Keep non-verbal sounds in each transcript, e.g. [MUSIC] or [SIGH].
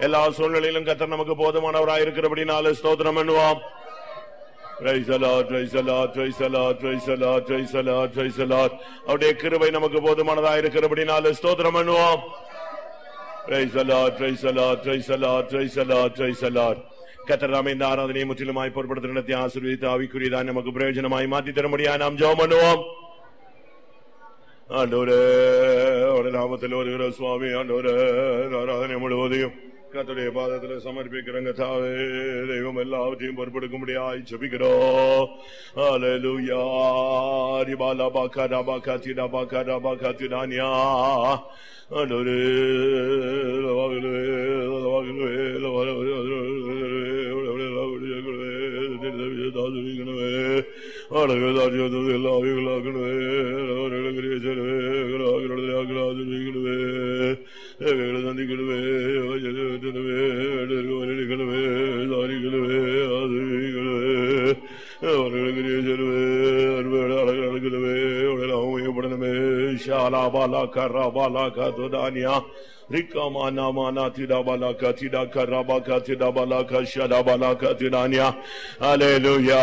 எல்லா சூழ்நிலையிலும் கத்தர் நமக்கு போதுமானவராய் இருக்கிறபடினால ஸ்தோத்திரம் பண்ணுவோம். Praise the Lord, praise the Lord, praise the Lord, praise the Lord, praise the Lord, praise the Lord. அவருடைய கிருபை நமக்கு போதுமானதாய் இருக்கிறபடினால ஸ்தோத்திரம் பண்ணுவோம். Praise the Lord, praise the Lord, praise the Lord, praise the Lord, praise the Lord. கத்தராம இந்த ஆராதனையை முற்றிலுமாய் பொறுப்படுத்த நடத்தி ஆசீர்வதித்து ஆவிக்குரியதான் நமக்கு பிரயோஜனமாய் மாற்றி தர முடியாது நாம் எல்லா சேருவே அழகு உடல் அவமையப்படணுமே. ஷாலா பாலா கரா Bala Rikama nama na tida balaka tida karabaka tida balaka shada balaka tidanya. Hallelujah.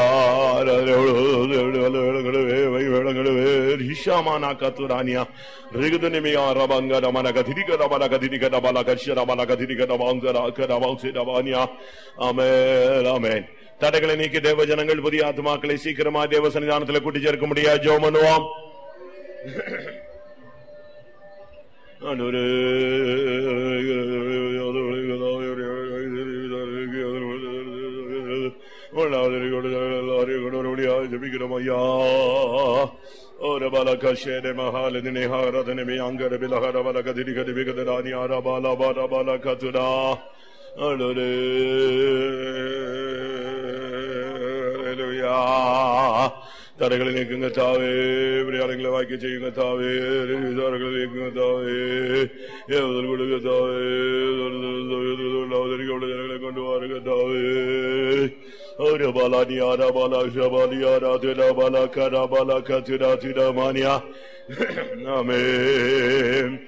Hishamana katurania. Rigdunimia rabanga ramana katirika rabalaka tirika rabalaka shada balaka tirika rabanga karabausi rabania. Amen. Amen. தடைகளை நீக்கி தேவ ஜனங்கள் புதிய ஆத்மாக்களை சீக்கிரமா தேவ சன்னிதானத்தில் கூட்டி சேர்க்க முடியாது ஜோம் பண்ணுவோம் ஆண்டவரே ஜபிக்கிறோம் ஐயா ஓர பாலக ஷேர மகால நினைஹாரதன மே அங்கர நீக்குங்க தாவே. விளையாடுகளை வாக்கி செய்யுங்க தாவே. விசாரங்களை நீக்குங்க தாவே. ஏவுதல் கொடுங்க தாவே. ஜனங்களை கொண்டு வாருங்க தாவே. ஒரு பாலானி ஆரா பாலா ஷபாலி ஆரா திரா பாலா கரா பாலா கத்திரா திரா மானியா. ஆமென்.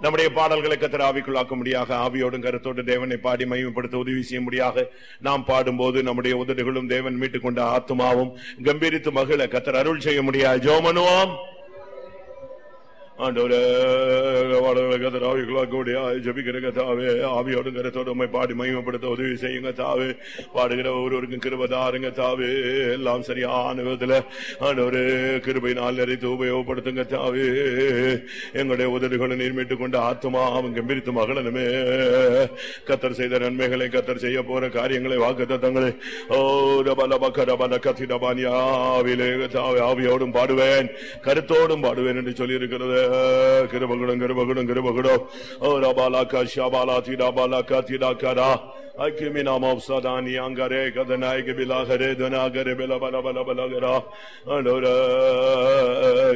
நம்முடைய பாடல்களை கத்தர் ஆவிக்குள்ளாக்க முடியாக ஆவியோடும் கருத்தோடு தேவனை பாடி மையப்படுத்த உதவி செய்ய முடியாக நாம் பாடும்போது நம்முடைய உதடுகளும் தேவன் மீட்டுக் கொண்ட ஆத்மாவும் கம்பீரித்து மகிழ கத்தர் அருள் செய்ய முடியாது ஜோமனுவோம். ஜபிக்கிற தாவே ஆவியோடு கருத்தோடு உண்மை பாடி மையப்படுத்த உதவி செய்யுங்க தாவே பாடுகிற ஒவ்வொருவருக்கும் கிருபதாருங்க தாவே எல்லாம் சரியான விதத்துல ஆண்டவரே கிருபை நாள் நிறைத்து உபயோகப்படுத்துங்க தாவே எங்களுடைய உதடுகளை நீர் மீட்டுக் கொண்ட கம்பீரித்து மகளனுமே. கத்தர் செய்த நன்மைகளை கத்தர் செய்ய போற காரியங்களை வாக்கு தத்தங்களை. ஓ ரபல பக்க ரபல கத்திடபானி ஆவிலே தாவே ஆவியோடும் பாடுவேன் கருத்தோடும் பாடுவேன் என்று Kere bagudang, kere bagudang, kere bagudang. Oh, Rabalaka, Shabalati, Rabalaka, Tidakara. Akiminamov sadani angare kadanai kebilagare danagare bela bala bala bala gara. Anora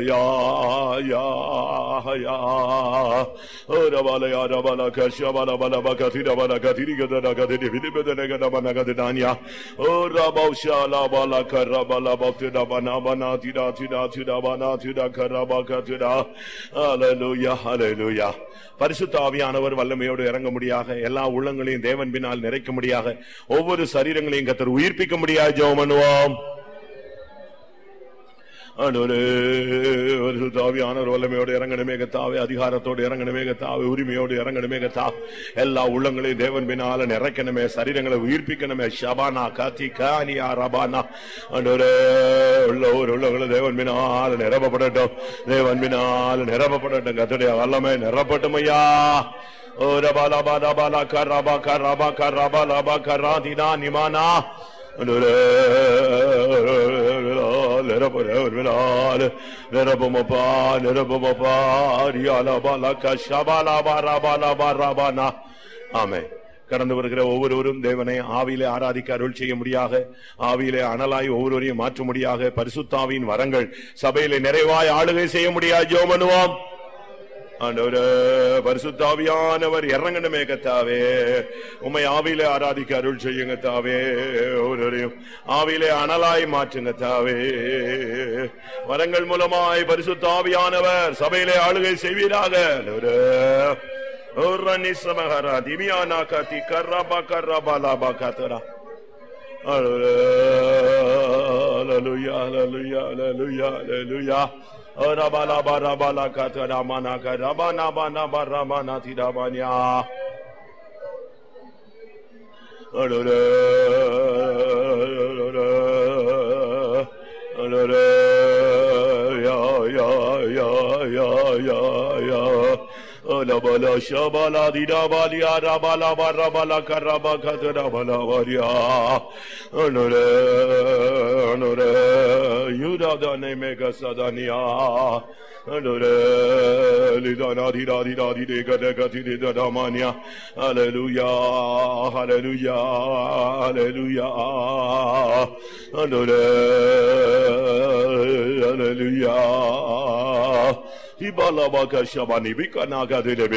ya ya ya. Ora bala ya ra bala kasha bala bala bakati ra bala katiri gadana gadini bidi bedene gada bana gadania. Ora bausha la bala kara bala bakti da bana bana tida tida tida bana tida kara baka tida. Hallelujah hallelujah. பரிசுத்த ஆவியானவர் வல்லமையோடு இறங்க முடியாக எல்லா உள்ளங்களையும் தேவன் பின்னால் நிறைக்க முடியாத ஒவ்வொரு சரீரங்களையும் கத்தர் உயிர்ப்பிக்க முடியாது ஜெபம் பண்ணுவோம். ஆண்டவரே, வல்லமையோடு இறங்கணுமே கத்தாவே அதிகாரத்தோடு இறங்கணுமே கத்தாவே உரிமையோடு இறங்கணுமே கத்தா. எல்லா உள்ளங்களையும் தேவன் பின்னால நிறைக்கணுமே. சரீரங்களை உயிர்ப்பிக்கணுமே. ஷபானா காத்தி கானியா ரபானா. ஆண்டவரே உள்ள ஒரு உள்ளங்களை தேவன் பின்னால நிரப்பப்படட்டும். தேவன் பின்னால நிரப்பப்படட்டும். கத்துடைய வல்லமை நிரப்பட்டும் ஐயா. நிரபுமபா நிரபுமபா ரியாலபாலா கஷபாலாபா ரபாலாபா ரபானா ஆமே கடந்து வருகிற ஒவ்வொருவரும் தேவனை ஆவியிலே ஆராதிக்க அருள் செய்ய முடியாக ஆவியிலே அனலாய் ஒவ்வொருவரையும் மாற்ற முடியாக பரிசுத்தாவின் வரங்கள் சபையிலே நிறைவாய் ஆளுகை செய்ய முடியாது ஜோமனுவாம் ஆண்டவரே பரிசுத்தாவியானவர் இறங்கணுமே கத்தாவே உம்மை ஆவியிலே ஆராதிக்க அருள் செய்யுங்க தாவே. ஒருவரையும் ஆவியிலே அனலாய் மாற்றுங்க தாவே. வரங்கள் மூலமாய் பரிசுத்தாவியானவர் சபையிலே ஆளுகை செய்வீராக. ஆண்டவரே. ஓரணி சமஹரா திவ்யானா Rabala Barabala Kataramana Karabana Bana Baramana Tidabanya. ya, ya, ya, ya, ya. Alabala shabala dinabalia rabala barabala karaba katana balabaria. Anure, anure, yuda dane mega sadania. Anure, lidana dida dida didega dega dida damania. Hallelujah, hallelujah, hallelujah. Anure, hallelujah. Ibalabaka shabani bikanaga dide.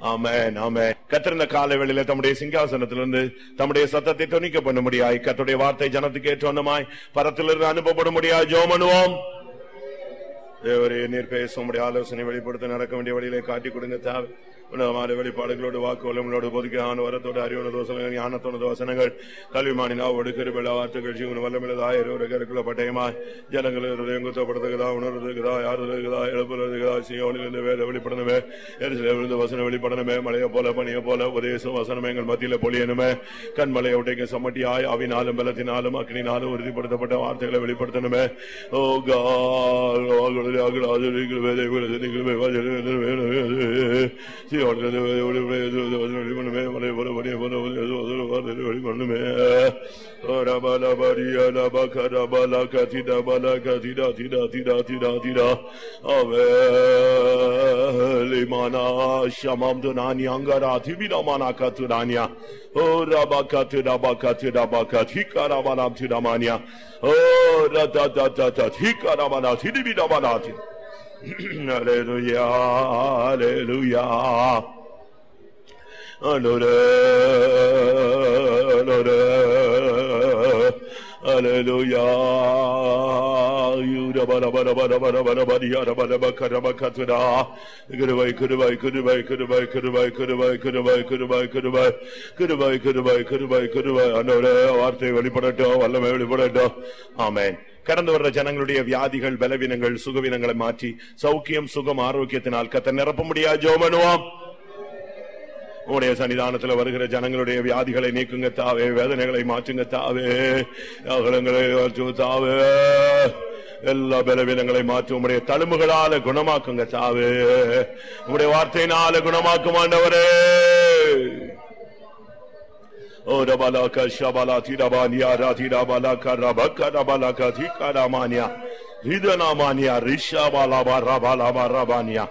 Amen, amen. கத்திருந்த வேளையில தம்முடைய சிங்காசனத்திலிருந்து தம்முடைய சத்தத்தை துணிக்க பண்ண முடியாய் கத்துடைய வார்த்தை ஜனத்துக்கு ஏற்றோன்னமாய் பரத்திலிருந்து அனுப்பப்பட முடியாது ஜோமனுவோம் தேவரே நீர் ஆலோசனை வெளிப்படுத்த நடக்க வேண்டிய வழியிலே காட்டி கொடுங்க தேவை. உன்னதமான வெளிப்பாடுகளோடு வாக்குவலங்களோடு பொதுக்கான வரத்தோடு அறிவுண தோசனங்கள் ஞானத்தோட தோசனங்கள் கல்விமானினாவோடு கிருபல வார்த்தைகள் ஜீவன வல்லமில்லதா இருவரு கருக்குள்ள பட்டயமாய் ஜனங்கள் ஹிருதயம் குத்தப்படுத்துகிறதா உணர்றதுக்குதா யாருக்குதா எழுப்புறதுக்குதா சியோனிலிருந்து வேத வெளிப்படணுமே எரிசிலிருந்து வசனம் வெளிப்படணுமே மலையை போல பணியை போல உபதேசம் வசனம் எங்கள் மத்தியில் பொழியணுமே கண்மலையை உடைக்க சமட்டியாய் அவினாலும் பலத்தினாலும் அக்னினாலும் உறுதிப்படுத்தப்பட்ட வார்த்தைகளை வெளிப்படுத்தணுமே. ஓ Rabala bariya la baka rabala katida bala katida tida tida tida tida ave limana şamam dunan yangarati bir amana katıran ya o rabakatı rabakatı rabakat hikarabanam türamanya o ratatatatatat hikarabanat hidi bir rabanat hidi [CLEARS THROAT] Alléluia, Alléluia. Alléluia, Alléluia. வார்த்தை வெளிப்படட்டும் வல்லமை வெளிப்படட்டும் ஆமேன் கடந்து வர்ற ஜனங்களுடைய வியாதிகள் பலவீனங்கள் சுகவீனங்களை மாற்றி சௌக்கியம் சுகம் ஆரோக்கியத்தினால் கத்த நிரப்ப முடியாது ஜோமனுவோம் உடைய சன்னிதானத்தில் வருகிற ஜனங்களுடைய வியாதிகளை நீக்குங்க தாவே வேதனைகளை மாற்றுங்க தாவே அகலங்களை தாவே. எல்லா பலவீனங்களை மாற்றி உடைய தழும்புகளால குணமாக்குங்க தாவே. உடைய வார்த்தையினால குணமாக்கும் ஆண்டவரே. ஓ ரபாலா கஷபாலா திரபாலியா ராதிராபாலா கரபா கரபாலா கதி கரமானியா ரிதனாமானியா ரிஷாபாலாபா ரபாலாபா ரபானியா.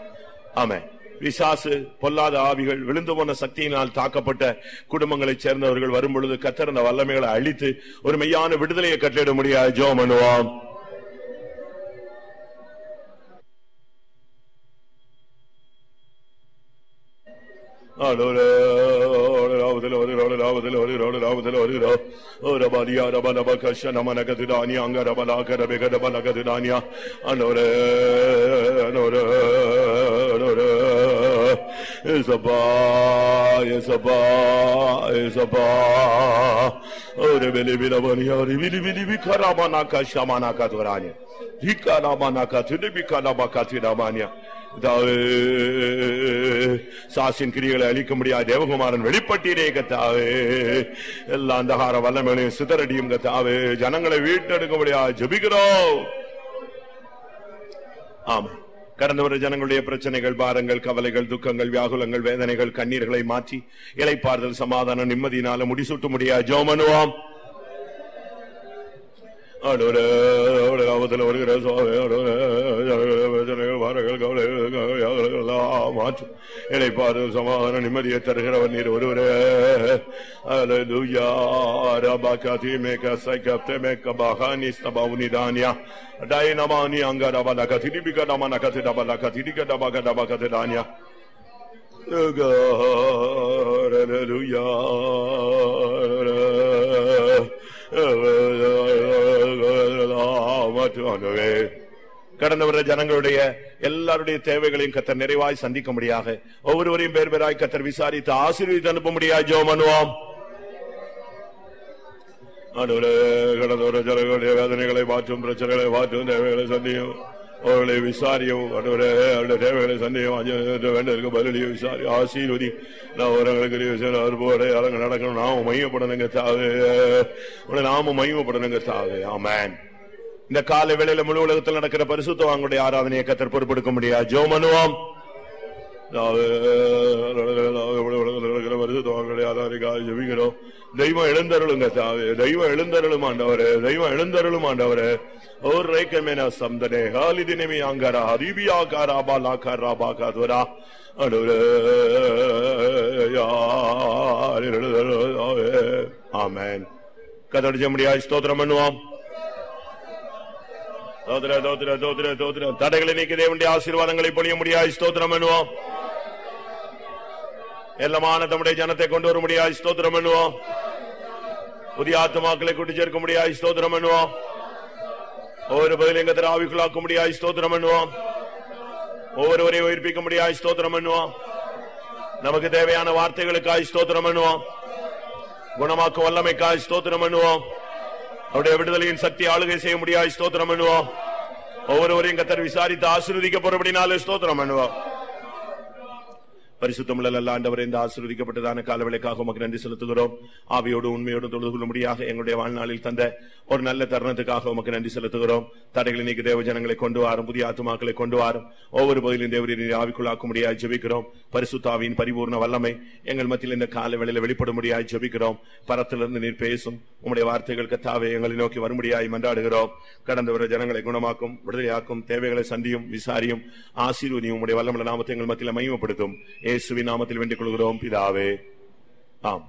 ஆமேன். விசாசு பொல்லாத ஆவிகள் விழுந்து போன சக்தியினால் தாக்கப்பட்ட குடும்பங்களைச் சேர்ந்தவர்கள் வரும்பொழுது கத்திறந்த வல்லமைகளை அழித்து ஒரு மெய்யான விடுதலையை கட்டளிட முடியாது. Rabaliya Rabala Bakasha Namana Gadidani Anga Rabala Karabega Rabala Gadidania Anore Anore Isaba Isaba Isaba Rebeli Bilabania Rebeli Bilibi Karabana Kashamana Katurani Hikarabana Katini Bikarabakati Ramania பண்ணுவாம் சாசின் கிரிகளை அழிக்க முடியாது தேவகுமாரன் வெளிப்பட்டீரே கத்தாவே. எல்லா அந்தகார வல்லமைகளையும் சிதறடியும் கத்தாவே. ஜனங்களை வீட்டெடுக்க முடியாது ஜெபிக்கிறோம். ஆமா கடந்த வர ஜனங்களுடைய பிரச்சனைகள் பாரங்கள் கவலைகள் துக்கங்கள் வியாகுலங்கள் வேதனைகள் கண்ணீர்களை மாற்றி இலைப்பாறுதல் சமாதானம் நிம்மதியினால முடிசூட்ட முடியாது. ஜோமனுவாம் ஆண்டவரே, அவருடைய நாமத்தில் வருகிற சுவாமி, ஆண்டவரே, வேதனைகள், பாரங்கள், கவலைகள், வியாகுலங்கள் எல்லாம் மாற்றும். இளைப்பாறுதல், சமாதானம், நிம்மதியை தருகிறவர் நீர் ஒருவரே அல்லேலூயா. ரபகதி மேக சைகப்தே மேக பகானி ஸ்தபவுனி தானியா. டைனமானி அங்கரபலக திரிபிக நமனக திரபலக திரிக டபக டபக திரானியா. Oh God, hallelujah. கடந்த வர ஜனங்களுடைய எல்லாருடைய தேவைகளையும் கத்தர் நிறைவாய் சந்திக்க முடியாக ஒவ்வொருவரையும் பேர் பேராய் கத்தர் விசாரித்து ஆசீர்வதித்து அனுப்ப முடியாது ஜோ மனுவாம் கடந்த வர ஜனங்களுடைய வேதனைகளை மாற்றும் பிரச்சனைகளை மாற்றும் தேவைகளை சந்தியும். அவர்களை விசாரியவும் அவருடைய தேவைகளை சந்தேகம் வேண்டதற்கு பதிலையும் விசாரி ஆசீர்வதி. நான் வரங்களுக்கு அறுபோட அரங்க நடக்கணும். நாம மையப்படணுங்க தாவே. உடைய நாம மையப்படணுங்க தாவே. ஆமேன். இந்த கால வேளையில முழு உலகத்தில் நடக்கிற பரிசுத்தவாங்களுடைய ஆராதனையை கத்தர் பொறுப்பெடுக்க முடியாது ஜோ மனுவாம். ஜபிக்கிறோம். தெய்வம் எழுந்தருளுங்க தாவே தெய்வம் எழுந்தருளும் ஆண்டவரு தெய்வம் எழுந்தருளும் ஆண்டவரே. ஓர் ரேக்கமேன சந்தனே ஹாலிதினமி அங்கரா ஹரிபியா காராபா லாக்கா ராபா காதுரா. அடவரே ஆமேன். கதடிச்ச முடியா ஸ்தோத்திரம் பண்ணுவோம். தோத்திர தோத்திர தோத்திர தோத்திர தடைகளை நீக்க தேவனுடைய ஆசீர்வாதங்களை பொழிய முடியா ஸ்தோத்திரம் பண்ணுவோம். எல்லாமான தம்முடைய ஜனத்தை கொண்டு வர முடியாது ஸ்தோத்திரம் பண்ணுவோம். புதிய ஆத்மாக்களை கூட்டி சேர்க்க முடியாது ஸ்தோத்திரம் பண்ணுவோம் ஒவ்வொரு பதில் எங்க ஆவிக்குள்ளாக்க முடியாது ஸ்தோத்திரம் பண்ணுவோம் ஒவ்வொருவரையும் உயிர்ப்பிக்க முடியாது ஸ்தோத்திரம் பண்ணுவோம் நமக்கு தேவையான வார்த்தைகளுக்காய் ஸ்தோத்திரம் பண்ணுவோம் குணமாக்கும் வல்லமைக்காய் ஸ்தோத்திரம் பண்ணுவோம் அவருடைய விடுதலையின் சக்தி ஆளுகை செய்ய முடியாது ஸ்தோத்திரம் பண்ணுவோம் ஒவ்வொருவரையும் கத்தர் விசாரித்து ஆசீர்வதிக்க போறபடினாலே ஸ்தோத்திரம் பண்ணுவோம் பரிசுத்தமுள்ள ஆண்டவரை இந்த ஆசீர்வதிக்கப்பட்டதான காலவேளைக்காக உமக்கு நன்றி செலுத்துகிறோம். ஆவியோடு உண்மையோடு தொழுது கொள்ளும்படியாக எங்களுடைய வாழ்நாளில் தந்த ஒரு நல்ல தருணத்துக்காக உமக்கு நன்றி செலுத்துகிறோம். தடைகளை நீக்கி தேவ ஜனங்களை கொண்டு வாரும் புதிய ஆத்மாக்களை கொண்டு வாரும். ஒவ்வொரு பகுதியிலும் தேவரை ஆவிக்குள்ளாக்க முடியாது ஜபிக்கிறோம். பரிசுத்தாவின் பரிபூர்ண வல்லமை எங்கள் மத்தியில் இந்த காலவேளையில் வெளிப்பட முடியாது ஜபிக்கிறோம். பரத்திலிருந்து நீர் பேசும் உங்களுடைய வார்த்தைகள் கத்தாவை எங்களை நோக்கி வரும்படியாய் மன்றாடுகிறோம். கடந்த வர ஜனங்களை குணமாக்கும் விடுதலையாக்கும் தேவைகளை சந்தியும் விசாரியும் ஆசீர்வதியும் உங்களுடைய வல்லமுள்ள நாமத்தை எங்கள் மத்தியில் மையப்படுத்தும் இயேசுவின் நாமத்தில் வேண்டிக் கொள்கிறோம் பிதாவே ஆம்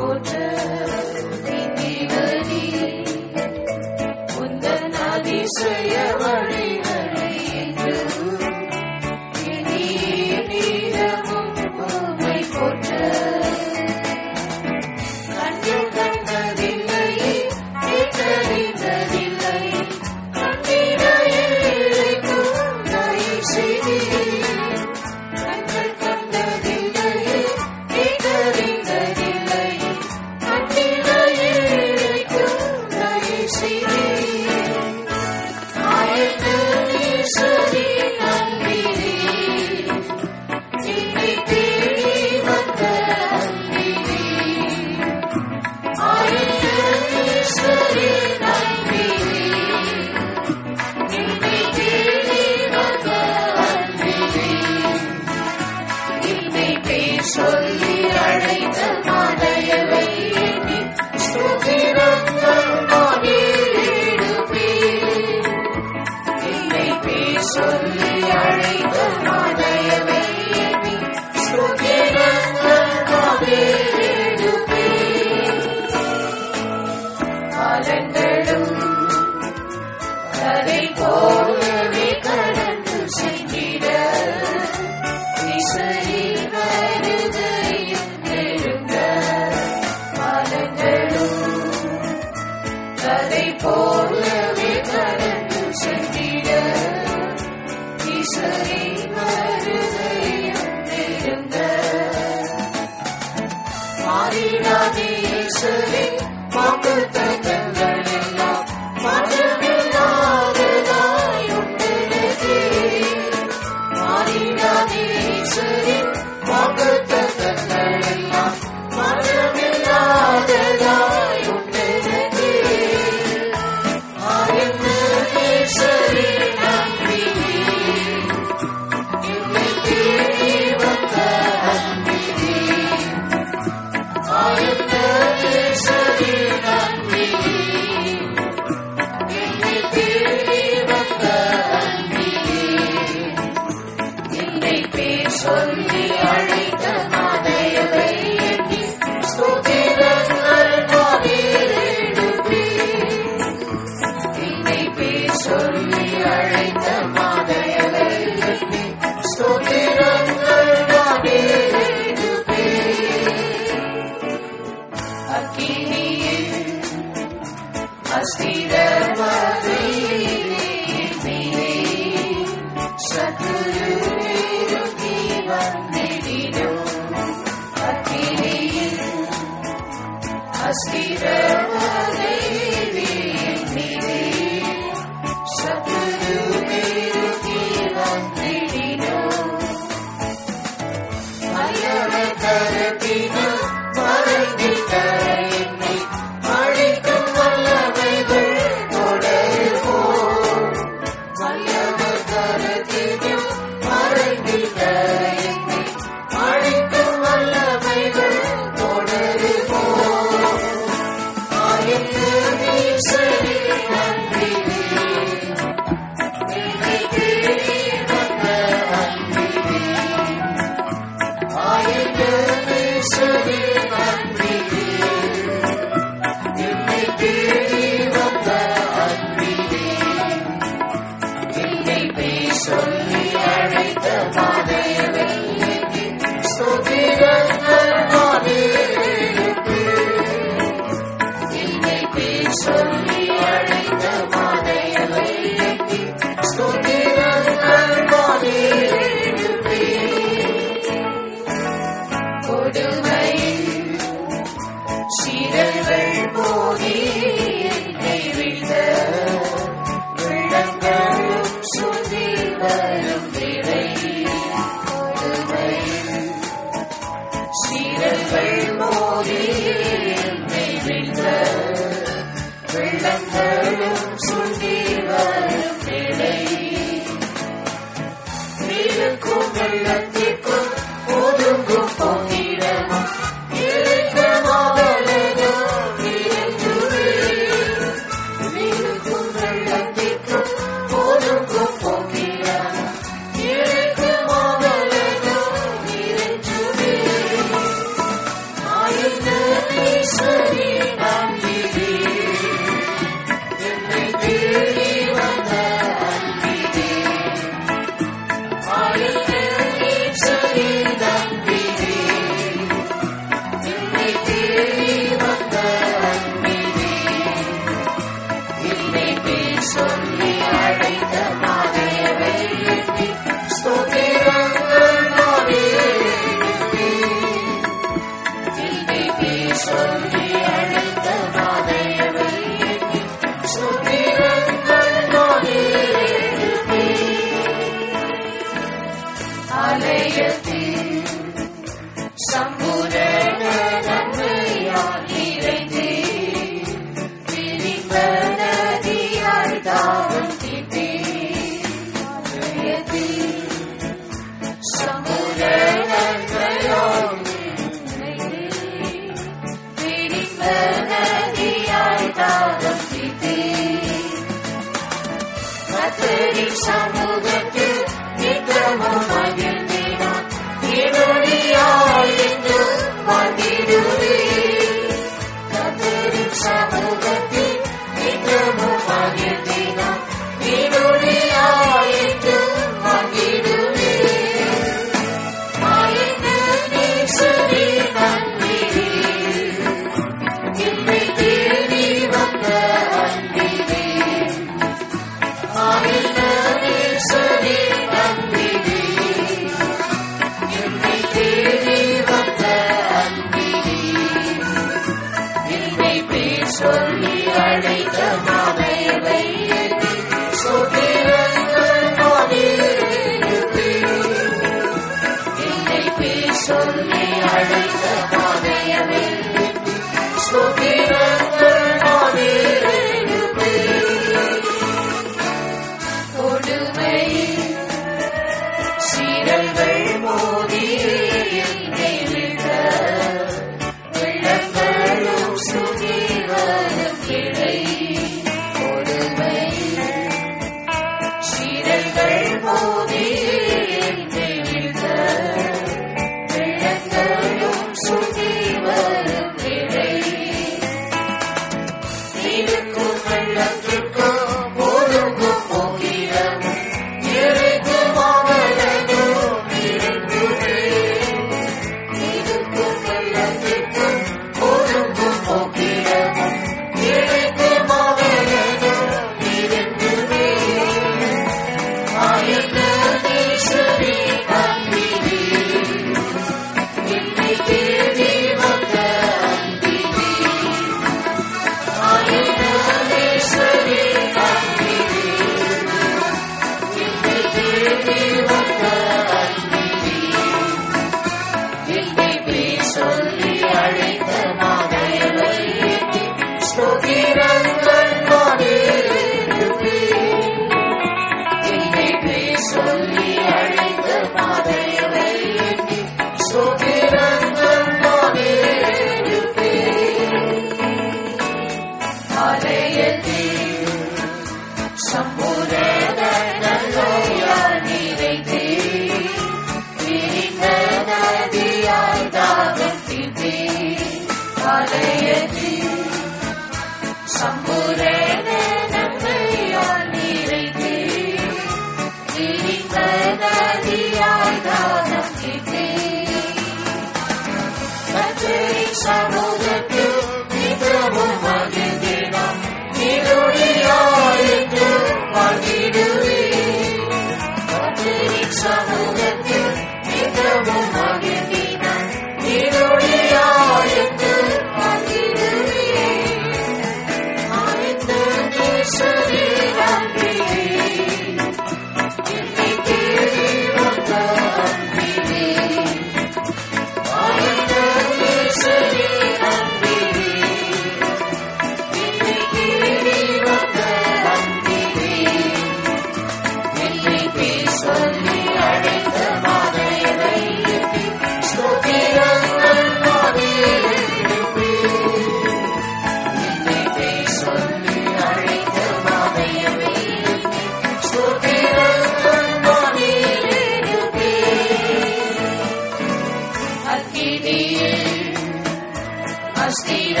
Rusty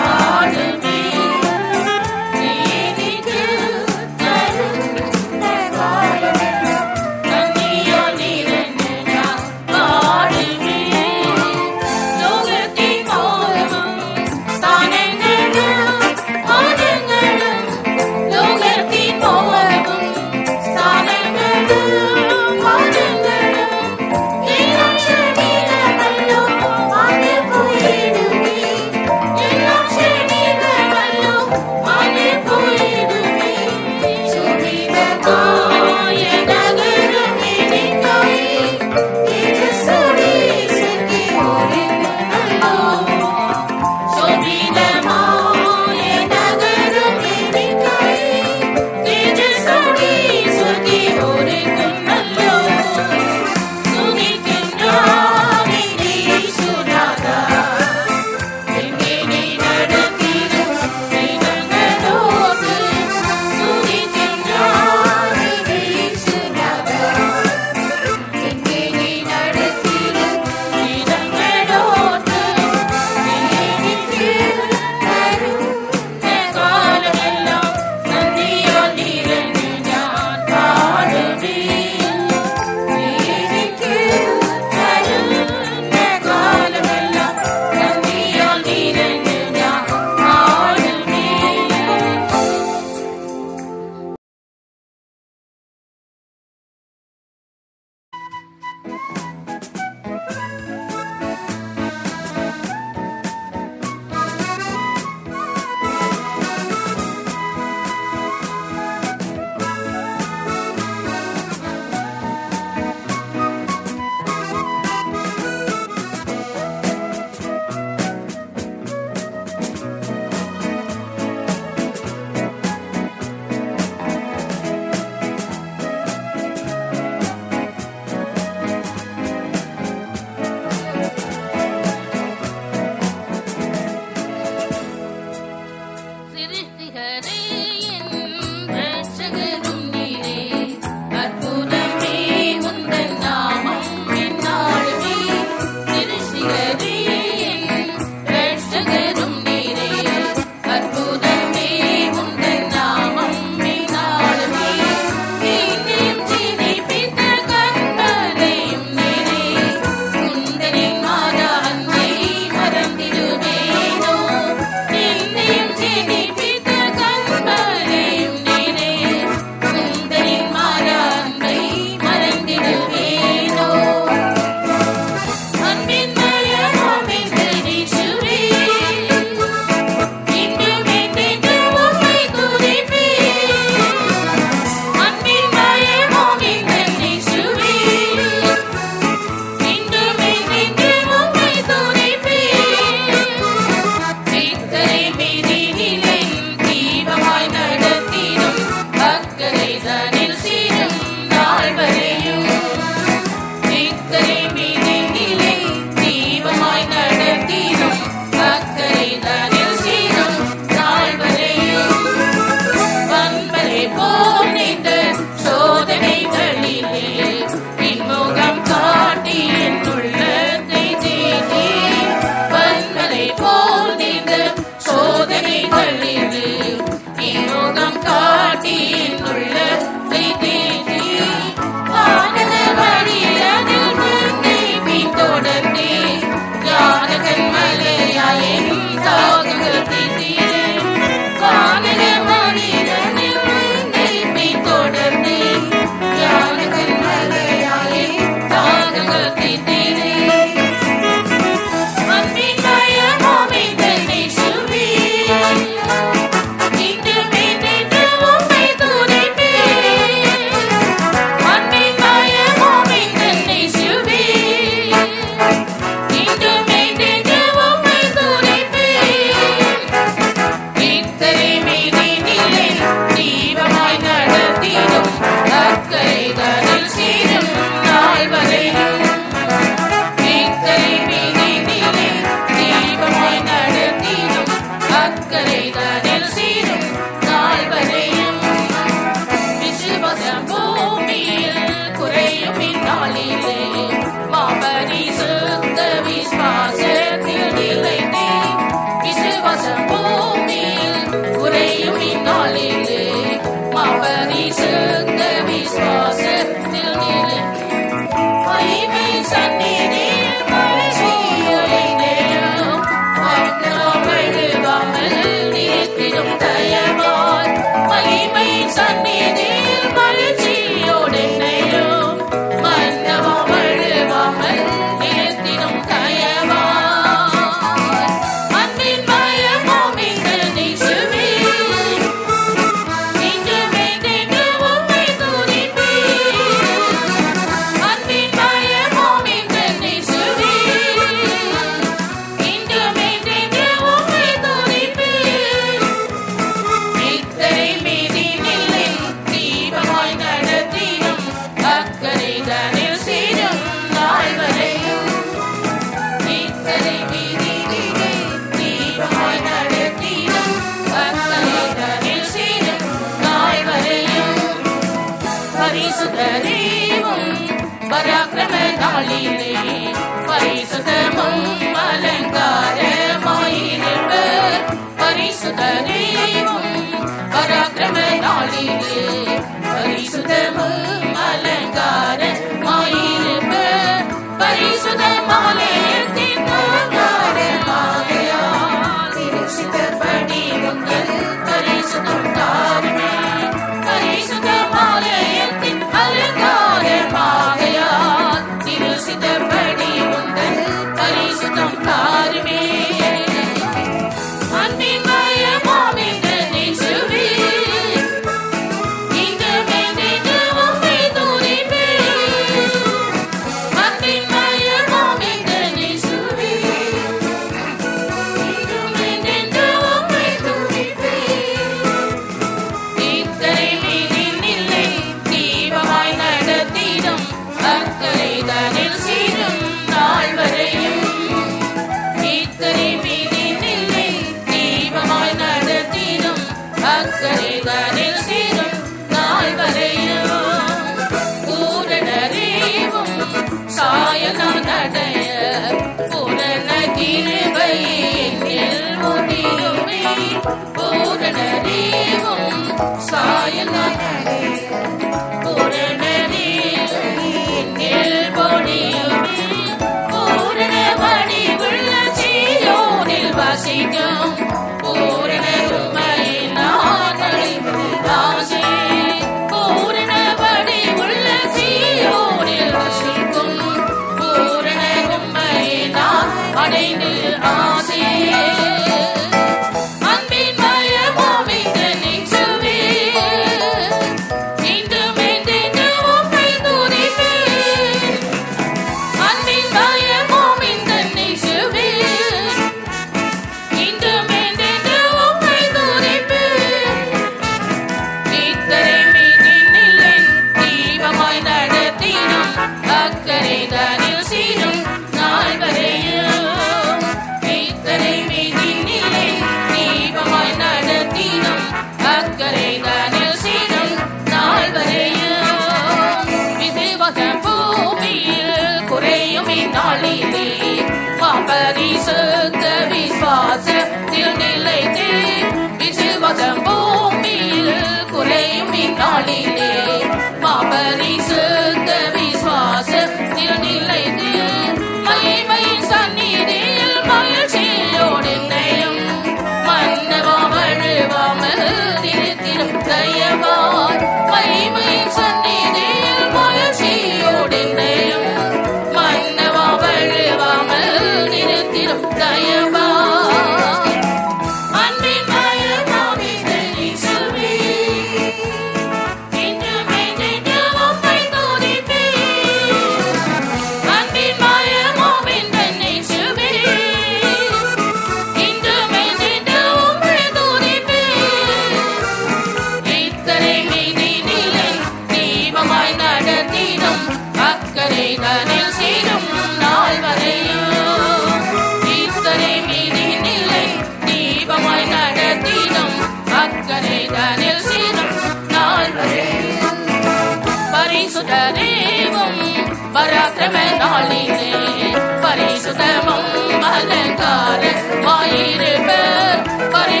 அலங்கார மாயிருப்பர்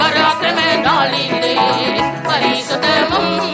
பராக்கிரம நாளிலே பரிசுத்தமும்.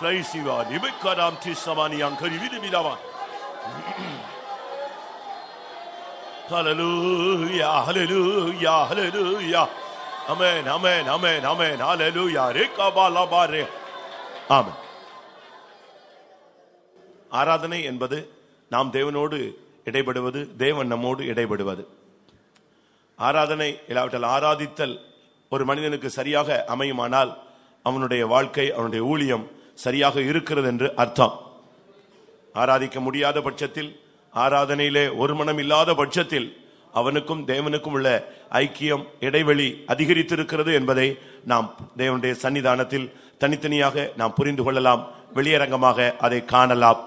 Praise you, God. Ibikaram tisamani yankari vidi bidava. Hallelujah, hallelujah, hallelujah. Amen, amen, amen, amen. Hallelujah. Rekabalabare. Amen. ஆராதனை என்பது நாம் தேவனோடு இடைபடுவது தேவன் நம்மோடு இடைபடுவது ஆராதனை இல்லாவிட்டால் ஆராதித்தல் ஒரு மனிதனுக்கு சரியாக அமையுமானால் அவனுடைய வாழ்க்கை அவனுடைய ஊழியம் சரியாக இருக்கிறது என்று அர்த்தம். ஆராதிக்க முடியாத பட்சத்தில் ஆராதனையிலே ஒரு மனம் இல்லாத பட்சத்தில் அவனுக்கும் தேவனுக்கும் உள்ள ஐக்கியம் இடைவெளி அதிகரித்திருக்கிறது என்பதை நாம் தேவனுடைய சன்னிதானத்தில் தனித்தனியாக நாம் புரிந்து கொள்ளலாம். வெளியரங்கமாக அதை காணலாம்.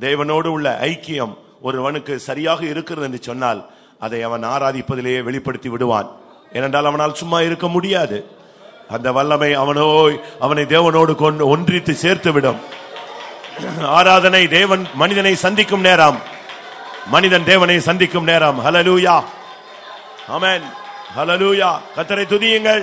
தேவனோடு உள்ள ஐக்கியம் ஒருவனுக்கு சரியாக இருக்கிறது என்று சொன்னால் அதை அவன் ஆராதிப்பதிலேயே வெளிப்படுத்தி விடுவான். ஏனென்றால் அவனால் சும்மா இருக்க முடியாது. அந்த வல்லமை அவனோய் அவனை தேவனோடு கொண்டு ஒன்றித்து சேர்த்து விடும் ஆராதனை தேவன் மனிதனை சந்திக்கும் நேரம். மனிதன் தேவனை சந்திக்கும் நேரம். ஹலலூயா அமேன் ஹலலூயா கத்தரை துதியுங்கள்.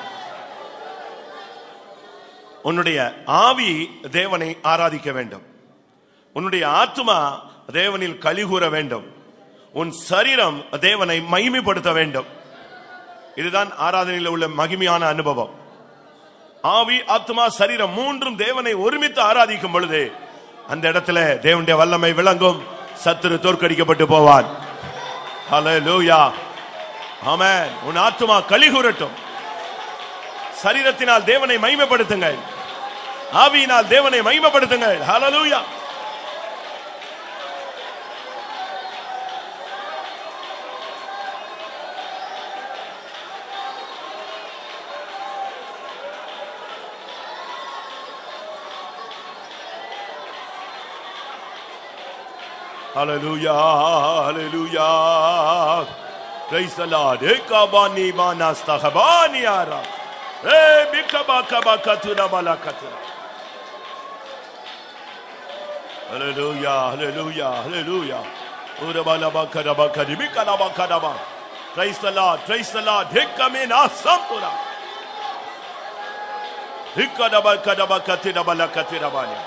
உன்னுடைய ஆவி தேவனை ஆராதிக்க வேண்டும். உன்னுடைய ஆத்மா தேவனில் கலிகூற வேண்டும். உன் சரீரம் தேவனை மகிமைப்படுத்த வேண்டும். இதுதான் ஆராதனையில் உள்ள மகிமையான அனுபவம். ஆவி ஆத்மா சரீரம் மூன்றும் தேவனை ஒருமித்து ஆராதிக்கும் பொழுது அந்த இடத்துல தேவனுடைய வல்லமை விளங்கும். சத்துரு தோற்கடிக்கப்பட்டு போவான். ஹalleluya உன் ஆத்மா கலிகூறட்டும் சரீரத்தினால் தேவனை மகிமைப்படுத்துங்கள். ஆவியினால் தேவனை மகிமைப்படுத்துங்கள் ஹalleluya Hallelujah, hallelujah. Praise the Lord. Ekabani manasta ara. Eh, bikaba kaba katura Hallelujah, hallelujah, hallelujah. Praise the Lord, praise the Lord. Hikamina sampura. Hikada bakara bakatira bala katira bani.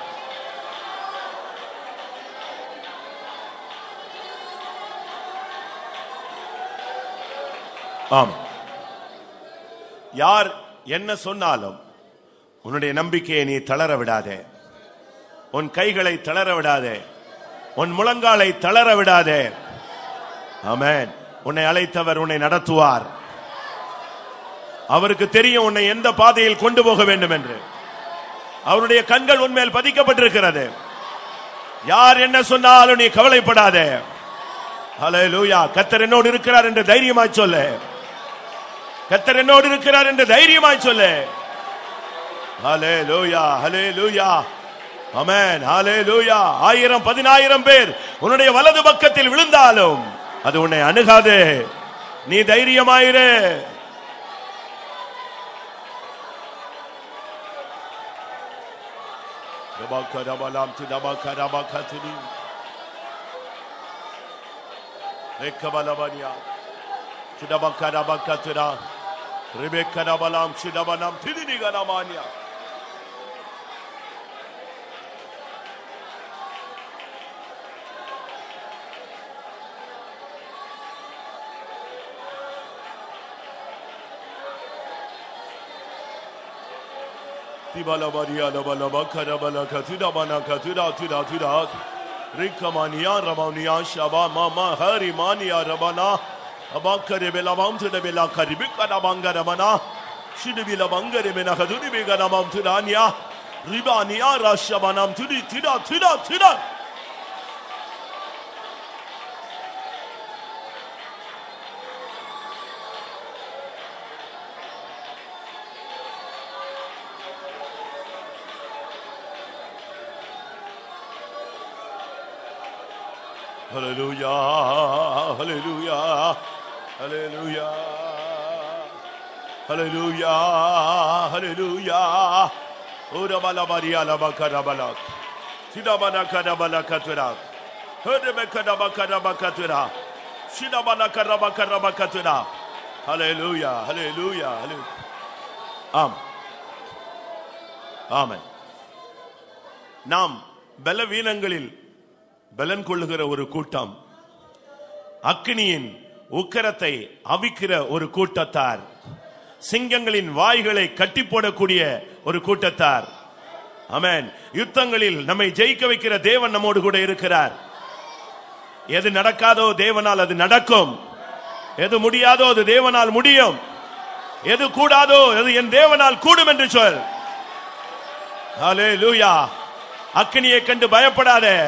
ஆம் யார் என்ன சொன்னாலும் உன்னுடைய நம்பிக்கையை நீ தளர விடாதே உன் கைகளை தளர விடாதே. உன் முழங்காலை தளர விடாதே. ஆமேன். உன்னை அழைத்தவர் உன்னை நடத்துவார். அவருக்கு தெரியும் உன்னை எந்த பாதையில் கொண்டு போக வேண்டும் என்று அவருடைய கண்கள் உண்மையில் பதிக்கப்பட்டிருக்கிறது. யார் என்ன சொன்னாலும் நீ கவலைப்படாதே. லூயா கத்தர் என்னோடு இருக்கிறார் என்று தைரியமாய் சொல்லு. கத்தர் என்னோடு இருக்கிறார் என்று தைரியமாய் சொல்லு. ஹலே லூயா ஆமென் ஹalleluya ஆயிரம் பதினாயிரம் பேர் உன்னுடைய வலது பக்கத்தில் விழுந்தாலும் அது உன்னை அணுகாது. நீ தைரியமாயிரு. Dabakarabalam tu dabakarabakatini. Tibala baria la bala bakara bala katira bana katira tira tira Rikamania Ramania Shaba Mama Harimania Rabana Abakare Belamam to the Bela Karibika Rabanga Rabana Shidibila Bangare Menakaduni Bega Ramam to Dania Ribania Rashabanam to the Tida Tida Tida Hallelujah, hallelujah, hallelujah, hallelujah, hallelujah. Ora bala baria la bakara balak. Sida bana kada bala katura. Hode be kada bakara bakatura. Sida bana kada bakara bakatura. Hallelujah, hallelujah, hallelujah. ஆம் ஆமென் நாம் பலவீனங்களில் பலன் கொள்ளுகிற ஒரு கூட்டம். அக்னியின் உக்கரத்தை அவிக்கிற ஒரு கூட்டத்தார். சிங்கங்களின் வாய்களை கட்டி போடக்கூடிய ஒரு கூட்டத்தார். அமேன் யுத்தங்களில் நம்மை ஜெயிக்க வைக்கிற தேவன் நம்மோடு கூட இருக்கிறார். எது நடக்காதோ தேவனால் அது நடக்கும். எது முடியாதோ அது தேவனால் முடியும். எது கூடாதோ அது என் தேவனால் கூடும் என்று சொல். ஹalleluya. அக்கினியை கண்டு பயப்படாதே.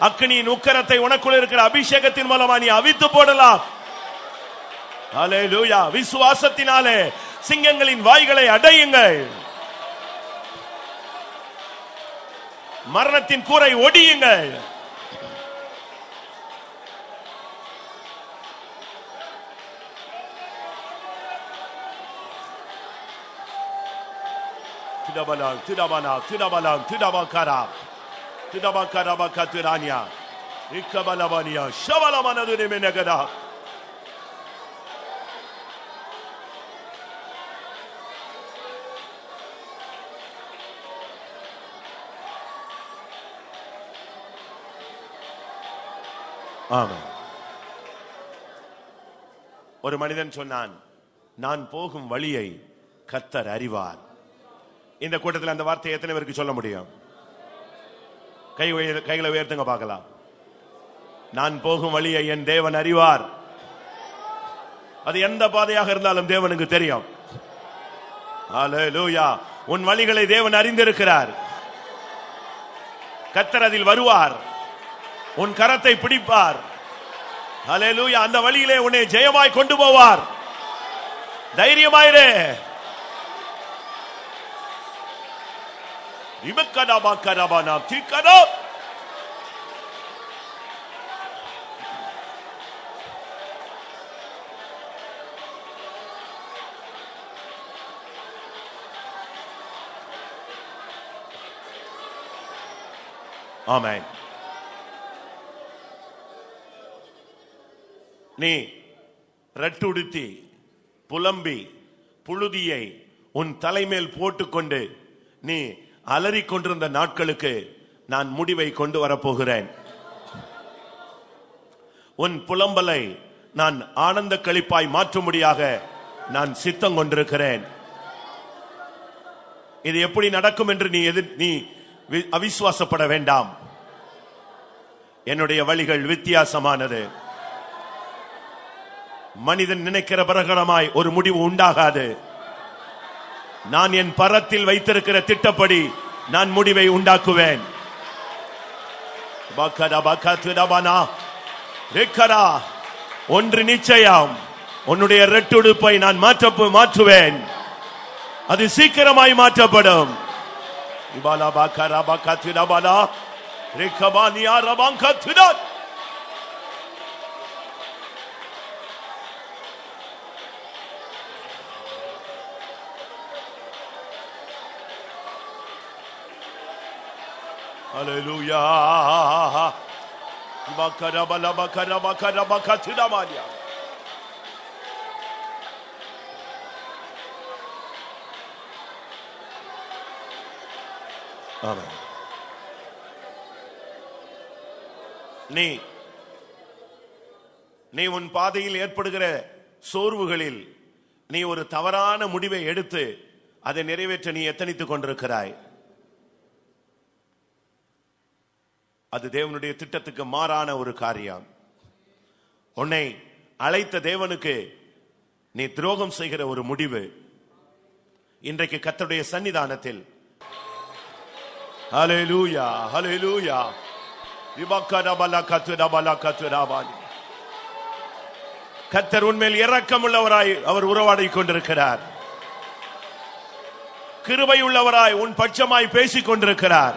அக்னியின் உக்கரத்தை உனக்குள்ள இருக்கிற அபிஷேகத்தின் மூலமா நீ அவித்து போடலாம். விசுவாசத்தினாலே சிங்கங்களின் வாய்களை அடையுங்கள். மரணத்தின் கூரை ஒடியுங்கள். Tidabalang, tidabalang, tidabalang, tidabakara. Tidabakara. Ikabalabania, ஒரு மனிதன் சொன்னான் நான் போகும் வழியை கத்தர் அறிவார். இந்த கூட்டத்தில் அந்த வார்த்தையை எத்தனை பேருக்கு சொல்ல முடியும்? கை கைகளை உயர்த்துங்க பார்க்கலாம். நான் போகும் வழியை என் தேவன் அறிவார். அது எந்த பாதையாக இருந்தாலும் தேவனுக்கு தெரியும். உன் வழிகளை தேவன் அறிந்திருக்கிறார். கத்தர் அதில் வருவார். உன் கரத்தை பிடிப்பார். ஹalleluya அந்த வழியிலே உன்னை ஜெயமாய் கொண்டு போவார். தைரியமாயிரு. இமக்கடபாக்கடபானா தீக்கடா ஆமென். நீ ரட்டுடுத்தி புலம்பி புழுதியை உன் தலைமேல் போட்டுக்கொண்டு நீ அலறி கொண்டிருந்த நாட்களுக்கு நான் முடிவை கொண்டு வரப்போகிறேன். உன் புலம்பலை நான் ஆனந்த களிப்பாய் மாற்றும்படியாக நான் சித்தம் கொண்டிருக்கிறேன். இது எப்படி நடக்கும் என்று நீ எதிர் நீ வி- அவிசுவாசப்பட வேண்டாம். என்னுடைய வழிகள் வித்தியாசமானது. மனிதன் நினைக்கிற பிரகடமாய் ஒரு முடிவு உண்டாகாது. நான் என் பரத்தில் வைத்திருக்கிற திட்டப்படி நான் முடிவை உண்டாக்குவேன். ஒன்று நிச்சயம். உன்னுடைய ரெட்டுடுப்பை நான் மாற்ற மாற்றுவேன். அது சீக்கிரமாய் மாற்றப்படும். இபாலா பக்கரா காத்து ரிக்கபானியா ரபாங்கத்துடா Hallelujah. Makarabala makarabakara makatudamania. Amen. நீ நீ உன் பாதையில் ஏற்படுகிற சோர்வுகளில் நீ ஒரு தவறான முடிவை எடுத்து அதை நிறைவேற்ற நீ எத்தனித்துக் கொண்டிருக்கிறாய் அது தேவனுடைய திட்டத்துக்கு மாறான ஒரு காரியம். உன்னை அழைத்த தேவனுக்கு நீ துரோகம் செய்கிற ஒரு முடிவு. இன்றைக்கு கத்தருடைய சன்னிதானத்தில் ஹalleluya ஹalleluya விபக்கரபல கத்துரபல கத்துரபானி கர்த்தர் உண்மையில் இரக்கமுள்ளவராய் அவர் உறவாடி கொண்டிருக்கிறார். கிருபை உள்ளவராய் உன் பட்சமாய் பேசிக் கொண்டிருக்கிறார்.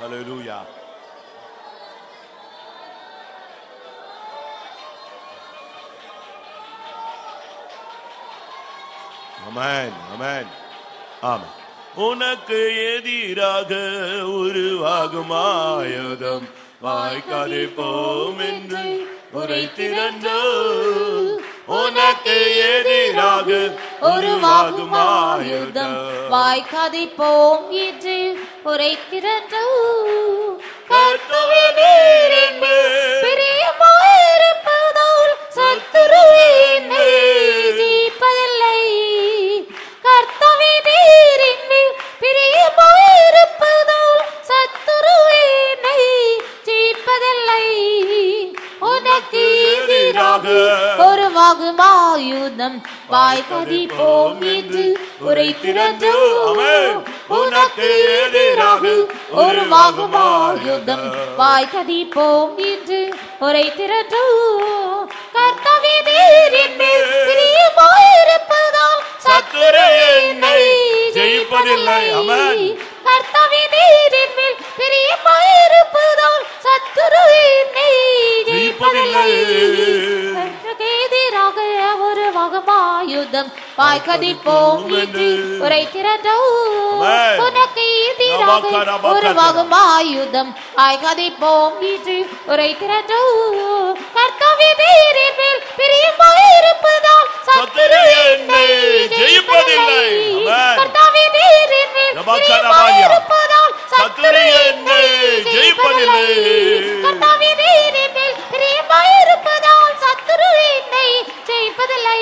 Hallelujah. Amen. Amen. Amen. உனக்கு எதிராக உருவாகும் ஆயுதம் வாய்க்காதே போம் என்று உரை திறந்தோ உனக்கு எதிராக உருவாகும் ஆயுதம் வாய்க்காதை போம் என்று உரைக்கிறதோ கர்த்தவே பிரியமாயிருப்பதால் சத்துருவே என்னை கர்த்தவே நீர் மேல் பிரியமாயிருப்பதால் சத்துருவே உனக்கு எதிராக உருவாகும் ஆயுதம் வாய்கதி போம் என்று உரைக்கிறதோ உனக்கு எதிராக உருவாகும் ஆயுதம் வாய்கதி போம் என்று உரைக்கிறதோ கர்த்தவே நீர் என் மேல் பிரியமாயிருப்பதால் சத்துரு என்னை ஜெயிப்பதில்லை. ஆமென். கர்த்தவே மேல் பிரியமாயிருப்பதால் சத்துரு என்னை ஜெயிப்பதில்லை. எதிராக ஒரு வகமாயுதம் வாய்க்கதிப்போம் என்று. உரைக்கிறதோ. உனக்கு எதிராக ஒரு வகமாயுதம் வாய்க்கதிப்போம் என்று உரைக்கிறதோ கர்த்தவே மேல் பிரியமாயிருப்பதால் சத்துரு என்னை ஜெயிப்பதில்லை. கர்த்தாவே. பிரியமாயிருப்பதால் சத்துரு என்னை ஜெயிப்பதில்லை. கர்த்தாவே நீர் என் மேல் பிரியமாயிருப்பதால் சத்துரு என்னை ஜெயிப்பதில்லை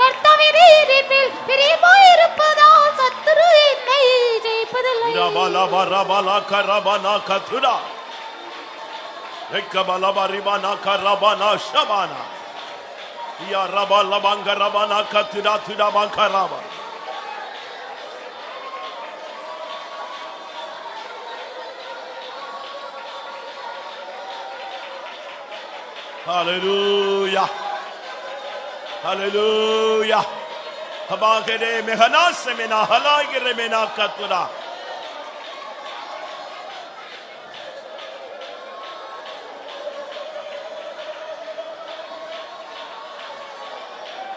கர்த்தாவே நீர் என் மேல் பிரியமாயிருப்பதால் சத்துரு என்னை ஜெயிப்பதில்லை Rabala barabala karabana katura. Ekabala baribana karabana shabana. Ya rabala bangarabana katura tura bankaraba. Hallelujah. Hallelujah. Habakere mehana semena halagire mena katura.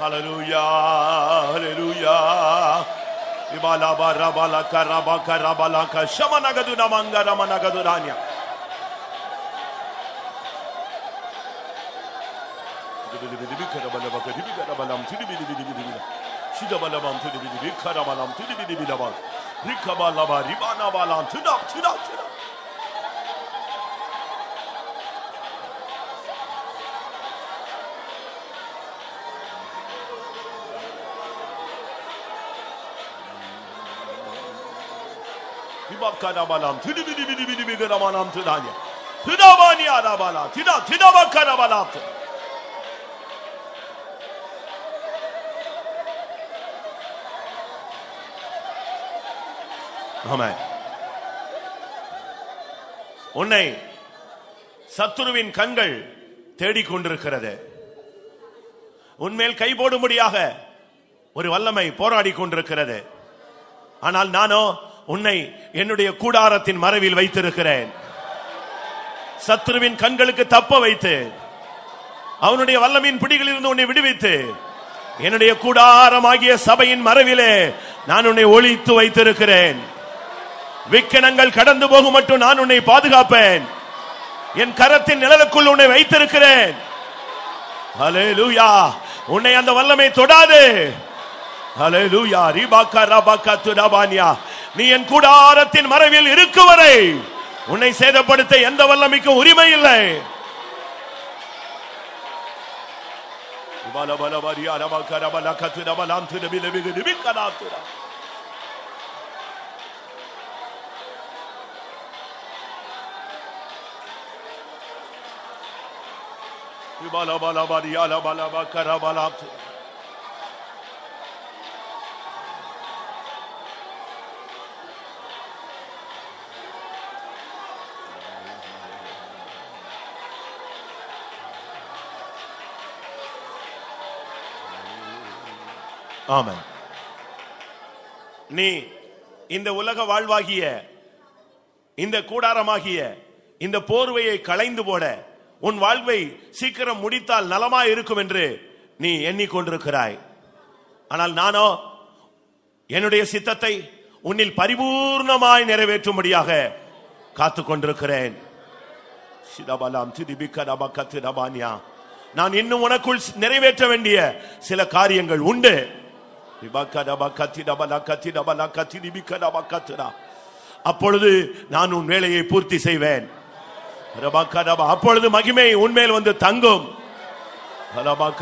Hallelujah. Hallelujah. Ibala barabala karabaka rabalaka şamanagadunamangaramanagaduranya. Hallelujah. bili bili bili karabalam tili karabalam tili bili bili bili bili. Şida balam tili bili bili karabalam tili bili bili bal. Rika balaba ribana balam tına tına tına. Bir bak karabalam tili bili bili bili bili karabalam tına ya. Tına bani arabala tına tına bak karabalam tına. ஆமா உன்னை சத்துருவின் கண்கள் தேடிக்கொண்டிருக்கிறது உன்மேல் கை போடும்படியாக ஒரு வல்லமை போராடி கொண்டிருக்கிறது. ஆனால் நானோ உன்னை என்னுடைய கூடாரத்தின் மறைவில் வைத்திருக்கிறேன். சத்துருவின் கண்களுக்கு தப்ப வைத்து அவனுடைய வல்லமையின் பிடிகளிலிருந்து உன்னை விடுவித்து என்னுடைய கூடாரமாகிய சபையின் மறைவிலே நான் உன்னை ஒழித்து வைத்திருக்கிறேன். விக்கனங்கள் கடந்து போகும் மட்டும் நான் உன்னை பாதுகாப்பேன். என் கரத்தின் நிழலுக்குள் உன்னை வைத்திருக்கிறேன். உன்னை அந்த வல்லமை தொடாது. நீ என் கூடாரத்தின் மறைவில் இருக்கும் வரை உன்னை சேதப்படுத்த எந்த வல்லமைக்கும் உரிமை இல்லை. பல பல வரியா ரபாக்கா ரபலா கத்துடபலாம் துடபில பிகு டிபிக்கனா ஆமென் நீ இந்த உலக வாழ்வாகிய இந்த கூடாரமாகிய இந்த போர்வையை களைந்து போட உன் வாழ்வை சீக்கிரம் முடித்தால் நலமாய் இருக்கும் என்று நீ எண்ணிக்கொண்டிருக்கிறாய். ஆனால் நானோ என்னுடைய சித்தத்தை உன்னில் பரிபூர்ணமாய் நிறைவேற்றும்படியாக காத்துக் கொண்டிருக்கிறேன் நான் இன்னும் உனக்குள் நிறைவேற்ற வேண்டிய சில காரியங்கள் உண்டு. அப்பொழுது நான் உன் வேலையை பூர்த்தி செய்வேன். அப்பொழுது மகிமை உண்மையில் வந்து தங்கும். நாம்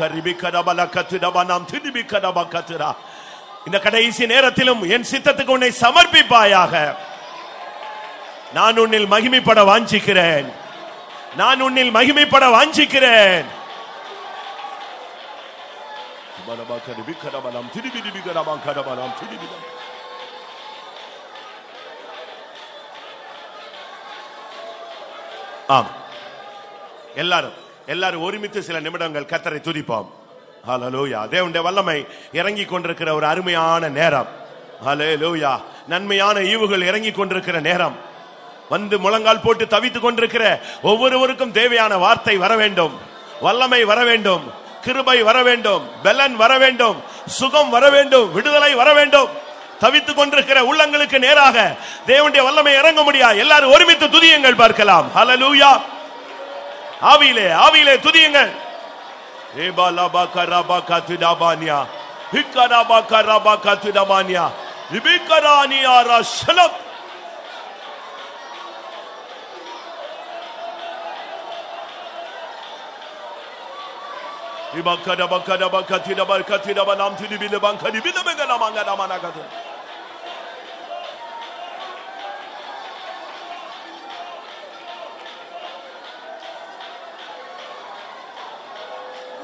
இந்த கடைசி நேரத்திலும் என் சித்தத்துக்கு உன்னை சமர்ப்பிப்பாயாக. நான் உன்னில் மகிமைப்பட வாஞ்சிக்கிறேன். நான் உன்னில் மகிமைப்பட வாஞ்சிக்கிறேன். பலபக்கரிபிக்கரபலம் திரிபிடிபிகரபக்கரபலம் திரிபிடம். ஆம். எல்லாரும் எல்லாரும் ஒருமித்து சில நிமிடங்கள் கத்தரை துதிப்போம். ஹalleluya தேவனுடைய வல்லமை இறங்கி கொண்டிருக்கிற ஒரு அருமையான நேரம். ஹalleluya நன்மையான ஈவுகள் இறங்கி கொண்டிருக்கிற நேரம். வந்து முழங்கால் போட்டு தவித்துக் கொண்டிருக்கிற ஒவ்வொருவருக்கும் தேவையான வார்த்தை வர வேண்டும். வல்லமை வர வேண்டும். கிருபை வர வேண்டும். பெலன் வர வேண்டும். சுகம் வர வேண்டும். விடுதலை வர வேண்டும். தவித்துக் கொண்டிருக்கிற உள்ளங்களுக்கு நேராக தேவனுடைய வல்லமை இறங்க முடியா எல்லாரும் ஒருமித்து துதியுங்கள் பார்க்கலாம். ஹலலூயா ஆவியிலே ஆவியிலே துதியுங்கள். ஏபாலாபாக்கராபாக்காத்துடாபானியா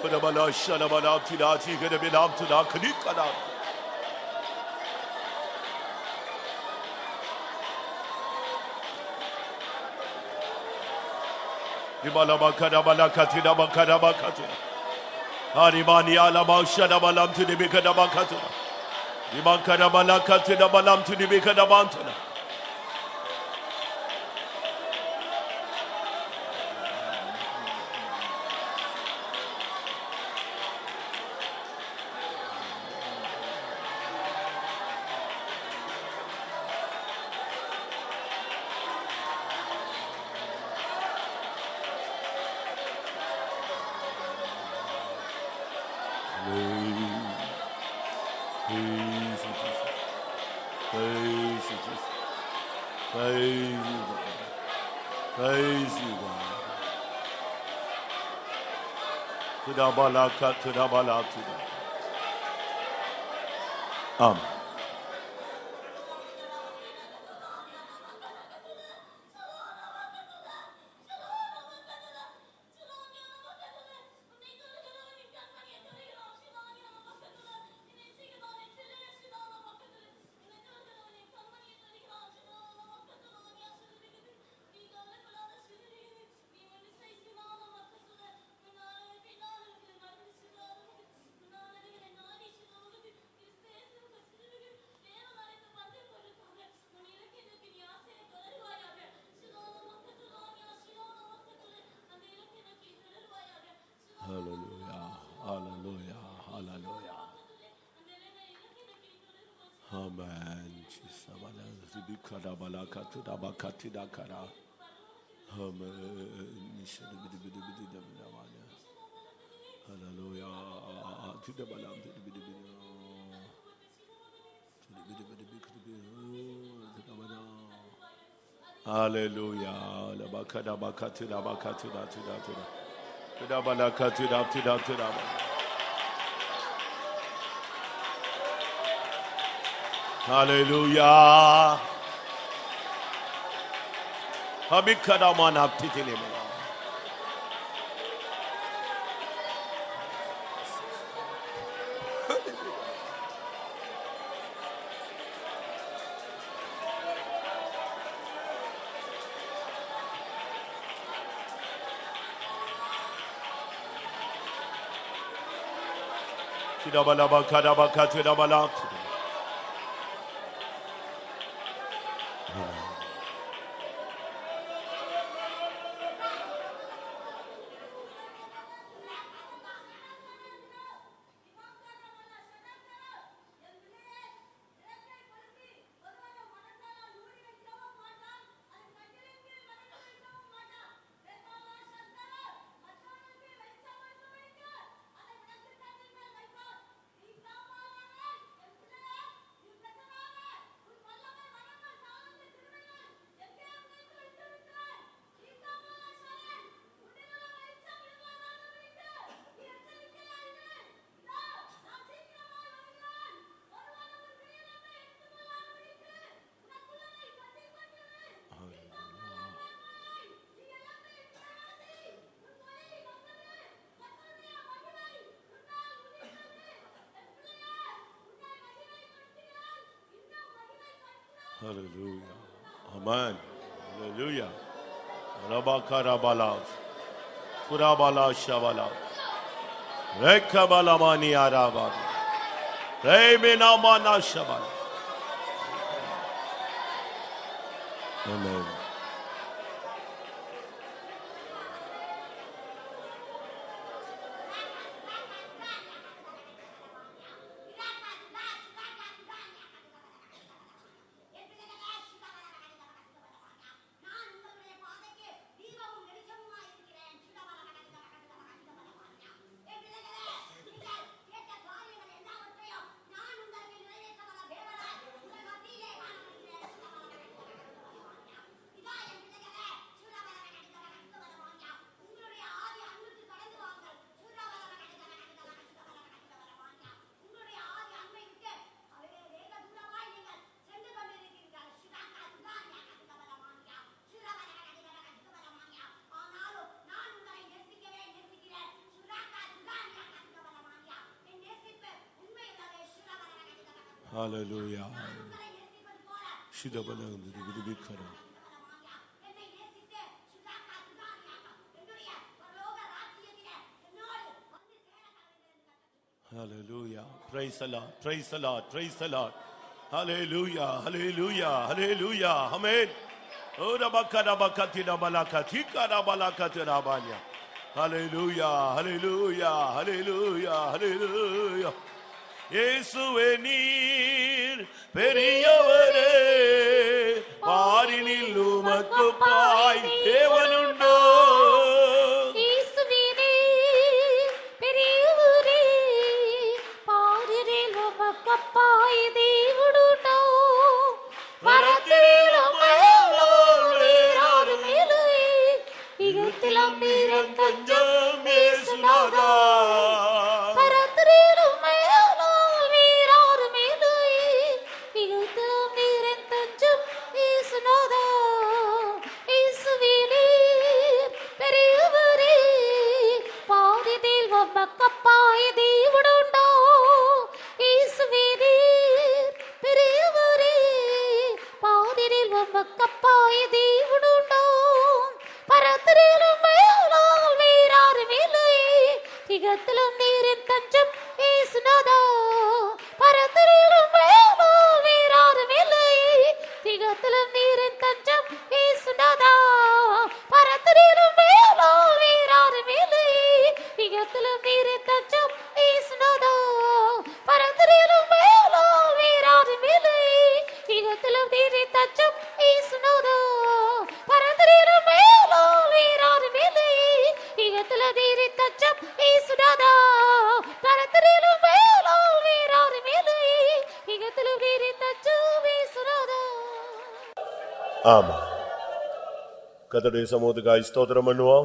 Kıramala şarabala tilati kıramela tila klik kadar. Dimala bakara balakatına bakara bakatına. Haribani alama şarabalam tini bir kadar bakatına. Diman karabalakatına balam tini bir kadar bantına. Amen. Hallelujah. Hallelujah. Hallelujah. Habikadamana pitilimela. Kidabala bakadabakatwe dabalatu. karabala. Kurabala şavala. Rekkabala mani araba. Reymina mana şavala. Amen. Hallelujah. Hallelujah. Praise the Lord. Praise the Lord. Praise the Lord. Hallelujah. Hallelujah. Hallelujah. Amen. Hallelujah. Hallelujah. Hallelujah. Hallelujah. இயேசுவே நீர் பெரியவரே. பாரினில் உமக்கு பாய். தேவனுண்டோ கத்தடைய praise ஸ்தோத்திரம் பண்ணுவோம்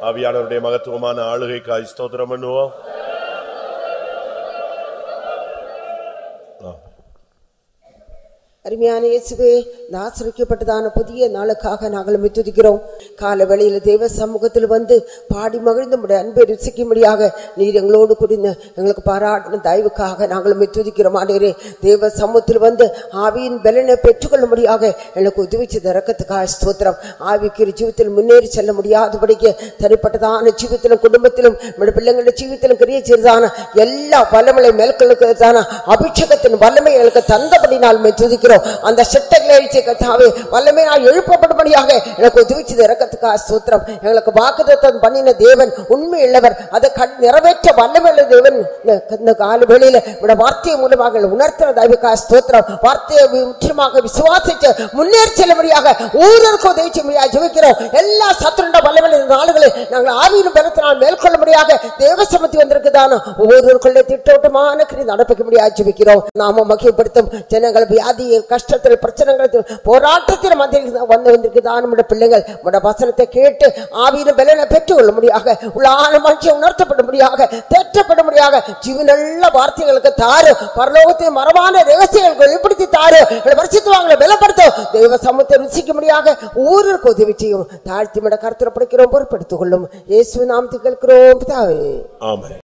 ஆவியானவருடைய மகத்துவமான ஆளுகைக்காய் ஸ்தோத்திரம் பண்ணுவோம் அருமையான இயேசுவே இந்த ஆசிரிக்கப்பட்டதான புதிய நாளுக்காக நாங்கள் மித்துதிக்கிறோம் கால வேளையில தேவ சமூகத்தில் வந்து பாடி மகிழ்ந்த உடைய அன்பை ருசிக்கும்படியாக நீர் எங்களோடு குடிந்த எங்களுக்கு பாராட்டின தயவுக்காக நாங்கள் துதிக்கிறோம். ஆண்டவரே தேவ சமூகத்தில் வந்து ஆவியின் பலனை பெற்றுக்கொள்ளும்படியாக எனக்கு உதவிச்சு இறக்கத்துக்காக ஸ்தோத்திரம். ஆவிக்கு ஜீவத்தில் முன்னேறி செல்ல முடியாதபடிக்கு தனிப்பட்டதான ஜீவத்திலும் குடும்பத்திலும் பிள்ளைங்களுடைய ஜீவத்திலும் கிரிய செய்ததான எல்லா வல்லமலை மேற்கொள்ளுக்கிறதான அபிஷேகத்தின் வல்லமை எனக்கு தந்தபடி நாள் துதிக்கிறோம். அந்த செட்டைகளை கத்தாவே வல்லமையால் எழுப்பப்படும்படியாக எனக்கு உதவிச்சது இருக்கிறதுக்காக சூத்திரம். எங்களுக்கு வாக்குதத்தம் பண்ணின தேவன் உண்மை உள்ளவர் அதை கண் நிறைவேற்ற வல்லமல்ல தேவன். இந்த- இந்த கால வேளையில உடைய வார்த்தை மூலமாக உணர்த்துற தயவுக்காக ஸ்தோத்திரம். வார்த்தையை முற்றிலுமாக விசுவாசிச்சு முன்னேறி செல்லும்படியாக ஊரருக்கு உதவி செய்ய ஜெபிக்கிறோம். எல்லா சத்துருண்ட வல்லமல்ல நாடுகளை நாங்கள் ஆவியிலும் பலத்தினால் மேற்கொள்ளும்படியாக தேவ சமத்தி வந்திருக்குதானோ ஒவ்வொருவருக்குள்ளே திட்டோட்டமான கிரி நடப்பிக்க முடியாது ஜெபிக்கிறோம். நாம மகிழ்ப்படுத்தும் ஜனங்கள் வியாதியில் கஷ்டத்தில் பிரச்சனைகள் போராட்டத்தில் மத்தியில் வந்து வந்திருக்குதான் நம்முடைய பிள்ளைகள் நம்முடைய வசனத்தை கேட்டு ஆவியின் பலனை பெற்றுக் கொள்ள முடியாக உள்ளான மனுஷன் உணர்த்தப்படும்படியாக தேற்றப்படும்படியாக ஜீவனுள்ள வார்த்தைகளுக்கு தாரு. பரலோகத்தின் மரபான ரகசியங்களுக்கு வெளிப்படுத்தி தாரு. வருஷத்துவாங்களை பலப்படுத்தும் தெய்வ சமூகத்தை ருசிக்க முடியாக ஊருக்கு உதவி செய்யும். தாழ்த்தி மட கருத்துரை படிக்கிறோம் பொறுப்படுத்திக் கொள்ளும். இயேசு நாம் திகழ்கிறோம் பிதாவே. ஆமென்.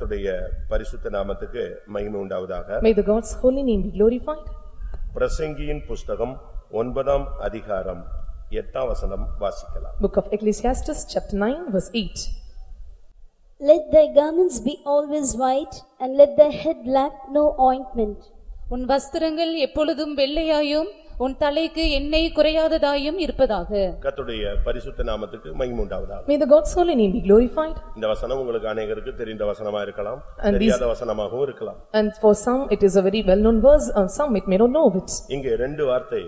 கர்த்தருடைய பரிசுத்த நாமத்துக்கு மகிமை உண்டாவதாக May the God's holy name be glorified. பிரசங்கியின் புஸ்தகம் ஒன்பதாம் அதிகாரம் எட்டாம் வசனம் வாசிக்கலாம் Book of Ecclesiastes, chapter 9, verse 8. Let thy garments be always white, and let thy head lack no ointment. உன் வஸ்திரங்கள் எப்பொழுதும் வெள்ளையாயும் உன் தலைக்கு எண்ணெய் குறையாததாயும் இருப்பதாக கர்த்தருடைய பரிசுத்த நாமத்துக்கு மகிமை உண்டாவதாக May the God's holy name be glorified. இந்த வசனம் உங்களுக்கு அநேகருக்கு தெரிந்த வசனமா இருக்கலாம் And these- தெரியாத வசனமாகவும் இருக்கலாம் And for some, it is a very well-known verse, and some it may not know it. இங்கே ரெண்டு வார்த்தை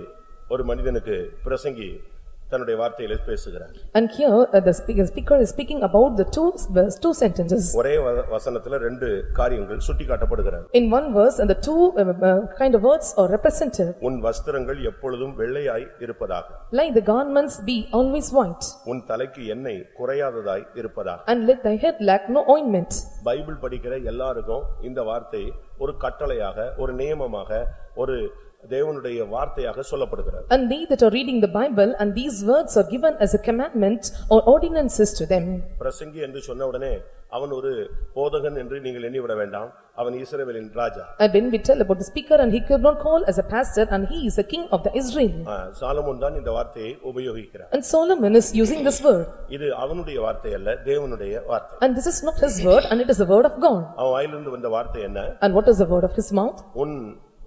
ஒரு மனிதனுக்கு பிரசங்கி தன்னுடைய வார்த்தையில பேசுகிறார் And here, uh, the speaker speaker is speaking about the two, verse, two sentences. ஒரே வசனத்துல ரெண்டு காரியங்கள் சுட்டிக்காட்டப்படுகிறது In one verse, and the two uh, uh, kind of words are represented. உன் வஸ்திரங்கள் எப்பொழுதும் வெள்ளையாய் இருப்பதாக Like the garments be always white, உன் தலைக்கு எண்ணெய் குறையாததாய் இருப்பதாக and let thy head lack no ointment. Bible படிக்கிற எல்லாருக்கும் இந்த வார்த்தை ஒரு கட்டளையாக ஒரு நியமமாக ஒரு தேவனுடைய வார்த்தையாக சொல்லப்படுகிறது And they that are reading the Bible, and these words are given as a commandment or ordinances to them. பிரசங்கி என்று சொன்ன உடனே அவன் ஒரு போதகன் என்று நீங்கள் எண்ணிவிட வேண்டாம் அவன் இஸ்ரவேலின் ராஜா And when we tell about the speaker, and he could not call as a pastor, and he is a king of the Israel. Solomon தான் இந்த வார்த்தையை உபயோகிக்கிறார் And Solomon is using this word. இது அவனுடைய வார்த்தை அல்ல தேவனுடைய வார்த்தை And this is not his word, and it is the word of God. அவன் வாயிலிருந்து வந்த வார்த்தை என்ன And what is the word of his mouth? உன்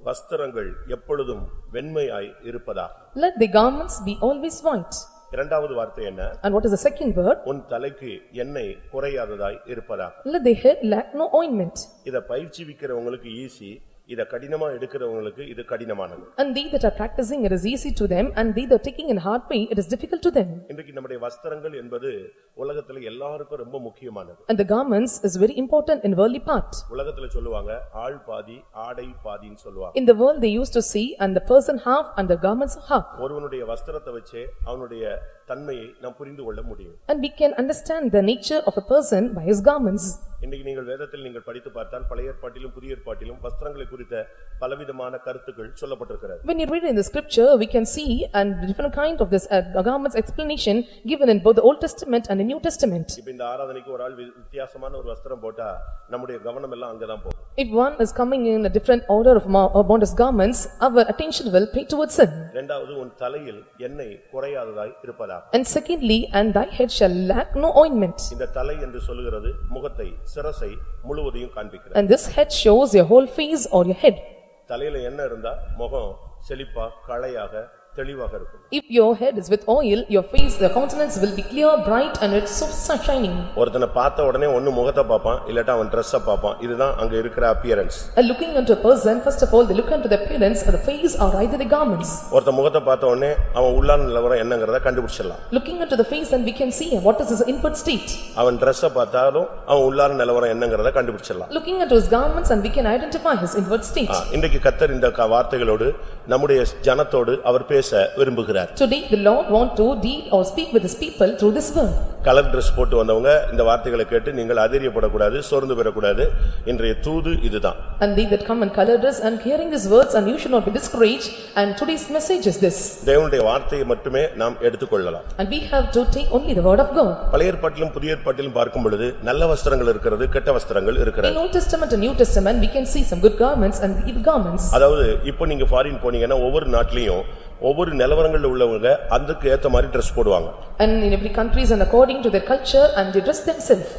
வஸ்திரங்கள் எப்பொழுதும் வெண்மையாய் இருப்பதாக Let the garments be always white. இரண்டாவது வார்த்தை என்ன And what is the second word? உன் தலைக்கு எண்ணெய் குறையாததாய் இருப்பதாக Let the head lack no ointment. இத பயிற்சிவிக்கிறவங்களுக்கு ஈஸி இத கடினமா எடுக்கிறவங்களுக்கு இது கடினமானது And they that are practicing, it is easy to them, and they that are taking in hard way, it is difficult to them. இன்றைக்கு நம்முடைய வஸ்திரங்கள் என்பது உலகத்துல எல்லாருக்கும் ரொம்ப முக்கியமானது And the garments is very important in worldly part. உலகத்துல சொல்லுவாங்க ஆள் பாதி ஆடை பாதின்னு சொல்லுவாங்க In the world, they used to see, and the person half, and the garments half. ஒருவனுடைய வஸ்திரத்தை வச்சே அவனுடைய தன்மையை நாம் புரிந்து கொள்ள முடியும் And we can understand the nature of a person by his garments. இன்னைக்கு நீங்கள் வேதத்தில் நீங்கள் படித்து பார்த்தால் பழைய ஏற்பாட்டிலும் புதிய ஏற்பாட்டிலும் வஸ்திரங்களை குறித்த பலவிதமான கருத்துக்கள் சொல்லப்பட்டிருக்கிறது When you read in the scripture, we can see and different kind of this uh, garments explanation given in both the Old Testament and the New Testament. இப்ப இந்த ஆராதனைக்கு ஒரு ஆள் வி- வித்தியாசமான ஒரு வஸ்திரம் போட்டா நம்முடைய கவனம் எல்லாம் அங்கதான் போகும் If one is coming in a different order of ma- or bondage garments, our attention will pay towards him. இரண்டாவது உன் தலையில் எண்ணெய் குறையாததாய் இருப்பதா And secondly, and thy head shall lack no ointment. இந்த தலை என்று சொல்லுகிறது முகத்தை சிரசை முழுவதையும் காண்பிக்கிறது And this head shows your whole face or your head. தலையில் எண்ணெய் இருந்தால் முகம் செழிப்பாக களையாக தெளிவாக இருக்கும் If your head is with oil, your face, the countenance will be clear, bright and it's so shining. ஒருத்தனை பார்த்த உடனே ஒன்னு முகத்தை பார்ப்பான் இல்லாட்டா அவன் ட்ரெஸ்ஸ பார்ப்பான் இதுதான் அங்க இருக்கிற appearance And looking unto a person, first of all, they look unto the appearance of the face or either the garments. ஒருத்தன் முகத்தை பார்த்த உடனே அவன் உள்ளான நிலவரம் என்னங்கறத கண்டுபிடிச்சிடலாம் Looking unto the face and we can see what is his inward state. அவன் ட்ரெஸ்ஸ பார்த்தாலும் அவன் உள்ளான நிலவரம் என்னங்கறத கண்டுபிடிச்சிடலாம் Looking unto his garments and we can identify his inward state. இன்றைக்கு கத்தர் இந்த வார்த்தைகளோடு நம்முடைய ஜனத்தோடு அவர் பேச விரும்புகிறார் Today, the Lord want to deal or speak with his people through this word. Colour Dress போட்டு வந்தவங்க இந்த வார்த்தைகளை கேட்டு நீங்கள் அதிரியப்படக்கூடாது சோர்ந்து பெறக்கூடாது இன்றைய தூது இதுதான் And they that come in color dress and hearing his words and you should not be discouraged and today's message is this. தேவனுடைய வார்த்தையை மட்டுமே நாம் எடுத்துக்கொள்ளலாம் And we have to take only the word of God. பழைய ஏற்பாட்டிலும் புதிய ஏற்பாட்டிலும் பார்க்கும் பொழுது நல்ல வஸ்திரங்கள் இருக்கிறது கெட்ட வஸ்திரங்கள் In இருக்கிறது Old Testament and New Testament, we can see some good garments and evil garments. அதாவது இப்போ நீங்க ஃபாரின் போனீங்கன்னா ஒவ்வொரு நாட்டிலையும் ஒவ்வொரு நிலவரங்கள்ல உள்ளவங்க அதுக்கு ஏத்த மாதிரி ட்ரெஸ் போடுவாங்க And in every countries and according to their culture and they dress themselves.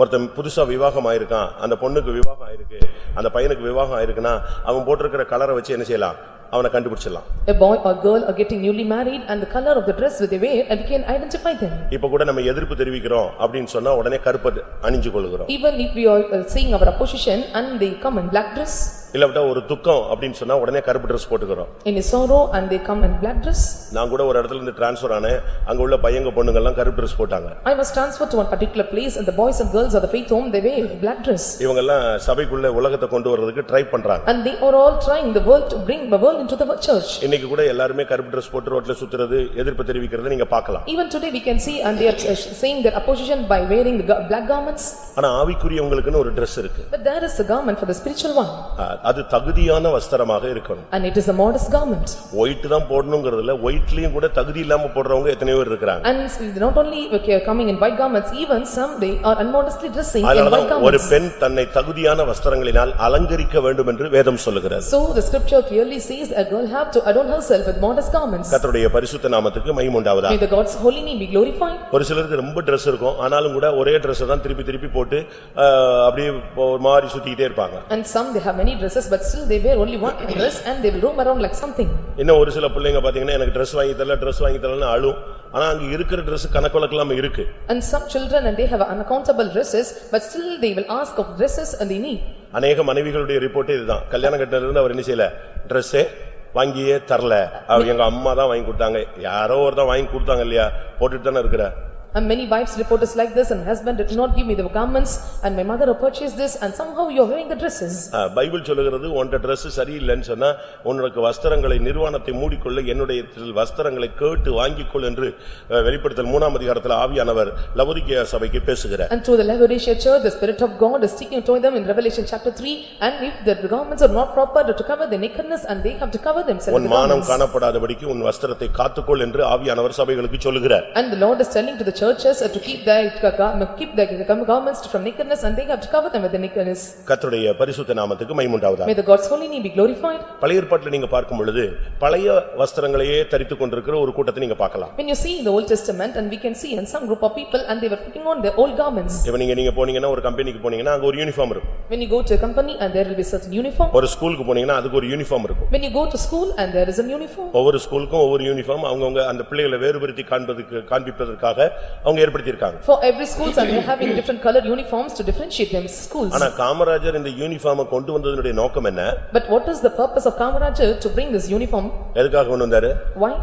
ஒருத்தன் புதுசா விவாகம் ஆயிருக்கான் அந்த பொண்ணுக்கு விவாகம் ஆயிருக்கு அந்த பையனுக்கு விவாகம் ஆயிருக்குன்னா அவன் போட்டிருக்கிற கலரை வச்சு என்ன செய்யலாம் அவனை கண்டுபிடிச்சிடலாம் A boy or girl are getting newly married and the color of the dress which they wear and we can identify them. இப்ப கூட நம்ம எதிர்ப்பு தெரிவிக்கிறோம் அப்படின்னு சொன்னா உடனே கருப்பை அணிஞ்சு கொள்கிறோம் Even if we are uh, saying our opposition and they come in black dress, இல்லாவிட்டா ஒரு துக்கம் அப்படின்னு சொன்னா உடனே கருப்பு Dress போட்டுக்கிறோம் in a sorrow and they come in black dress. நான் கூட ஒரு இடத்துல இருந்து டிரான்ஸ்பர் ஆனேன் அங்க உள்ள பையங்க பொண்ணுங்க எல்லாம் கருப்பு Dress போட்டாங்க I was transferred to one particular place and the boys and girls of the faith home, they wear black dress. இவங்க எல்லாம் சபைக்குள்ள உலகத்தை கொண்டு வர்றதுக்கு ட்ரை பண்றாங்க And they are all trying the world to bring the world into the church. இன்னைக்கு கூட எல்லாருமே கருப்பு Dress போட்டு ரோட்ல சுத்துறது எதிர்ப்பு தெரிவிக்கிறது நீங்க பார்க்கலாம் Even today we can see and they are uh, saying their opposition by wearing the ga- black garments. ஆனா ஆவிக்குரியவங்களுக்குன்னு ஒரு Dress இருக்கு But there is a garment for the spiritual one. ஆ, அது தகுதியான வஸ்திரமாக இருக்கணும் and it is a modest garment. White தான் போடணுங்கிறதுல ஒயிட்லயும் கூட தகுதி இல்லாம போடுறவங்க எத்தனை பேர் இருக்கிறாங்க And not only okay, coming in white garments, even some they are unmodestly dressing in white அதனாலதான் ஒரு garments. பெண் தன்னை தகுதியான வஸ்திரங்களினால் அலங்கரிக்க வேண்டும் என்று வேதம் சொல்லுகிறது So the scripture clearly says a girl have to adorn herself with modest garments. கர்த்தருடைய பரிசுத்த நாமத்துக்கு மகிமுண்டாவதா May the God's holy name be glorified. ஒரு சிலருக்கு ரொம்ப Dress இருக்கும் ஆனாலும் கூட ஒரே Dress தான் திருப்பி திருப்பி போட்டு அப்படியே ஒரு மாதிரி சுத்திக்கிட்டே இருப்பாங்க And some they have many dresses but still they wear only one dress and they will roam around like something. இன்னும் ஒரு சில பிள்ளைங்க பாத்தீங்கன்னா எனக்கு Dress வாங்கி தரல Dress வாங்கி தரலன்னு அழும். ஆனா அங்க இருக்கிற Dress கணக்கொலக்கெல்லாம் இருக்கு. And some children and they have unaccountable dresses but still they will ask of dresses and they need. அநேக மனைவிகளுடைய ரிப்போர்ட்டே இதுதான். கல்யாணம் கட்டினதுல இருந்து அவர் என்ன செய்யல? Dress-ஏ வாங்கியே தரல. எங்க அம்மா தான் வாங்கி கொடுத்தாங்க. யாரோ ஒருத்தன் வாங்கி கொடுத்தாங்க இல்லையா? போட்டுட்டு தானே இருக்கிற. And many wives report us like this and husband did not give me the garments and my mother purchased this and somehow you are wearing the dresses. Ah, Bible சொல்லுகிறது உன்ட Dress சரியில்லைன்னு சொன்னா உன்னுடைய வஸ்திரங்களை நிர்வாணத்தை மூடிக்கொள்ள என்னுடைய வஸ்திரங்களை கேட்டு வாங்கிக்கொள் என்று அ, வெளிப்படுத்தல் மூணாம் அதிகாரத்தில் ஆவியானவர் லவோதிக்கேயா சபைக்கு பேசுகிறார் And to the Laodicea church, the spirit of God is speaking to them in Revelation chapter three. And if the garments are not proper to cover their nakedness and they have to cover themselves உன் with the மானம் garments. காணப்படாதபடிக்கு உன் வஸ்திரத்தை காத்துக்கொள் என்று ஆவியானவர் சபைகளுக்கு சொல்லுகிறார் And the Lord is telling to the churches uh, to keep their, uh, keep their garments from nakedness and they have to cover them with the nakedness. கர்த்தருடைய பரிசுத்த நாமத்துக்கு மைமுண்டாவதா May the God's holy name be glorified. பழைய ஏற்பாட்டில் நீங்க பார்க்கும் பொழுது பழைய வஸ்திரங்களையே தரித்துக் கொண்டிருக்கிற ஒரு கூட்டத்தை நீங்க பார்க்கலாம் When you see in the Old Testament and we can see in some group of people and they were putting on their old garments. இப்ப நீங்க நீங்க போனீங்கன்னா ஒரு கம்பெனிக்கு போனீங்கன்னா அங்க ஒரு யூனிஃபார்ம் இருக்கும் When you go to a company and there will be certain uniform. ஒரு ஸ்கூலுக்கு போனீங்கன்னா அதுக்கு ஒரு யூனிஃபார்ம் இருக்கும் When you go to school and there is a uniform. ஒவ்வொரு ஸ்கூலுக்கும் ஒவ்வொரு யூனிஃபார்ம் அவங்கவங்க அந்த பிள்ளைகளை வேறுபடுத்தி காண்பதற்கு காண்பிப்பதற்காக அவங்க ஏற்படுத்தியிருக்காங்க For every schools are having different colored uniforms to differentiate them schools. ஆனா காமராஜர் இந்த யூனிஃபார்மை கொண்டு வந்ததனுடைய நோக்கம் என்ன But what is the purpose of Kamarajar to bring this uniform? எதுக்காக கொண்டு வந்தாரு Why?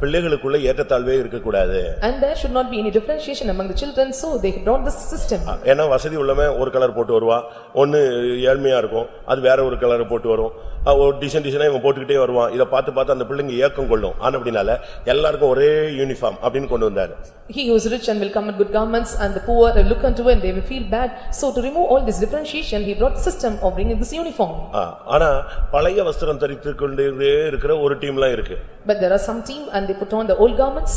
பிள்ளைகளுக்குள்ள ஏற்றத்தாழ்வே இருக்கக்கூடாது And there should not be any differentiation among the children, so they brought this system. ஏன்னா வசதி உள்ளவன் ஒரு கலர் போட்டு வருவா ஒன்னு ஏழ்மையா இருக்கும் அது வேற ஒரு கலர் போட்டு வரும் டிசைன் டிசைனா இவன் போட்டுக்கிட்டே வருவான் இத பார்த்து பார்த்து அந்த பிள்ளைங்க ஏக்கம் கொள்ளும் ஆனா அப்படினால எல்லாருக்கும் ஒரே யூனிஃபார்ம் அப்படின்னு கொண்டு வந்தாரு He who is rich and will come in good garments and the poor will look unto and they will feel bad. So to remove all this differentiation, he brought system of bringing this uniform. ஆனா பழைய வஸ்திரம் தரித்துக் கொண்டே இருக்கிற ஒரு டீம்லாம் இருக்கு But there are some team and they put on the old garments.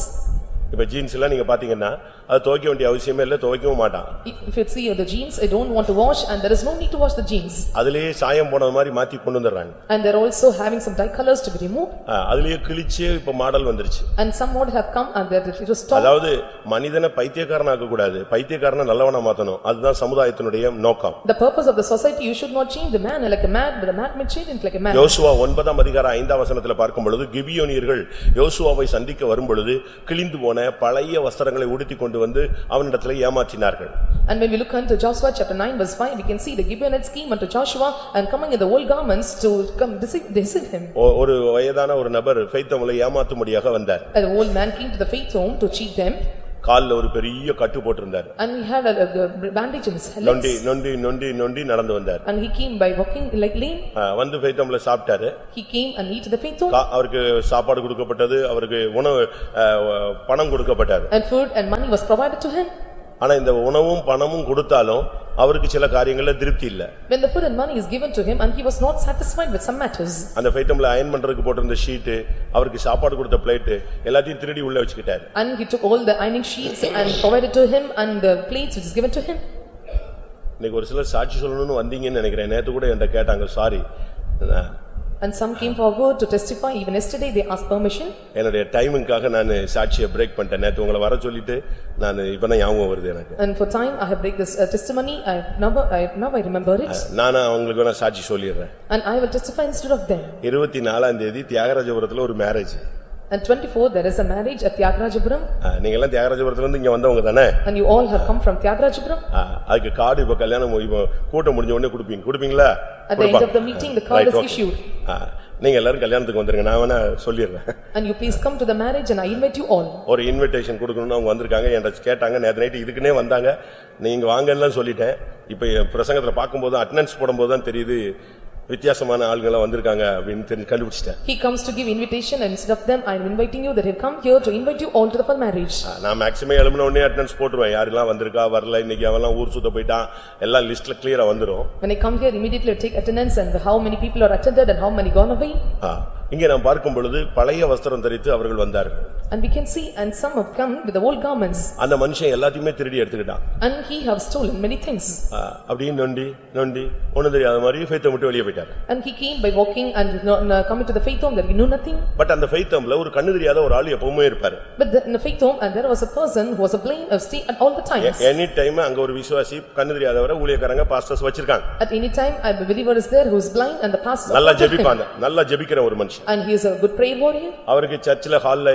இப்ப jeans எல்லாம் நீங்க பாத்தீங்கன்னா அது துவைக்க வேண்டிய அவசியமே இல்ல துவைக்கவும் மாட்டான் If you see the jeans, I don't want to wash and there is no need to wash the jeans. அதுலயே சாயம் போனது மாதிரி மாத்தி கொண்டு வந்துடுறாங்க And they're also having some dye colors to be removed. அதுலயே கிழிச்சு இப்ப மாடல் வந்துருச்சு And some more have come and that it was stopped. அதாவது மனிதனை பைத்தியக்காரனாக்க கூடாது பைத்தியக்காரனை நல்லவனா மாத்தணும் அதுதான் சமுதாயத்தினுடைய நோக்கம் The purpose of the society, you should not change the man like a man, but the man may change into like a man. யோசுவா ஒன்பதாம் அதிகாரம் ஐந்தாம் வசனத்துல பார்க்கும் பொழுது கிபியோனியர்கள் யோசுவாவை சந்திக்க வரும் பொழுது கிழிந்து போன பழைய வஸ்திரங்களை உடுத்திக் கொண்டு வந்து அவனிடத்துல ஏமாற்றினார்கள் And when we look unto Joshua chapter nine verse five, we can see the Gibeonites came unto Joshua and coming in the old garments to come deceive, deceive him. ஒ- ஒரு வயதான ஒரு நபர் ஃபெய்த்தவங்களை ஏமாத்தும்படியாக வந்தார் And the old man came to the faith home to cheat them கால்ல ஒரு பெரிய கட்டு போட்டிருந்தார் and he had a a bandage in his நொண்டி legs. நொண்டி நொண்டி நொண்டி நடந்து வந்தார் And he came by walking like lame. வந்து ஃபெய்த்தவங்களை சாப்பிட்டாரு He came and eat the கா- அவருக்கு சாப்பாடு கொடுக்கப்பட்டது அவருக்கு உணவு பணம் கொடுக்கப்பட்டாரு and food and money was provided to him. ஆனா இந்த உணவும் பணமும் கொடுத்தாலும் அவருக்கு சில காரியங்கள்ல திருப்தி இல்ல. When the food and money is given to him and he was not satisfied with some matters. அந்த ஃபைட்டம்ல அயன் பண்றதுக்கு போட்டிருந்த ஷீட்டு அவருக்கு சாப்பாடு கொடுத்த பிளேட் எல்லாத்தையும் திருடி உள்ள வச்சுக்கிட்டாரு. And he took all the ironing sheets and provided to him and the plates which is given to him. இன்னைக்கு ஒரு சிலர் சாட்சி சொல்லணும்னு வந்தீங்கன்னு நினைக்கிறேன். நேத்து கூட என்கிட்ட கேட்டாங்க sorry And some came forward to testify, even yesterday they asked permission. என்னுடைய டைமிங்காக நான் சாட்சியை பிரேக் பண்ணிட்டேன் நேத்து உங்களை வர சொல்லிட்டு நான் இப்பதான் ஞாபகம் வருது எனக்கு And for time, I have break this uh, testimony, I now, I now I remember it. நானும் அவங்களுக்கு வேணா சாட்சி சொல்லிடுறேன் And I will testify instead of them. இருபத்தி நாலாம் தேதி தியாகராஜபுரத்துல ஒரு marriage And twenty-four, there is a marriage at Tyagarajapuram. நீங்க எல்லாம் தியாகராஜபுரத்துல இருந்து இங்க வந்தவங்க தானே And you all have come from. ஆ, அதுக்கு கார்டு இப்ப கல்யாணம் இப்ப கூட்டம் முடிஞ்ச உடனே கொடுப்பீங்க. கொடுப்பீங்களா? At the end of the meeting, the card is issued. நீங்க எல்லாரும் கல்யாணத்துக்கு வந்துருங்க. நான் வேணா சொல்லிடுறேன். And you please come to the marriage and I invite you all. ஒரு இன்விடேஷன் கொடுக்கணும்னு அவங்க வந்திருக்காங்க. என்கிட்ட கேட்டாங்க. நேத்து நைட்டு இதுக்குன்னே வந்தாங்க. நீங்க வாங்கன்னு சொல்லிட்டேன். இப்ப பிரசங்கத்துல பார்க்கும்போது அட்டெண்டன்ஸ் போடும்போது தான் தெரியுது. வித்தியாசமான ஆளுங்கெல்லாம் வந்திருக்காங்க அப்படின்னு தெரிஞ்சு கண்டுபிடிச்சிட்டேன் He comes to give invitation and instead of them, I am inviting you that have come here to invite you all to the for marriage. ஆ, நான் மேக்ஸிமம் எழுப்பின உடனே அட்டெண்டன்ஸ் போட்டுருவேன் யாரெல்லாம் வந்திருக்கா வரல இன்னைக்கு அவன்லாம் ஊர் சுத்த போயிட்டான் எல்லாம் லிஸ்ட்ல கிளியரா வந்துரும் When I come here, immediately I take attendance and how many people are attended and how many gone away. ஆ, இங்கே நாம் பார்க்கும் பொழுது பழைய வஸ்திரம் தரித்து அவர்கள் வந்தார்கள் And we can see and some have come with the old garments அந்த மனுஷன் எல்லாத்தையுமே திருடி எடுத்துக்கிட்டான் and he have stolen many things. அப்படியே நொண்டி நொண்டி ஒண்ணும் தெரியாத மாதிரி ஃபெய்த்தை மட்டும் வெளியே போயிட்டாரு And he came by walking and coming to the faith home that he knew nothing. But அந்த ஃபெய்த்தம்ல ஒரு கண்ணு தெரியாத ஒரு ஆள் எப்பவுமே இருப்பாரு But the- in the faith home and there was a person who was a blind of stay at all the times. Any time அங்க ஒரு விசுவாசி கண்ணு தெரியாதவரை ஊழியக்காரங்க பாஸ்டர்ஸ் வச்சிருக்காங்க At any time, a believer is there who is blind and the pastor. நல்லா. ஜெபிப்பாங்க நல்லா ஜெபிக்கிற ஒரு மனுஷன் And he is a good prayer warrior. அவருக்கு சர்ச்சில் ஹால்ல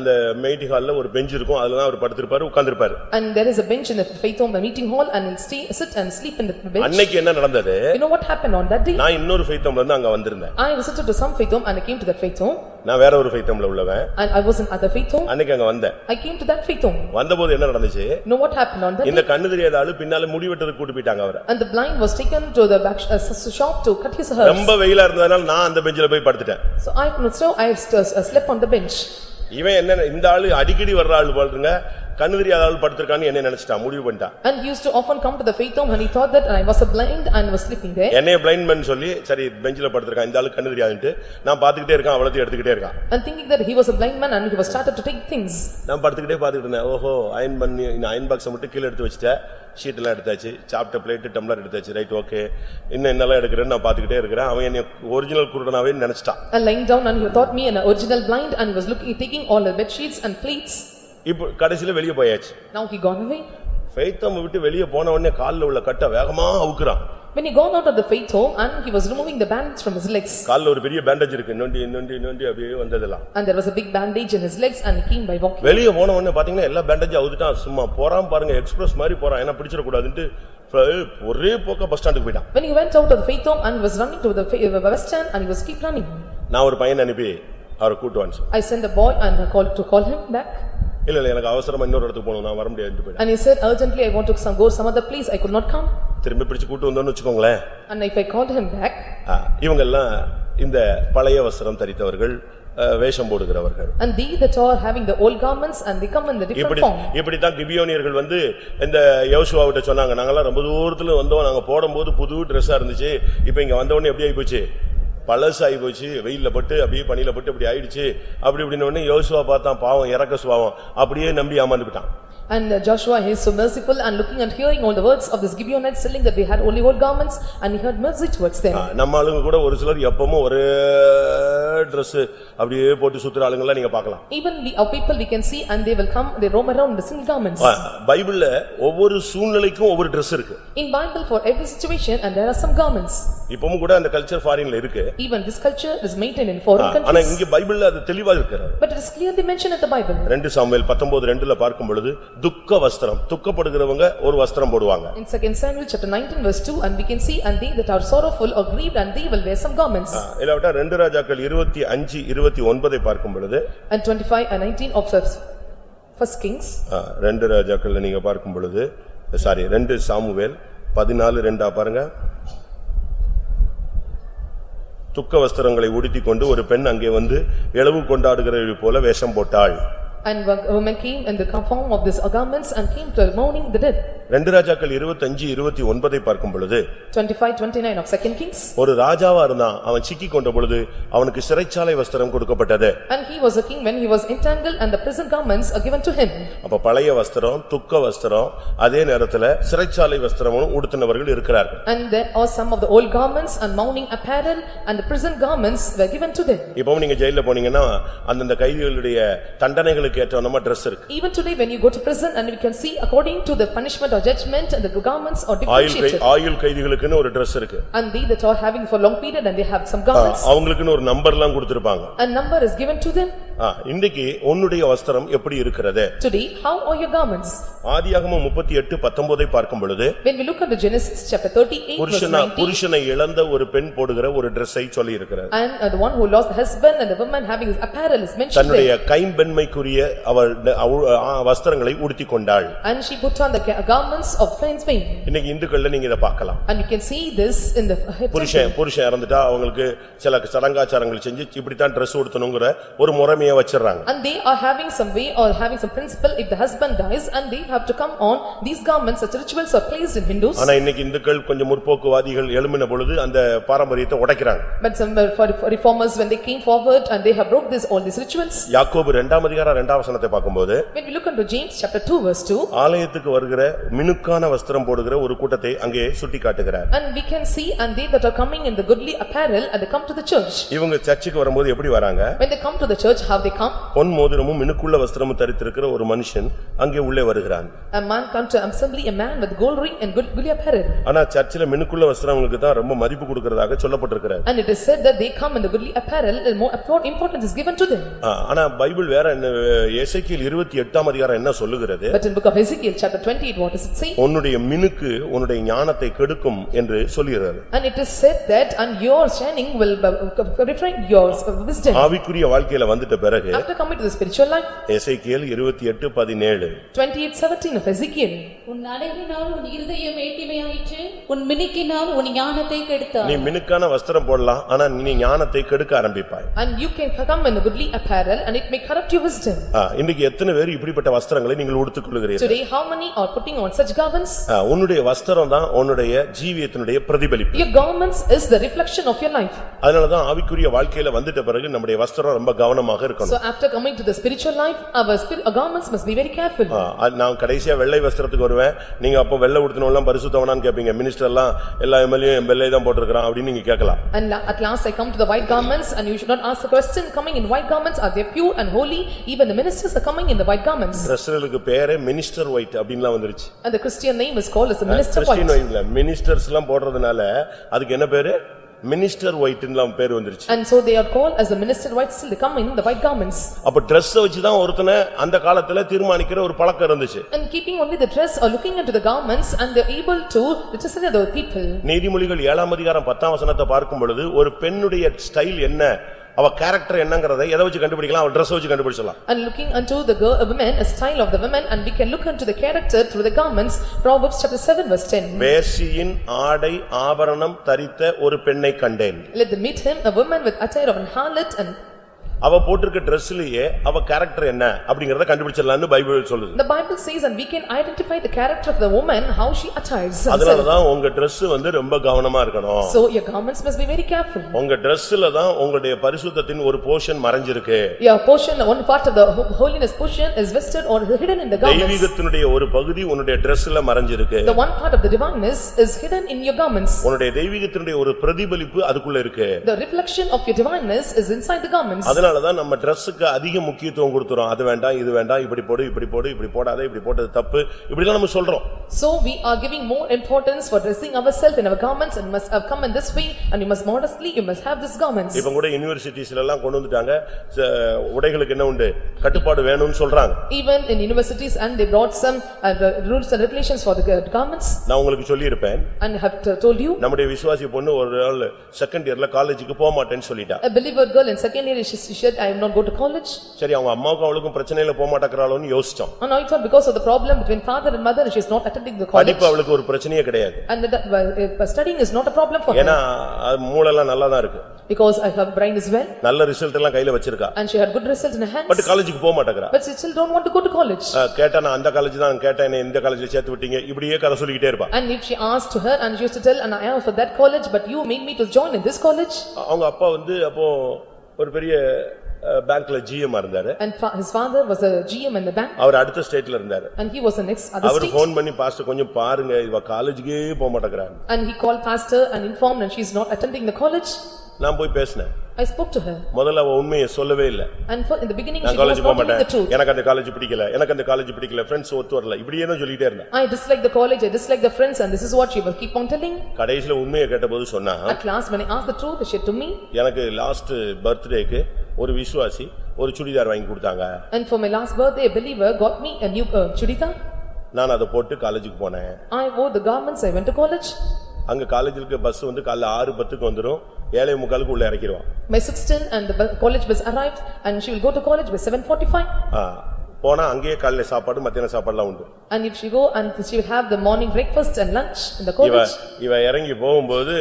அந்த மெயிட்டி ஹால்ல ஒரு பெஞ்ச் இருக்கும் அதுல தான் அவர் படுத்திருப்பாரு உட்கார்ந்திருப்பாரு And there is a bench in the faith home, a meeting hall and he'll stay, sit and sleep in the bench. அன்னைக்கு என்ன நடந்தது You know what happened on that day? நான் இன்னொரு ஃபெய்த்தம்ல இருந்து அங்க வந்திருந்தேன் I visited to some faith home and I came to that faith home நான் வேற ஒரு ஃபெய்த்தம்ல உள்ளவன் and I was in other faith home. அன்னைக்கு அங்க வந்தேன் I came to that faith home. வந்தபோது என்ன நடந்துச்சு You know what happened on that இந்த? கண்ணு தெரியாத ஆளு பின்னால முடி வெட்டுறதுக்கு கூட்டு போயிட்டாங்க அவரை And the blind was taken to the back uh, shop to cut his hair. ரொம்ப வெயிலா இருந்ததுனால நான் அந்த பெஞ்சில போய் படுத்துட்டேன் So I so I uh, slept on the bench. இவன் என்ன இந்த ஆளு அடிக்கடி வர்ற ஆளு போல்றங்க கண்ணு தெரியாத ஆள் படுத்திருக்கான்னு என்ன நினைச்சிட்டான் முடிவு பண்ணிட்டான் And he used to often come to the faith home and he thought that I was a blind and was sleeping there. என்னைய பிளைண்ட் மேன் சொல்லி சரி பெஞ்சில படுத்திருக்கான் இந்த ஆளு கண்ணு தெரியாதுன்ட்டு நான் பாத்துக்கிட்டே இருக்கேன் அவ்வளத்தையும் எடுத்துக்கிட்டே இருக்கான் And thinking that he was a blind man and he was started to take things. நான் படுத்துக்கிட்டே பாத்துக்கிட்டு ஓஹோ அயன் பண்ணி இந்த அயன் பாக்ஸை மட்டும் கீழே எடுத்து வச்சுட்டேன் ஷீட் எல்லாம் எடுத்தாச்சு சாப்பிட்ட பிளேட் டம்ளர் எடுத்தாச்சு. ரைட் ஓகே இன்னும் என்னெல்லாம் எடுக்கிறேன்னு நான் பாத்துக்கிட்டே இருக்கிறேன். அவன் என்னை ஒரிஜினல் குருடனாவே நினைச்சிட்டான். And lying down and he thought me an original blind and he was looking, taking all the bed sheets and plates. இப்போ கடைசியில வெளியே போயாச்சு. Now he gone away. ஃபெய்த்தம் விட்டு வெளியே போன உடனே கால்ல உள்ள கட்டை வேகமா அவுக்குறான். When he gone out of the faith home and he was removing the bandage from his legs. கால்ல ஒரு பெரிய பேண்டேஜ் இருக்கு நொண்டி நொண்டி நொண்டி அப்படியே வந்ததெல்லாம் And there was a big bandage in his legs and he came by walking. வெளியே போன உடனே பாத்தீங்கன்னா எல்லா பேண்டேஜ் அவுத்துட்டான் சும்மா போறான் பாருங்க எக்ஸ்பிரஸ் மாதிரி போறான் ஏன்னா பிடிச்சிட கூடாதுன்ட்டு ஒரே போக்க பஸ் ஸ்டாண்டுக்கு போயிட்டான் When he went out of the faith home and was running to the uh, west stand and he was keep running. நான் ஒரு பையன் அனுப்பி அவரை கூட்டுவான்னு சொன்னேன். I sent a boy and I called to call him back. இல்ல இல்ல எனக்கு அவசரமா இன்னொரு இடத்துக்கு போகணும். நான் வர முடியாதுன்னு போயிட்டேன். And he said urgently, I want to some- go some other place, I could not come. திரும்பி பிடிச்சு கூட்டு வந்தோம்னு வச்சுக்கோங்களேன். And if I called him back, ஆ, இவங்கெல்லாம் இந்த பழைய வஸ்திரம் தரித்தவர்கள் ஆ, வேஷம் போடுகிறவர்கள். and they that are having the old garments and they come in the different இப்படி form. இப்படித்தான் கிபியோனியர்கள் வந்து இந்த யோசுவாவிட்ட சொன்னாங்க. நாங்கெல்லாம் ரொம்ப தூரத்துல வந்தோம். நாங்க போடும்போது புது ட்ரெஸ்ஸா இருந்துச்சு. இப்ப இங்க வந்த உடனே எப்படி ஆகி பழசாகி போச்சு வெயிலில் பட்டு அப்படியே பனியில பட்டு இப்படி ஆயிடுச்சு. அப்படி இப்படின்னு உடனே யோசுவா பார்த்தான் பாவம் இறக்க சுவாவம் அப்படியே நம்பி ஏமாந்துட்டான் And uh, Joshua he is so merciful and looking and hearing all the words of this Gibeonites telling that they had only old garments and he had mercy towards them. நம்ம ஆளுங்க கூட ஒரு சிலர் எப்பவும் ஒரே Dress அப்படியே போட்டு சுத்துற ஆளுங்கெல்லாம் நீங்க பார்க்கலாம் Even we, our people we can see and they will come, they roam around the single garments. பைபிள்ல ஒவ்வொரு சூழ்நிலைக்கும் ஒவ்வொரு Dress இருக்கு In Bible for every situation and there are some garments. இப்பவும் கூட அந்த கல்ச்சர் ஃபாரின்ல இருக்கு Even this culture is maintained in foreign ஆனா countries. இங்க பைபிள்ல அது தெளிவா இருக்கிறது But it is clearly mentioned in the Bible. ரெண்டு சாமுவேல் பத்தொன்பது ரெண்டுல பார்க்கும் பொழுது துக்க வஸ்திரம் துக்கப்படுகிறவங்க ஒரு வஸ்திரம் போடுவாங்க In second Samuel chapter nineteen verse two and we can see and they that are sorrowful or grieved and they will wear some garments. இல்லாவிட்டா ரெண்டு ராஜாக்கள் இருபத்தி அஞ்சு இருபத்தி ஒன்பதை பார்க்கும் பொழுது And twenty-five and nineteen of first first Kings. ஆ, ரெண்டு ராஜாக்கள்ல நீங்க பார்க்கும் பொழுது சாரி ரெண்டு சாமுவேல் பதினாலு ரெண்டா பாருங்க துக்க வஸ்திரங்களை உடுத்திக் கொண்டு ஒரு பெண் அங்கே வந்து இளவு கொண்டாடுகிறது போல வேஷம் போட்டாள் And a woman came in the form of these garments and came to mourning the dead. ரெண்டு ராஜாக்கள் இருபத்தஞ்சு இருபத்தி ஒன்பதை பார்க்கும் பொழுது Twenty-five, twenty-nine of second Kings. ஒரு ராஜாவா இருந்தான் அவன் சிக்கி கொண்ட பொழுது அவனுக்கு சிறைச்சாலை வஸ்திரம் கொடுக்கப்பட்டது And he was a king when he was entangled and the prison garments are given to him. அப்ப பழைய வஸ்திரம் துக்க வஸ்திரம் அதே நேரத்துல சிறைச்சாலை வஸ்திரமும் உடுத்தினவர்கள் இருக்கிறார்கள் And there are some of the old garments and mourning apparel and the prison garments were given to them. இப்பவும் நீங்க ஜெயில போனீங்கன்னா அந்தந்த கைதிகளுடைய தண்டனைகளுக்கு ஏற்றவனமா Dress இருக்கு Even today when you go to prison and we can see according to the punishment or judgment and the garments are ஆயுள் கை- differentiated. ஆயுள் கைதிகளுக்குன்னு ஒரு Dress இருக்கு And they that are having for long period and they have some ah, garments அவங்களுக்குன்னு ஒரு நம்பர்லாம் கொடுத்திருப்பாங்க and number is given to them. ஆ, இன்றைக்கு உன்னுடைய வஸ்திரம் எப்படி இருக்கிறது Today, how are your garments? ஆதியாகமம் முப்பத்தி எட்டு பத்தொன்பதை பார்க்கும் பொழுது When we look into Genesis chapter thirty-eight verse புருஷனா nineteen. புருஷனை இழந்த ஒரு பெண் போடுகிற ஒரு டிரெஸ்ஸை சொல்லி இருக்கிறது And uh, the one who lost the husband and the woman having his apparel is mentioned தன்னுடைய. கைம்பெண்மைக்குரிய அவள் அவள், ஆ, வஸ்திரங்களை உடுத்திக் கொண்டாள் And she put on the ga- garments of Spain. இன்னைக்கு இந்துக்கள்ல நீங்க இதை பார்க்கலாம் And you can see this in the புருஷன். புருஷன் இறந்துட்டா அவங்களுக்கு சில சடங்காச்சாரங்கள் செஞ்சு இப்படித்தான் Dress உடுத்தணுங்கிற ஒரு முறைமையை வச்சிடுறாங்க And they are having some way or having some principle if the husband dies and they have to come on these garments such rituals are placed in Hindus. ஆனா இன்னைக்கு இந்துக்கள் கொஞ்சம் முற்போக்குவாதிகள் எழும்பின பொழுது அந்த பாரம்பரியத்தை உடைக்கிறாங்க But some uh, for for reformers when they came forward and they have broke this all these rituals. யாக்கோபு இரண்டாம் அதிகாரம் இரண்டாம் வசனத்தை பார்க்கும்போது When we look into James chapter two verse two ஆலயத்துக்கு வருகிற மினுக்கான வஸ்திரம் போடுகிற ஒரு கூட்டத்தை அங்கே சுட்டி காட்டுகிறார் and we can see and they that are coming in the goodly apparel and they come to the church. இவங்க சர்ச்சுக்கு வரும்போது எப்படி வராங்க When they come to the church, how they come? பொன் மோதிரமும் மினுக்குள்ள வஸ்திரமும் தரித்திருக்கிற ஒரு மனுஷன் அங்கே உள்ளே வருகிறான் A man come to assembly, a man with gold ring and good goodly apparel. ஆனா சர்ச்சில மினுக்குள்ள வஸ்திரங்களுக்கு தான் ரொம்ப மதிப்பு கொடுக்கறதாக சொல்லப்பட்டிருக்கிறது And it is said that they come in the goodly apparel and more appro- importance is given to them. ஆ, ஆனா Bible வேற என்ன எசேக்கியேல் இருபத்தி எட்டாம் அதிகாரம் என்ன சொல்லுகிறது But in book of Ezekiel, chapter twenty-eight, what does it say? உன்னுடைய மினுக்கு உன்னுடைய ஞானத்தை கெடுக்கும் என்று சொல்லுகிறது And it is said that and your shining will uh, refrain your wisdom. ஆவிக்குரிய வாழ்க்கையில வந்துட்ட பிறகு After coming to the spiritual life, எசேக்கியேல் இருபத்தி எட்டு பதினேழு twenty-eight seventeen of Ezekiel. உன் அழகினால் உன் இருதயம் மேட்டிமையாயிற்று உன் மினுக்கினால் உன் ஞானத்தை நீ கெடுத்தாய் மினுக்கான வஸ்திரம் போடலாம் ஆனா நீ ஞானத்தை கெடுக்க ஆரம்பிப்பாய் And you can come in the goodly apparel and it may corrupt your wisdom. ஆ, இன்னைக்கு எத்தனை பேர் இப்படிப்பட்ட வஸ்திரங்களை நீங்கள் உடுத்துக் கொள்கிறீர்கள் Today, how many are putting on such garments? ஆ, உன்னுடைய வஸ்திரம் தான் உன்னுடைய ஜீவியத்தினுடைய பிரதிபலிப்பு Your garments is the reflection of your life. அதனாலதான் ஆவிக்குரிய வாழ்க்கையில வந்துட்ட பிறகு நம்முடைய வஸ்திரம் ரொம்ப கவனமாக So இருக்கணும் after coming to the spiritual life, our spirit, our garments must be very careful. நான் கடைசியா வெள்ளை வஸ்திரத்துக்கு வருவேன் நீங்க அப்போ வெள்ளை உடுத்தினவெல்லாம் பரிசுத்தவனான்னு கேப்பீங்க மினிஸ்டர் எல்லாம் எல்லா எம்எல்ஏ வெள்ளை தான் போட்டிருக்கிறான் அப்படின்னு நீங்க கேட்கலாம் And at last I come to the white garments and you should not ask the question, coming in white garments, are they pure and holy? Even the ministers are coming in the white garments. கிறிஸ்தவர்களுக்கு பேரே minister white அப்படின்லாம் வந்துருச்சு And the Christian name is called as the minister white. ஒயிட்ல ministers எல்லாம் போடுறதுனால அதுக்கு என்ன பேரு மினிஸ்டர் ஒயிட்லாம் பேர் வந்துருச்சு And so they are called as the minister white, still they come in the white garments. அப்ப Dress வச்சு தான் ஒருத்தனை அந்த காலத்துல தீர்மானிக்கிற ஒரு பழக்கம் இருந்துச்சு And keeping only the dress or looking into the garments and they're able to legislate the people. நீதிமொழிகள் ஏழாம் அதிகாரம் பத்தாம் வசனத்தை பார்க்கும் பொழுது ஒரு பெண்ணுடைய ஸ்டைல் என்ன அவ கேரக்டர் என்னங்கறதை எதை வச்சு கண்டுபிடிக்கலாம் அவ Dress வச்சு கண்டுபிடிச்சலாம் And looking unto the girl, a woman, a style of the woman and we can look into the character through the garments. Proverbs chapter seven verse ten. வேசியின் ஆடை ஆபரணம் தரித்த ஒரு பெண்ணை கண்டேன் Let them meet him, a woman with attire of an harlot and அவ போட்டிருக்க Dressலயே அவ character என்ன அப்படிங்கறத கண்டுபிடிச்சிடலாம்னு பைபிள் சொல்லுது The Bible says and we can identify the character of the woman, how she attires herself. அதனாலதான் உங்க Dress வந்து ரொம்ப கவனமா இருக்கணும் So your garments must be very careful. உங்க Dressல தான் உங்களுடைய பரிசுத்தத்தின் ஒரு portion மறைஞ்சிருக்கு Your portion, one part of the ho- holiness portion is vested or hidden in the garments. தெய்வீகத்தினுடைய ஒரு பகுதி உன்னுடைய Dressல மறைஞ்சிருக்கு The one part of the divineness is hidden in your garments. உன்னுடைய தெய்வீகத்தினுடைய ஒரு பிரதிபலிப்பு அதுக்குள்ள இருக்கு The reflection of your divineness is inside the garments. அதனாலதான் நம்ம Dressக்கு அதிக முக்கியத்துவம் கொடுத்துறோம் அது வேண்டாம் இது வேண்டாம் இப்படி போடு இப்படி போடு இப்படி போடாத இப்படி போட்டது தப்பு இப்படிலாம் நம்ம சொல்றோம் So we are giving more importance for dressing ourselves in our garments and must have come in this way and you must modestly, you must have these garments. இப்ப கூட யூனிவர்சிட்டிஸ்ல எல்லாம் கொண்டு வந்துட்டாங்க ச- உடைகளுக்கு என்ன உண்டு கட்டுப்பாடு வேணும்னு சொல்றாங்க Even in universities and they brought some uh, the rules and regulations for the gar- garments நான் உங்களுக்கு சொல்லியிருப்பேன் and have told you. நம்முடைய விசுவாசி பொண்ணு ஒரு நாள் செகண்ட் இயர்ல காலேஜுக்கு போக மாட்டேன்னு சொல்லிட்டா A believer girl in second year, she she said, I am not go to college. சரி அவங்க அம்மாவுக்கும் அவளுக்கும் பிரச்சனையில போக மாட்டேங்கிறாளோன்னு யோசிச்சோம் And I thought because of the problem between father and mother, she is not attending the college. படிப்பு அவளுக்கு ஒரு பிரச்சனையே கிடையாது And that, uh, studying is not a problem for her. அது மூளெல்லாம் நல்லா தான் இருக்கு Because uh, her brain is well நல்ல ரிசல்ட் எல்லாம் கையில வச்சிருக்கா and she had good results in her hands. But காலேஜுக்கு போக மாட்டேங்கிறா But she still don't want to go to college. கேட்டா நான் அந்த காலேஜ் தான் கேட்டேன் இந்த காலேஜ்ல சேர்த்து விட்டீங்க இப்படியே கதை சொல்லிக்கிட்டே இருப்பா And if she asked to her and she used to tell, and I am for that college, but you made me to join in this college. அவங்க அப்பா வந்து அப்போ ஒரு பெரிய பேங்க்ல ஜிஎம் இருந்தாரு And his father was a GM in the bank அவர் அடுத்த ஸ்டேட்ல இருந்தாரு and he was the next other அவர் state. போன் பண்ணி பாஸ்டர் கொஞ்சம் பாருங்க இவ காலேஜுக்கே போக மாட்டேங்கிறாங்க And he called pastor and informed and she is not attending the college. நான் போய் பேசினேன் I spoke to her முதல்ல அவ உண்மையை சொல்லவே இல்ல and for- in the beginning she நான் was காலேஜ் போக not telling the மாட்டேன் truth. எனக்கு அந்த காலேஜ் பிடிக்கல எனக்கு அந்த காலேஜ் பிடிக்கல ஃப்ரெண்ட்ஸ் ஒத்து வரல இப்படியே தான் சொல்லிட்டே இருந்தேன் I dislike the college, I dislike the friends and this is what she will keep on telling. கடைசில உண்மையை கேட்டபோது சொன்னா At last, when I asked the truth, she said to me, எனக்கு லாஸ்ட் பர்த்டேக்கு ஒரு விசுவாசி ஒரு சுடிதார் வாங்கி கொடுத்தாங்க And for my last birthday, a believer got me a new uh, chudita. நான் அதை போட்டு காலேஜுக்கு போனேன் I wore the garments, I went to college. அங்க காலேஜுக்கு பஸ் வந்து காலைல ஆறு பத்துக்கு வந்துரும் ஏழை முக்காலுக்கு உள்ள இறக்கிடுவான் My sixteen and the bu- college bus arrived and she will go to college by seven forty-five. ஆ, போனா அங்கேயே காலையில சாப்பாடு மத்தியான சாப்பாடுலாம் உண்டு And if she go and she will have the morning breakfast and lunch in the இவ college. இவ இறங்கி போகும்போது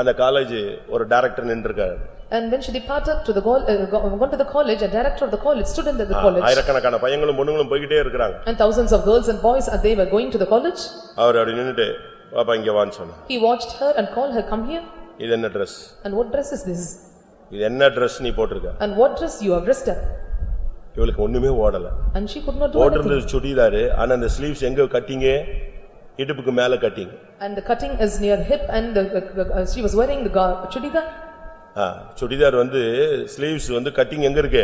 அந்த காலேஜ் ஒரு டைரக்டர் நின்றுருக்காரு And when she departed to the col, uh, go- gone to the college, a director of the college stood in the the college. ஆயிரக்கணக்கான பையங்களும் பொண்ணுங்களும் போய்கிட்டே இருக்கிறாங்க And thousands of girls and boys, and they were going to the college. அவர் அப்படி நின்னுட்டு பாப்பா இங்க வான்னு சொன்னார் He watched her and called her, come here. இது என்ன dress And what dress is this? இது என்ன ட்ரெஸ் நீ போட்டிருக்க And what dress you have dressed up? இவளுக்கு ஒண்ணுமே ஓடல And she could not do anything. போட்டிருந்தது சுடிதாரு ஆனா அந்த ஸ்லீவ்ஸ் எங்க கட்டிங்க இடுப்புக்கு மேல கட்டிங்க And the cutting is near hip and the- the- uh, she was wearing the ga- chudidar. Churidar வந்து ஸ்லீவ்ஸ் வந்து கட்டிங் எங்க இருக்கு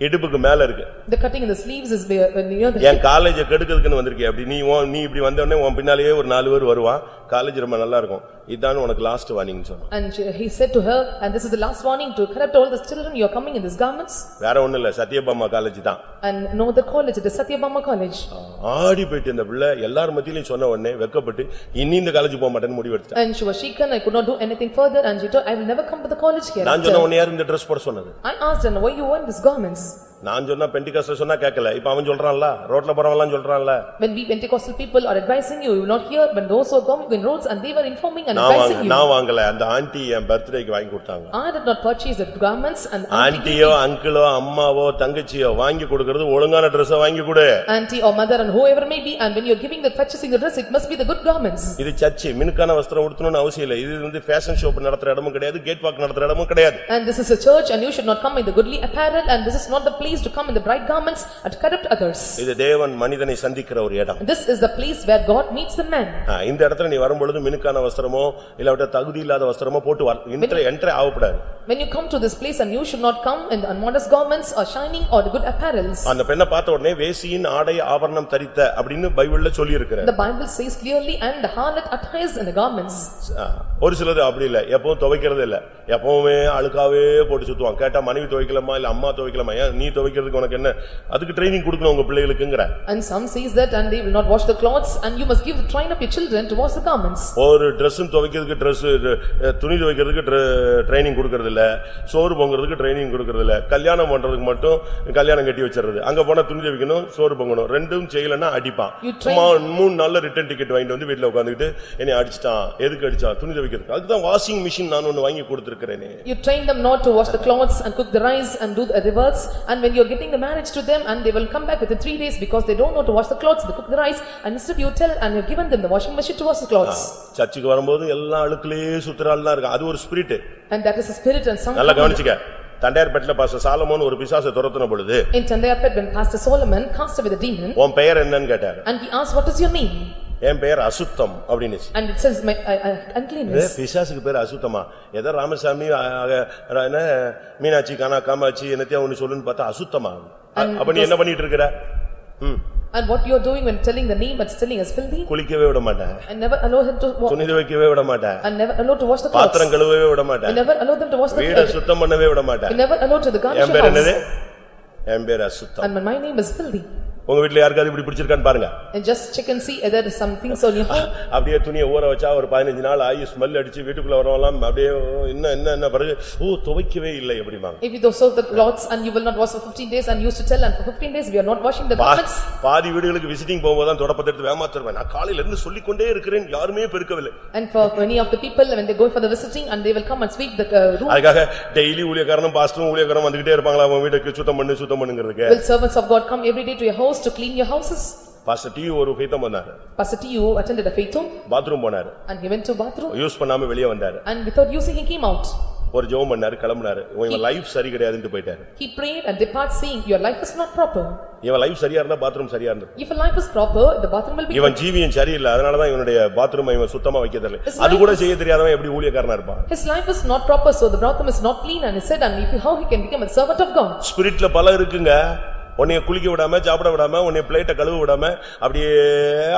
இடுப்புக்கு மேல இருக்கு. The cutting in the sleeves is near the என். காலேஜ கெடுக்கிறதுக்குன்னு வந்திருக்கே அப்படி நீ உன்- நீ இப்படி வந்த உடனே உன் பின்னாலேயே ஒரு நாலு பேர் வருவான். காலேஜ் ரொம்ப நல்லா இருக்கும். இதான் உனக்கு லாஸ்ட் வார்னிங் சொன்னான் And she- he said to her, and this is the last warning to correct all the children, you are coming in these garments. வேற ஒண்ணும் இல்ல சத்யபாமா காலேஜ் தான் And no other college, it is Satyabama College. ஆடி போயிட்டு இந்த பிள்ளை எல்லார் மத்தியிலையும் சொன்ன உடனே வெக்கப்பட்டு இனி இந்த காலேஜ் போக மாட்டேன்னு முடிவெடுத்தேன் And she was shaken, I could not do anything further, and she told, I will never come to the college here. நான் சொன்ன உடனே யார் இந்த ட்ரெஸ் போட சொன்னது I asked her, why you wear these garments? நான் சொன்னா பெண்டிகாஸ்ல சொன்னா கேட்கல இப்ப அவன் சொல்றான்ல ரோட்ல போறவன்லாம் சொல்றான்ல When we Pentecostal people are advising you, you will not hear, when those who going in roads and they were informing and advising you. நான் வாங்கல அந்த ஆன்ட்டி என் பர்த்டேக்கு வாங்கி கொடுத்தாங்க I did not purchase the garments and ஆன்ட்டியோ அங்கிளோ அம்மாவோ தங்கச்சியோ வாங்கி கொடுக்கறது ஒழுங்கான ட்ரெஸ் வாங்கி கொடு auntie or mother and whoever may be, and when you are giving the purchasing the dress, it must be the good garments. இது சர்ச்சு மினுக்கான வஸ்திரம் உடுத்தணும்னு அவசியம் இல்லை இது வந்து ஃபேஷன் ஷோப் நடத்துற இடமும் கிடையாது கேட் வாக் நடத்துற இடமும் கிடையாது And this is a church and you should not come in the goodly apparel and this is not the place to come in the bright garments and corrupt others. இது தேவன் மனிதனை சந்திக்கிற ஒரு இடம் This is the place where God meets the man. ஆ, இந்த இடத்துல நீ வரும்பொழுது மினுக்கான வஸ்திரமோ இல்லாவிட்ட தகுதி இல்லாத வஸ்திரமோ போட்டு என்ட்ரே என்ட்ரே ஆகக்கூடாது When you come to this place and you should not come in the unmodest garments or shining or the good apparels. அந்த பெண்ணை பார்த்த உடனே வேசியின் ஆடை ஆபரணம் தரித்த அப்படின்னு பைபிள்ல சொல்லி The Bible says clearly and the harlot attires in the garments. ஒரு சிலது அப்படி இல்ல எப்பவும் துவைக்கிறது இல்ல எப்பவுமே அழுக்காவே போட்டு சுத்துவான் கேட்டா மனைவி துவைக்கலாமா இல்ல அம்மா துவைக்கலாமா ஏன் நீ துவைக்கிறதுக்கு உனக்கு என்ன? அதுக்கு ட்ரைனிங் கொடுக்கணும் உங்க பிள்ளைகளுக்குங்கிற. And some says that and they will not wash the clothes and you must give, train up your children to wash the garments. ஒரு ட்ரெஸ்ஸும் துவைக்கிறதுக்கு ட்ரெஸ் துணி துவைக்கிறதுக்கு ட்ரைனிங் கொடுக்கறது இல்ல சோறு பொங்குறதுக்கு ட்ரைனிங் கொடுக்கறது இல்ல கல்யாணம் பண்றதுக்கு மட்டும் கல்யாணம் கட்டி வச்சிடுறது. அங்க போனா துணி துவைக்கணும் சோறு பொங்கணும். ரெண்டும் செய்யலன்னா அடிப்பான். மூணு நாள்ல ரிட்டர்ன் டிக்கெட் வாங்கிட்டு வந்து வீட்டுல உட்காந்துக்கிட்டு என்னை அடிச்சிட்டான். எதுக்கு அடிச்சான்? துணி துவைக்கிறதுக்கு. அதுதான் வாஷிங் மிஷின் நான் ஒண்ணு வாங்கி கொடுத்திருக்கிறேனே. You train them not to wash the clothes and cook the rice and do the reverse. And when you are getting the marriage to them and they will come back within three days because they don't know to wash the clothes, they cook the rice. And instead you tell and you've given them the washing machine to wash the clothes. சர்ச்சுக்கு வரும்போது எல்லாம் அழுக்குலயே சுத்துறாள்லாம் இருக்கு அது ஒரு spirit And that is a spirit and some. நல்லா கவனிச்சுக்க தண்டையார்பேட்டில பாச Solomon ஒரு பிசாசை துரத்துன பொழுது In Tandayapet when Pastor Solomon cast away the demon உன் பெயர் என்னன்னு கேட்டாரு and he asked, what is your name? என் பெயர் அசுத்தம் அப்படின்னு And it says, my uh, uh, A, uncleanness. பிசாசுக்கு பேர் அசுத்தமா ஏதோ ராமசாமி என்ன மீனாட்சி கானா காமாட்சி என்னத்தையா ஒண்ணு சொல்லுன்னு பார்த்தா அசுத்தமா அப்ப நீ என்ன பண்ணிட்டு இருக்கிற ம், And what you are doing when telling the name but telling us filthy? குளிக்கவே விட மாட்டேன் And never allow him to துணி துவைக்கவே விட மாட்டேன் and never allow to wash the clothes. பாத்திரம் கழுவவே விட You மாட்டேன் never allow them to wash the clothes. சுத்தம் பண்ணவே விட மாட்டேன் You never allow to the your பேர் என்னது house. என் பேர் அசுத்தம் And my name is filthy. உங்க வீட்டுல யாருக்காவது இப்படி பிடிச்சிருக்கான்னு பாருங்க And just check and see whether some things on your home. அப்படியே துணியை ஊற வச்சா ஒரு பதினஞ்சு நாள் ஆகி ஸ்மெல் அடிச்சு வீட்டுக்குள்ள வரவெல்லாம் அப்படியே என்ன என்ன என்ன பிறகு ஓ துவைக்கவே இல்லை அப்படிம்பாங்க If you soak the clothes and you will not wash for fifteen days and used to tell and for fifteen days we are not washing the garments. பாதி வீடுகளுக்கு விசிட்டிங் போகும்போது தான் தொடப்பத்தை எடுத்து வேமாத்துருவேன் நான் காலையில இருந்து சொல்லிக்கொண்டே இருக்கிறேன் யாருமே பெருக்கவில்லை And for many of the people when they go for the visiting and they will come and sweep the uh, room. அதுக்காக டெய்லி ஊழியக்காரனும் பாஸ்டரும் ஊழியக்காரரும் வந்துகிட்டே இருப்பாங்களா அவன் வீட்டுக்கு சுத்தம் பண்ணு சுத்தம் பண்ணுங்கிறதுக்கு Will servants of God come every day to your house to clean your houses? Pastor TV ஒரு ஃபீத்தம் பண்ணாரு Pastor T.U. attended a faith home bathroom போனாரு and he went to bathroom use பண்ணாம வெளியே வந்தாரு and without using he came out. ஒரு ஜெபம் பண்ணாரு கிளம்புனாரு இவன் லைஃப் சரி கிடையாதுன்னு போயிட்டாரு He prayed and departed saying, your life is not proper. இவன் லைஃப் சரியா இருந்தா பாத்ரூம் சரியா இருந்தது If your life is proper, the bathroom will be. இவன் ஜீவியம் சரியில்லை அதனாலதான் இவனுடைய பாத்ரூம் இவன் சுத்தமா வைக்க தெரியல அது கூட செய்ய தெரியாதவன் எப்படி ஊழியக்காரனா இருப்பான் His life is not proper, so the bathroom is not clean and he said, and if how he can become a servant of God? ஸ்பிரிட்ல பல இருக்குங்க உன்னைய குளிக்க விடாம சாப்பிட விடாம உன்னைய பிளேட்டை கழுவ விடாம அப்படியே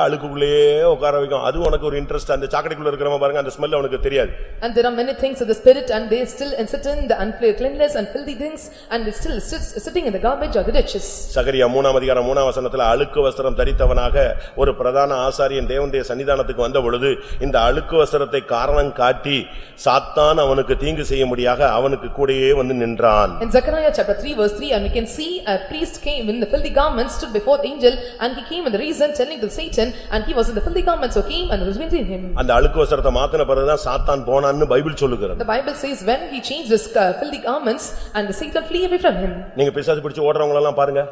அழுக்குள்ளேயே உட்கார வைக்கும். அது உனக்கு ஒரு இன்ட்ரெஸ்ட் அந்த சாக்கடைக்குள்ள இருக்கிறவங்க பாருங்க அந்த ஸ்மெல் அவனுக்கு தெரியாது. And there are many things of the spirit and they still sit in the uncleanness and filthy things and they still sit sitting in the garbage or the ditches. சகரியா மூணாம் அதிகாரம் மூணாம் வசனத்துல அழுக்கு வஸ்திரம் தரித்தவனாக ஒரு பிரதான ஆசாரியன் தேவனுடைய சன்னிதானத்துக்கு வந்த பொழுது இந்த அழுக்கு வஸ்திரத்தை காரணம் காட்டி சாத்தான் அவனுக்கு தீங்கு செய்ய முடியாக அவனுக்கு கூடயே வந்து நின்றான். In Zechariah chapter 3 verse 3 and we can see a priest came in the filthy garments stood before the angel and he came in the reason telling to Satan and he was in the filthy garments so came and was between him. அந்த அழுக்கு வஸ்திரத்தை மாத்தின பிறகுதான் சாத்தான் போனான்னு Bible சொல்லுகிறது The Bible says when he changed his uh, filthy garments and the Satan flee away from him நீங்க பிசாசு பிடிச்சு ஓடுறவங்க எல்லாம் பாருங்க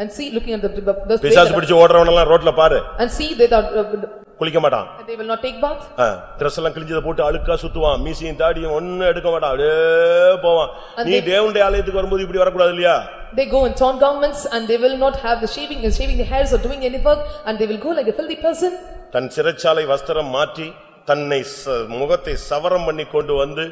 and see looking at the those பிசாசு பிடிச்சு ஓடுறவங்க எல்லாம் ரோட்ல பாரு. and see that uh, குளிக்க மாட்டான். They will not take bath. Dress எல்லாம் கிழிஞ்சதை போட்டு அழுக்கா சுத்துவான். மீசியும் தாடியும் ஒண்ணும் எடுக்க மாட்டான். அப்படியே போவான். நீ தேவனுடைய ஆலயத்துக்கு வரும்போது இப்படி வரக்கூடாது இல்லையா? They go in torn garments and they will not have the shaving, shaving the hairs or doing any work and they will go like a filthy person. தன் சிறைச்சாலை வஸ்திரம் மாற்றி தன்னை முகத்தை சவரம் பண்ணி கொண்டு வந்து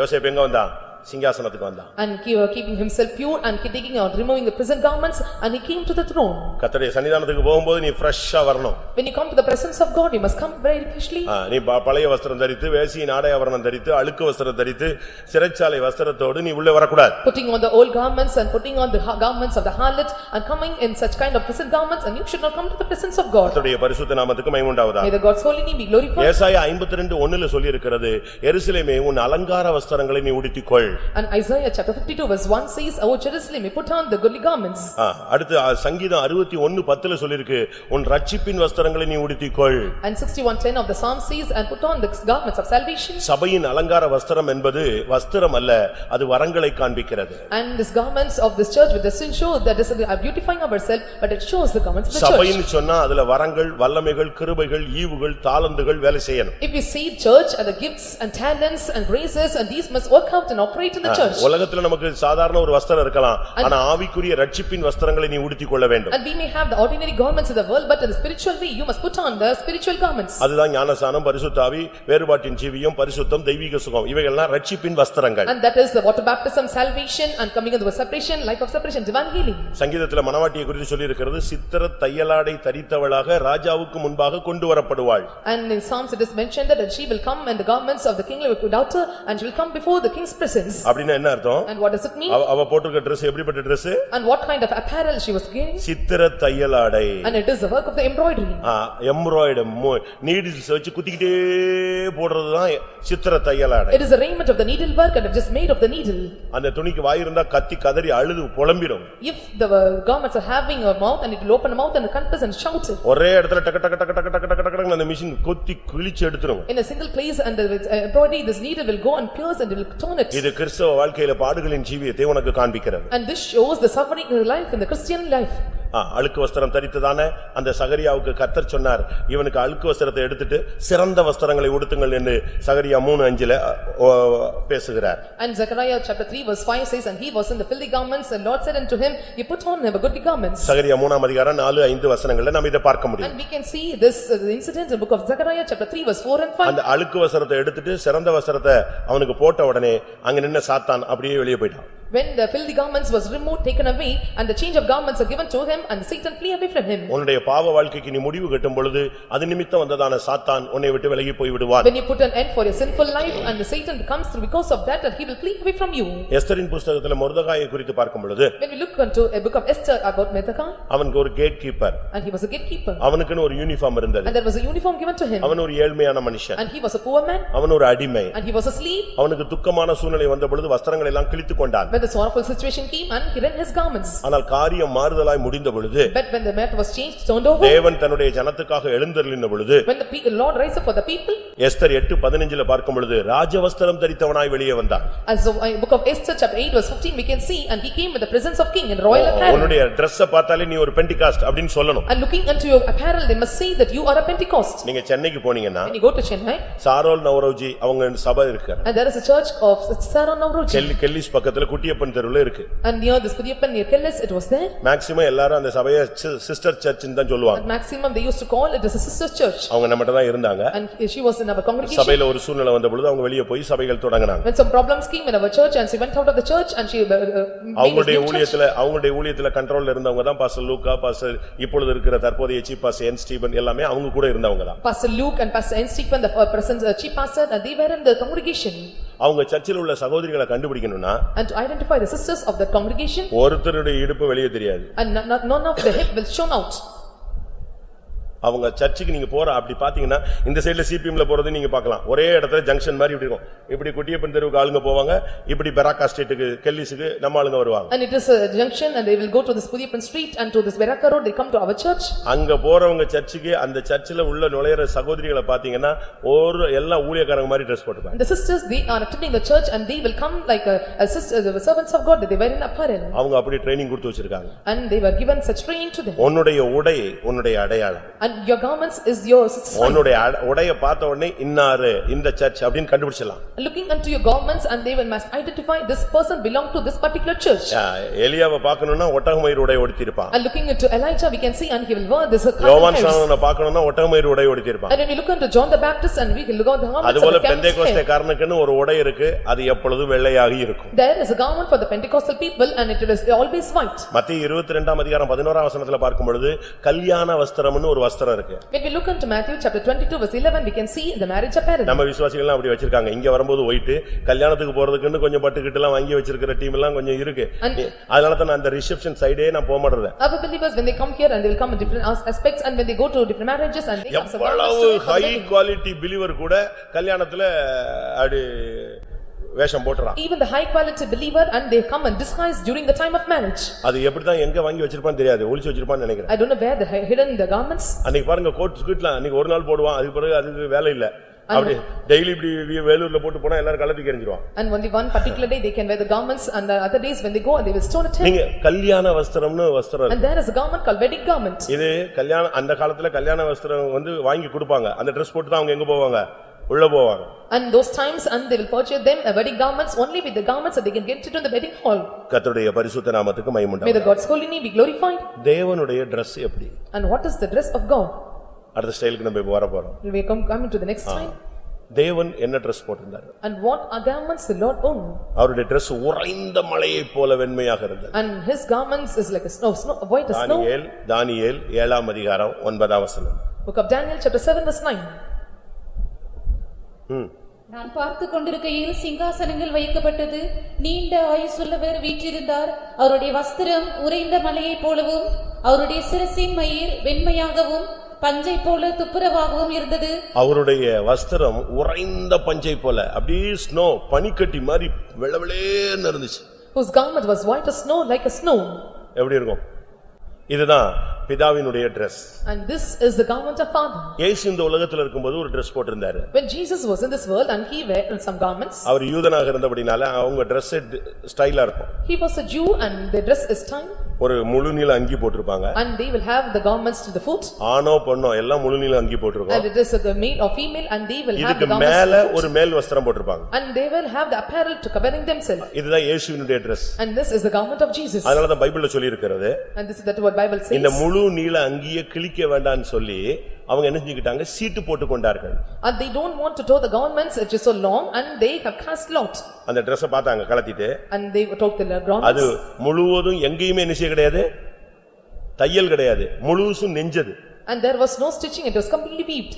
யோசேப்பு எங்க வந்தான்? சிங்காசனத்துக்கு வந்தான் And he was keeping himself pure and taking out, removing the prison garments and he came to the throne. கர்த்தருடைய சன்னிதானத்துக்கு போகும்போது நீ ஃப்ரெஷ்ஷா வரணும் When you come to the presence of God, you must come very freshly. நீ பழைய வஸ்திரம் தரித்து வேசியின் ஆடை ஆபரணம் தரித்து அழுக்கு வஸ்திரம் தரித்து சிறைச்சாலை வஸ்திரத்தோடு நீ உள்ளே வரக்கூடாது Putting on the old garments and putting on the garments of the harlot and coming in such kind of prison garments and you should not come to the presence of God. கர்த்தருடைய பரிசுத்த நாமத்துக்கு மைமுண்டாவதா May the God's holy name be glorified. ஏசாயா ஐம்பத்தி ரெண்டு ஒண்ணுல சொல்லி இருக்கிறது எருசலேமே உன் அலங்கார வஸ்திரங்களை நீ உடுத்திக்கொள் And Isaiah chapter fifty-two verse one says, "O Jerusalem, you put on the goodly garments." ஆ, அடுத்து ஆ, சங்கீதம் அறுபத்தி ஒன்னு பத்துல சொல்லிருக்கு உன் ரட்சிப்பின் வஸ்திரங்களை நீ உடுத்திக்கொள் And sixty-one ten of the psalm says, "And put on the garments of salvation." சபையின் அலங்கார வஸ்திரம் என்பது வஸ்திரம் அல்ல அது வரங்களை காண்பிக்கிறது And this garments of this church with the sin show that is uh, beautifying ourselves, but it shows the garments of the church. சபைன்னு சொன்னா அதுல வரங்கள் வல்லமைகள் கிருபைகள் ஈவுகள் தாளந்துகள் வேலை செய்யணும் If we see church and the gifts and talents and graces and these must work out and operate in the church. உலகத்துல நமக்கு சாதாரண ஒரு வஸ்திரம் இருக்கலாம் ஆனா ஆவிக்குரிய ரட்சிப்பின் வஸ்திரங்களை நீ உடுத்திக் கொள்ள வேண்டும் And we may have the ordinary garments of the world, but in the spiritual way, you must put on the spiritual garments. அதுதான் ஞானசானம் பரிசுத்தாவி வேறுபாட்டின் ஜீவியம் பரிசுத்தம் தெய்வீக சுகம் இவைகள்லாம் ரட்சிப்பின் வஸ்திரங்கள் And that is the water baptism, salvation and coming into the separation, life of separation, divine healing. சங்கீதத்துல மணவாட்டியை குறித்து சொல்லி இருக்கிறது சித்திர தையலாடை தரித்தவளாக ராஜாவுக்கு முன்பாக கொண்டு வரப்படுவாள் And in Psalms it is mentioned that she will come in the garments of the kingly daughter and she will come before the king's presence. அப்படின்னு என்ன அர்த்தம் And what does it mean? அவ- போட்டிருக்க Dress எப்படிப்பட்ட Dress And what kind of apparel she was wearing? சித்திர தையலாடை And it is the work of the embroidery. Embroidery needles வச்சு குத்திக்கிட்டே போடுறதுதான் சித்திர தையலாடை It is a raiment of the needle work and it is made of the needle. அந்த துணிக்கு வாய் இருந்தா கத்தி கதறி அழுது புலம்பிடும் If the uh, garments are having a mouth and it will open a mouth and confess and shout it. ஒரே இடத்துல டக்கு டக்கு டக்கு டக்கு டக்கு டக்கு டக்கு அந்த மிஷின் கொத்தி கிழிச்சு எடுத்துரும் In a single place and the uh, embroidery, this needle will go and pierce and it will turn it. இது கிறிஸ்தவ வாழ்க்கையில பாடுகளின் ஜீவியத்தை உனக்கு காண்பிக்கிறது And this shows the suffering in the life in the Christian life. அழுக்கு வஸ்திரம் தரித்ததான அந்த சகரியாவுக்கு கர்த்தர் சொன்னார் இவனுக்கு அழுக்கு வஸ்திரத்தை எடுத்துட்டு சிறந்த வஸ்திரங்களை உடுத்துங்கள் என்று சகரியா மூணு அஞ்சுல பேசுகிறார் And Zechariah chapter 3 verse 5 says, "And he was in the filthy garments, and Lord said unto him, You put on a goodly garments." சகரியா மூணாம் அதிகாரம் நாலு ஐந்து வசனங்கள்ல நம்ம இதை பார்க்க முடியும் And we can see this uh, incident in book of Zechariah chapter 3 verse 4 and 5. அந்த அழுக்கு வஸ்திரத்தை எடுத்துட்டு சிறந்த வஸ்திரத்தை அவனுக்கு போட்ட உடனே அங்க நின்ன சாத்தான் அப்படியே வெளியே போயிட்டான் When the filthy garments was removed, taken away, and the change of garments are given to him, and Satan flee away from him. உன்னுடைய பாவ வாழ்க்கைக்கு நீ முடிவு கட்டும் பொழுது அது நிமித்தம் வந்ததான சாத்தான் உன்னை விட்டு விலகி போய் விடுவான் When you put an end for your sinful life, and the Satan comes through because of that, and he will flee away from you. எஸ்தரின் புஸ்தகத்துல முருதகாயை குறித்து பார்க்கும் பொழுது When we look into a book of Esther about Mordecai, அவனுக்கு ஒரு gate keeper and he was a gatekeeper, அவனுக்குன்னு ஒரு uniform இருந்தது and there was a uniform given to him, அவன் ஒரு ஏழ்மையான மனுஷன் and he was a poor man, அவன் ஒரு அடிமை and he was a slave. அவனுக்கு துக்கமான சூழ்நிலை வந்த பொழுது வஸ்திரங்களை எல்லாம் கிழித்துக் கொண்டான் When the sorrowful situation came, and he rent his garments. ஆனால் காரியம் மாறுதலாய் முடிந்த பொழுது But when the matter was changed, turned over, தேவன் தன்னுடைய ஜனத்துக்காக எழுந்தருளின பொழுது when the pe- Lord rise up for the people, Esther எட்டு பதினஞ்சுல பார்க்கும் பொழுது ராஜவஸ்திரம் தரித்தவனாய் வெளியே வந்தான் as the uh, book of Esther chapter 8 verse 15 we can see, and he came with the presence of king in royal apparel. உன்னுடைய Dress-அ பார்த்தாலே நீ ஒரு பெண்டிகாஸ்ட் அப்படின்னு சொல்லணும் And looking unto your apparel, they must say that you are a Pentecost. நீங்க சென்னைக்கு போனீங்கன்னா When you go to Chennai, சாரோல் Naoroji அவங்க சபை இருக்கு and there is a church of Sarah Navroji. Kelly Kelly's பக்கத்துல குட்டி குட்டியப்பன் தெருவுல இருக்கு And near this Pudiyappan near Kellis, it was there. Maximum எல்லாரும் அந்த சபையை சிஸ்டர் சர்ச்னு தான் சொல்லுவாங்க At maximum, they used to call it as a sister's church. அவங்க நம்மகிட்ட தான் இருந்தாங்க And she was in our congregation. சபையில ஒரு சூழ்நிலை வந்த பொழுது அவங்க வெளியே போய் சபைகள் தொடங்கினாங்க When some problems came in our church and she went out of the church and she uh, uh, அவங்களுடைய. ஊழியத்துல அவங்களுடைய ஊழியத்துல கண்ட்ரோல்ல இருந்தவங்க தான் பாஸ்டர் லூக்கா பாஸ்டர் இப்பொழுது இருக்கிற தற்போதைய சீப் பாஸ்டர் என் ஸ்டீபன் எல்லாமே அவங்க கூட இருந்தவங்க தான் Pastor Luke and Pastor N. Stephen, the uh, present uh, chief pastor, and they were in the congregation. அவங்க சர்ச்சில் உள்ள சகோதரிகளை கண்டுபிடிக்கணும்னா And to identify the sisters of that congregation, ஒருத்தருடைய இடுப்பு வெளியே தெரியாது and no- no- none of the hip will shown out. அவங்க சர்ச்சுக்கு நீங்க போற அப்படி பாத்தீங்கன்னா இந்த சைடுல சிபிஎம்ல போறது நீங்க பார்க்கலாம் ஒரே இடத்துல ஜங்ஷன் மாதிரி இப்படி இருக்கும் இப்படி குட்டியப்பன் தெருவுக்கு ஆளுங்க போவாங்க இப்படி பெராக்கா ஸ்ட்ரீட்டுக்கு கெல்லிஸுக்கு நம்ம ஆளுங்க வருவாங்க And it is a junction and they will go to this Pudiyappan street and to this Veraka road, they come to our church. அங்க போறவங்க சர்ச்சுக்கு அந்த சர்ச்சில் உள்ள நுழையிற சகோதரிகளை பாத்தீங்கன்னா ஒரு எல்லா ஊழியக்காரங்க மாதிரி ட்ரெஸ் போட்டுப்பாங்க the sisters, they are attending the church and they will come like a a sister, the servants of God, they were in apparel. அவங்க அப்படி ட்ரைனிங் கொடுத்து வச்சிருக்காங்க And they were given such training to them. உன்னுடைய உடை உன்னுடைய அடையாளம் And your garments is your sign. உன்னுடைய அட- உடைய பார்த்த உடனே இன்னாரு இந்த சர்ச் அப்படின்னு கண்டுபிடிச்சலாம் Looking unto your garments and they will must identify this person belong to this particular church. எலியாவை பார்க்கணும்னா ஒட்டகமயிர் உடை உடுத்திருப்பான் And looking into Elijah, we can see and he will wear this. யோவான் ஸ்நானனை பார்க்கணும்னா ஒட்டகமயிர் உடை உடுத்திருப்பான் And when we look into John the Baptist and we can look at the garments of அதுபோல the camel's பெந்தைகோஸ்தே hair. காரனுக்குன்னு ஒரு உடை இருக்கு அது எப்பொழுதும் வெள்ளையாகி இருக்கும் There is a garment for the Pentecostal people and it is always white. மத்திய இருபத்தி ரெண்டாம் அதிகாரம் பதினோராம் வசனத்துல பார்க்கும் பொழுது கல்யாண வஸ்திரம்னு ஒரு வஸ்திரம் இருக்கு When we look into Matthew chapter twenty-two verse eleven, we can see the marriage apparel. நம்ம விசுவாசிகள் அப்படி வச்சிருக்காங்க இங்க வரும்போது ஒயிட் கல்யாணத்துக்கு போறதுக்குன்னு கொஞ்சம் பட்டுக்கிட்டு எல்லாம் வாங்கி வச்சிருக்கிற டீம் எல்லாம் கொஞ்சம் இருக்கு அதனால தான் அந்த ரிசப்ஷன் சைடே நான் போக மாட்டேன் Our believers, when they come here and they will come in different as- aspects and when they go to different marriages and they high wedding. Quality believer கூட கல்யாணத்துல அப்படி வேஷம் போட்டுறான் Even the high quality believer and they come and disguise during the time of marriage. அது எப்படிதான் எங்க வாங்கி வச்சிருப்பான்னு தெரியாது ஒளிச்சு வச்சிருப்பான்னு நினைக்கிறேன் I don't know where have hidden the garments. அன்னைக்கு பாருங்க கோட் ஸ்கூட்லாம் அன்னைக்கு ஒரு நாள் போடுவான் அதுக்கு பிறகு அதுக்கு வேலை இல்ல அப்படி டெய்லி இப்படி வேலூர்ல போட்டு போனா எல்லாரும் கலத்தி எறிஞ்சிருவான் And only one particular day they can wear the garments and the other days when they go they will stone him. நீங்க கல்யாண வஸ்திரம்னு வஸ்திரம் And there is a garment called wedding garment. இது கல்யாண அந்த காலத்துல கல்யாண வஸ்திரம் வந்து வாங்கி கொடுப்பாங்க அந்த Dress போட்டு தான் அவங்க எங்க போவாங்க உள்ள போவாங்க And those times and they will purchase them a wedding garments only with the garments that they can get it in the wedding hall. கர்த்தருடைய பரிசுத்த நாமத்துக்கு May the மைமுண்டாம் God's holy name be glorified. தேவனுடைய Dress எப்படி And what is the dress of God? அடுத்த ஸ்டைலுக்கு நம்ம இப்ப வர போறோம் We come coming to the next time. தேவன் என்ன Dress போட்டிருந்தாரு And what are garments the Lord own? அவருடைய Dress உறைந்த மலையைப் போல வெண்மையாக இருந்தது And his garments is like a snow, snow, white as snow. தானியேல் தானியேல் ஏழாம் அதிகாரம் ஒன்பதாம் வசனம் Book of Daniel, chapter seven, verse nine. நான் பார்த்துக் கொண்டிருக்கையில் சிங்காசனங்கள் வைக்கப்பட்டது. நீண்ட ஆயுசுள்ளவர் வீற்றிருந்தார். அவருடைய வஸ்திரம் உறைந்த மலையைப் போலவும் அவருடைய சிரசின் மயிர் வெண்மையாகவும் பஞ்சை போல துப்புரவாகவும் இருந்தது. அவருடைய வஸ்திரம் உறைந்த பஞ்சை போல அப்படியே ஸ்னோ பனிக்கட்டி மாதிரி வெள்ளவெளேன்னு இருந்துச்சு. Whose garment was white as snow, like a snow. எப்படி இருக்கும்? இதுதான் பிதாவினுடைய Dress And this is the garment of father. இயேசு இந்த உலகத்துல இருக்கும்போது ஒரு Dress போட்டிருந்தாரு When Jesus was in this world and he wear some garments, அவர் யூதனாக இருந்தபடினால அவங்க Dress ஸ்டைலா இருக்கும் he was a Jew and their dress is time ஒரு முழு நீள அங்கி போட்டிருப்பாங்க and they will have the garments to the foot ஆணோ பொண்ணோ எல்லாம் முழு நீள அங்கி and போட்டிருக்கோம் it is a male or female and they will have இதுக்கு the garments மேல the foot ஒரு மேல் வஸ்திரம் போட்டிருப்பாங்க and they will have the apparel to covering themselves. இதுதான் இயேசுவினுடைய Dress And this is the garment of Jesus. அதனாலதான் பைபிள்ல சொல்லி இருக்கிறது And this is that what Bible இந்த says. முழு நீள அங்கியை கிழிக்க வேண்டாம்னு சொல்லி அவங்க என்ன செஞ்சுக்கிட்டாங்க சீட்டு போட்டு கொண்டார்கள் And they don't want to tow the garments which is so long and they have cast lot. அந்த Dress-அ பார்த்தாங்க கலத்திட்டு And they took the அது garments முழுவதும் எங்கேயுமே செய்ய கிடையாது தையல் கிடையாது முழுசும் நெஞ்சது and there was no stitching, it was completely weaved.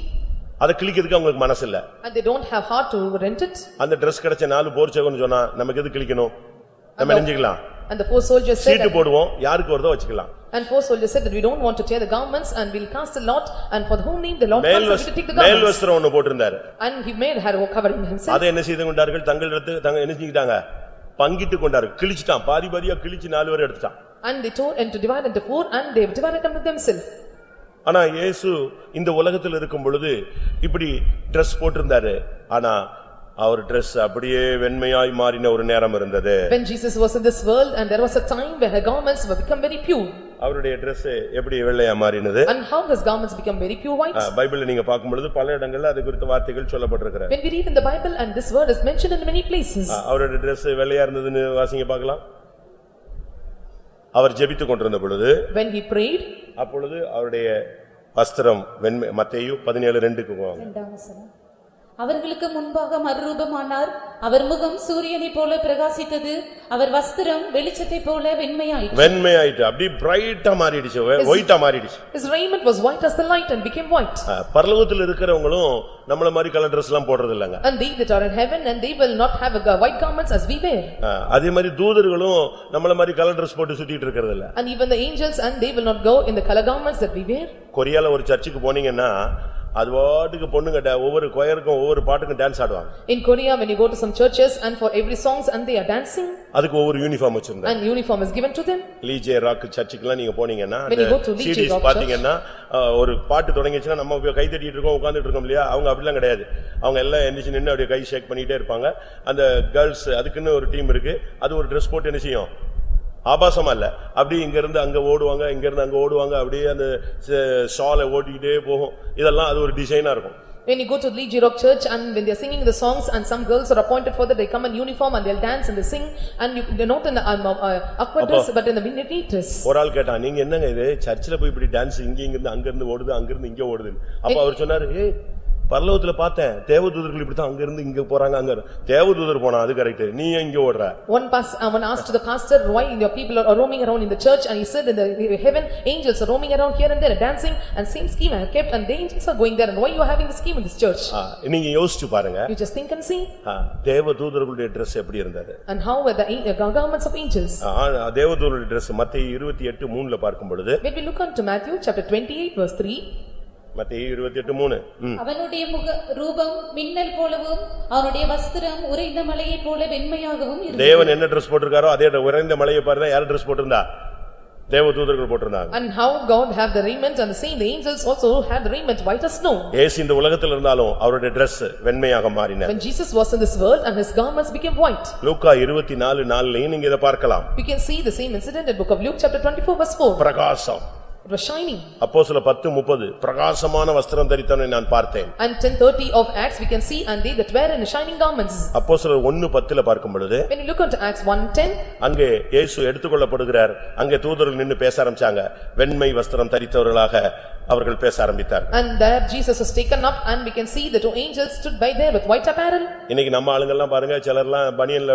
அதை கிழிக்கிறதுக்கு அவங்களுக்கு மனசு இல்ல And they don't have heart to rent it. அந்த Dress கிடைச்ச நாலு போர்ச்சவன்னு சொன்னா நமக்கு எது கிழிக்கணும் நம்ம நெஞ்சுக்கலாம் And the four soldiers said, seat that- போடுவோம் யாருக்கு வருதோ வச்சுக்கலாம் and four soldiers said that we don't want to tear the garments and we'll cast a lot and for whom name the Lord மேல் comes and we வஸ்திரம் take the மேல் garments. வஸ்திரம் ஒண்ணு போட்டிருந்தாரு And he made her covering himself அதை என்ன செய்து கொண்டார்கள் தங்கள் இடத்து தங்க என்ன செஞ்சுக்கிட்டாங்க பங்கிட்டு கொண்டார்கள் கிழிச்சிட்டான் பாதி பாதியா கிழிச்சு நாலு பேர் எடுத்துட்டான் and they tore into divide into four and they divided among themselves. ஆனா இயேசு இந்த உலகத்தில் இருக்கும் பொழுது இப்படி Dress போட்டிருந்தாரு ஆனா அவர் Dress அப்படியே வெண்மையாய் மாறின ஒரு நேரம் இருந்தது When Jesus was in this world and there was a time when her garments were become very pure. அவருடைய Dress எப்படி வெள்ளையா மாறினது And how his garments become very pure white? பைபிள்ல நீங்க பார்க்கும் பொழுது பல இடங்கள்ல அது குறித்த வார்த்தைகள் சொல்லப்பட்டிருக்கிறது When we read in the Bible and this word is mentioned in many places. அவருடைய Dress வெள்ளையா இருந்ததுன்னு வாசிங்க பார்க்கலாம் அவர் ஜெபித்துக் கொண்டிருந்த பொழுது When he prayed, அப்பொழுது அவருடைய வஸ்திரம் வெண்மை மத்தேயு பதினேழு ரெண்டுக்கு போவாங்க. அவர்களுக்கு முன்பாக மறுரூபமானார். அவர் முகம் சூரியனைப் போல பிரகாசித்தது. அவர் வஸ்திரம் வெளிச்சத்தைப் போல வெண்மையாயிற்று. வெண்மையாயிட்டு அப்படியே பிரைட்டா மாறிடுச்சு. ஒயிட்டா மாறிடுச்சு. his raiment was white as the light and became white. ஆ, பரலோகத்தில் இருக்கிறவங்களும் நம்மள மாதிரி கலர் Dress எல்லாம் போடுறது இல்லங்க And they that are in heaven and they will not have a ga- white garments as we wear. அதே மாதிரி தூதர்களும் நம்மள மாதிரி கலர் Dress போட்டு சுத்திட்டு இருக்கிறது இல்ல And even the angels and they will not go in the color garments that we wear. கொரியால ஒரு சர்ச்சுக்கு போனீங்கன்னா அது பாட்டுக்கு பொண்ணுங்க ஒவ்வொரு கொயருக்கும் ஒவ்வொரு பாட்டுக்கும் டான்ஸ் ஆடுவாங்க. In Korea, when you go to some churches and for every songs and they are dancing அதுக்கு ஒவ்வொரு யூனிஃபார்ம் வச்சிருந்தாங்க. and uniform is given to them. லீஜே ராக் சர்ச்சுக்குலாம் நீங்க போனீங்கன்னா சீடிஸ் பாத்தீங்கன்னா ஒரு பாட்டு தொடங்கிச்சுன்னா நம்ம போய் கை தட்டிட்டு இருக்கோம் உட்கார்ந்துட்டு இருக்கோம் இல்லையா? அவங்க அப்படிலாம் கிடையாது. அவங்க எல்லாம் எந்திரிச்சு நின்னு அப்படியே கை ஷேக் பண்ணிட்டே இருப்பாங்க. அந்த கேர்ள்ஸ் அதுக்குன்னு ஒரு டீம் இருக்கு. அது ஒரு Dress போட்டு என்ன செய்யும்? ஆபாசமா இல்ல அப்படி இங்க இருந்து அங்க ஓடுவாங்க இங்க இருந்து அங்க ஓடுவாங்க அப்படியே அந்த ஷாலை ஓட்டிக்கிட்டே போகும் இதெல்லாம் அது ஒரு டிசைனா இருக்கும் When you go to Lee Jae Rock Church and when they are singing the songs and some girls are appointed for that, they come in uniform and they'll dance and they sing and you, they're not in the um, uh, awkward dress but in the neat dress. ஒரு ஆள் கேட்டான் நீங்க என்னங்க இது சர்ச்சில் போய் இப்படி dance இங்க இங்க இருந்து அங்க இருந்து ஓடுது அங்க இருந்து இங்க ஓடுது அப்ப அவர் சொன்னாரு ஏய் பரலோகத்துல பார்த்தேன் தேவதூதர்கள் இப்படித்தான் அங்க இருந்து இங்க போறாங்க அங்க இரு-" தேவதூதர் போனா அது கரெக்ட் நீ இங்க ஓடுற One pas, uh, one asked to the pastor, why your people are are roaming around in the church and he said in the heaven, angels are roaming around here and there dancing and same scheme I have kept and the angels are going there and why you are having the scheme in this church? ஆ, நீங்க யோசிச்சு பாருங்க You just think and see ah, தேவதூதர்களுடைய Dress எப்படி இருந்தது and how were the an- uh, garments of angels. Ah, தேவதூதருடைய Dress மத்தேயு இருபத்தி எட்டு மூணுல பார்க்கும் பொழுது When we look unto Matthew chapter twenty-eight verse three, மத்தேயு இருபத்தி எட்டு மூணு ம். அவனுடைய முக ரூபம் மின்னல் போலவும் அவனுடைய வஸ்திரம் உறைந்த மலையைப் போல வெண்மையாகவும் இருந்தது தேவன் என்ன Dress போட்டிருக்காரோ அதே உறைந்த மலையை பாருங்க யார் Dress போட்டிருந்தா தேவதூதர்கள் போட்டிருந்தாங்க and how God have the raiment and the same the angels also have the raiment white as snow. ஏசு இந்த உலகத்தில் இருந்தாலும் அவருடைய Dress வெண்மையாக மாறினார் When Jesus was in this world and his garments became white. லூக்கா இருபத்தி நாலு நாலுலயும் நீங்க இதை பார்க்கலாம் We can see the same incident in book of Luke chapter twenty-four verse four. பிரகாசம் Was shining. அப்போ சில பத்து முப்பது பிரகாசமான வஸ்திரம் தரித்தவனை நான் பார்த்தேன் And ten thirty of Acts we can see and they that wear in shining garments. அப்போ சிலர் ஒன்னு பத்துல பார்க்கும் பொழுது When you look unto Acts one ten, அங்கே இயேசு எடுத்துக்கொள்ளப்படுகிறார் அங்கே தூதர்கள் நின்னு பேச ஆரம்பிச்சாங்க வெண்மை வஸ்திரம் தரித்தவர்களாக அவர்கள் பேச ஆரம்பித்தார் and there Jesus was taken up and we can see the two angels stood by there with white apparel. இன்னைக்கு நம்ம ஆளுங்கெல்லாம் பாருங்க சிலர்லாம் பனியன்ல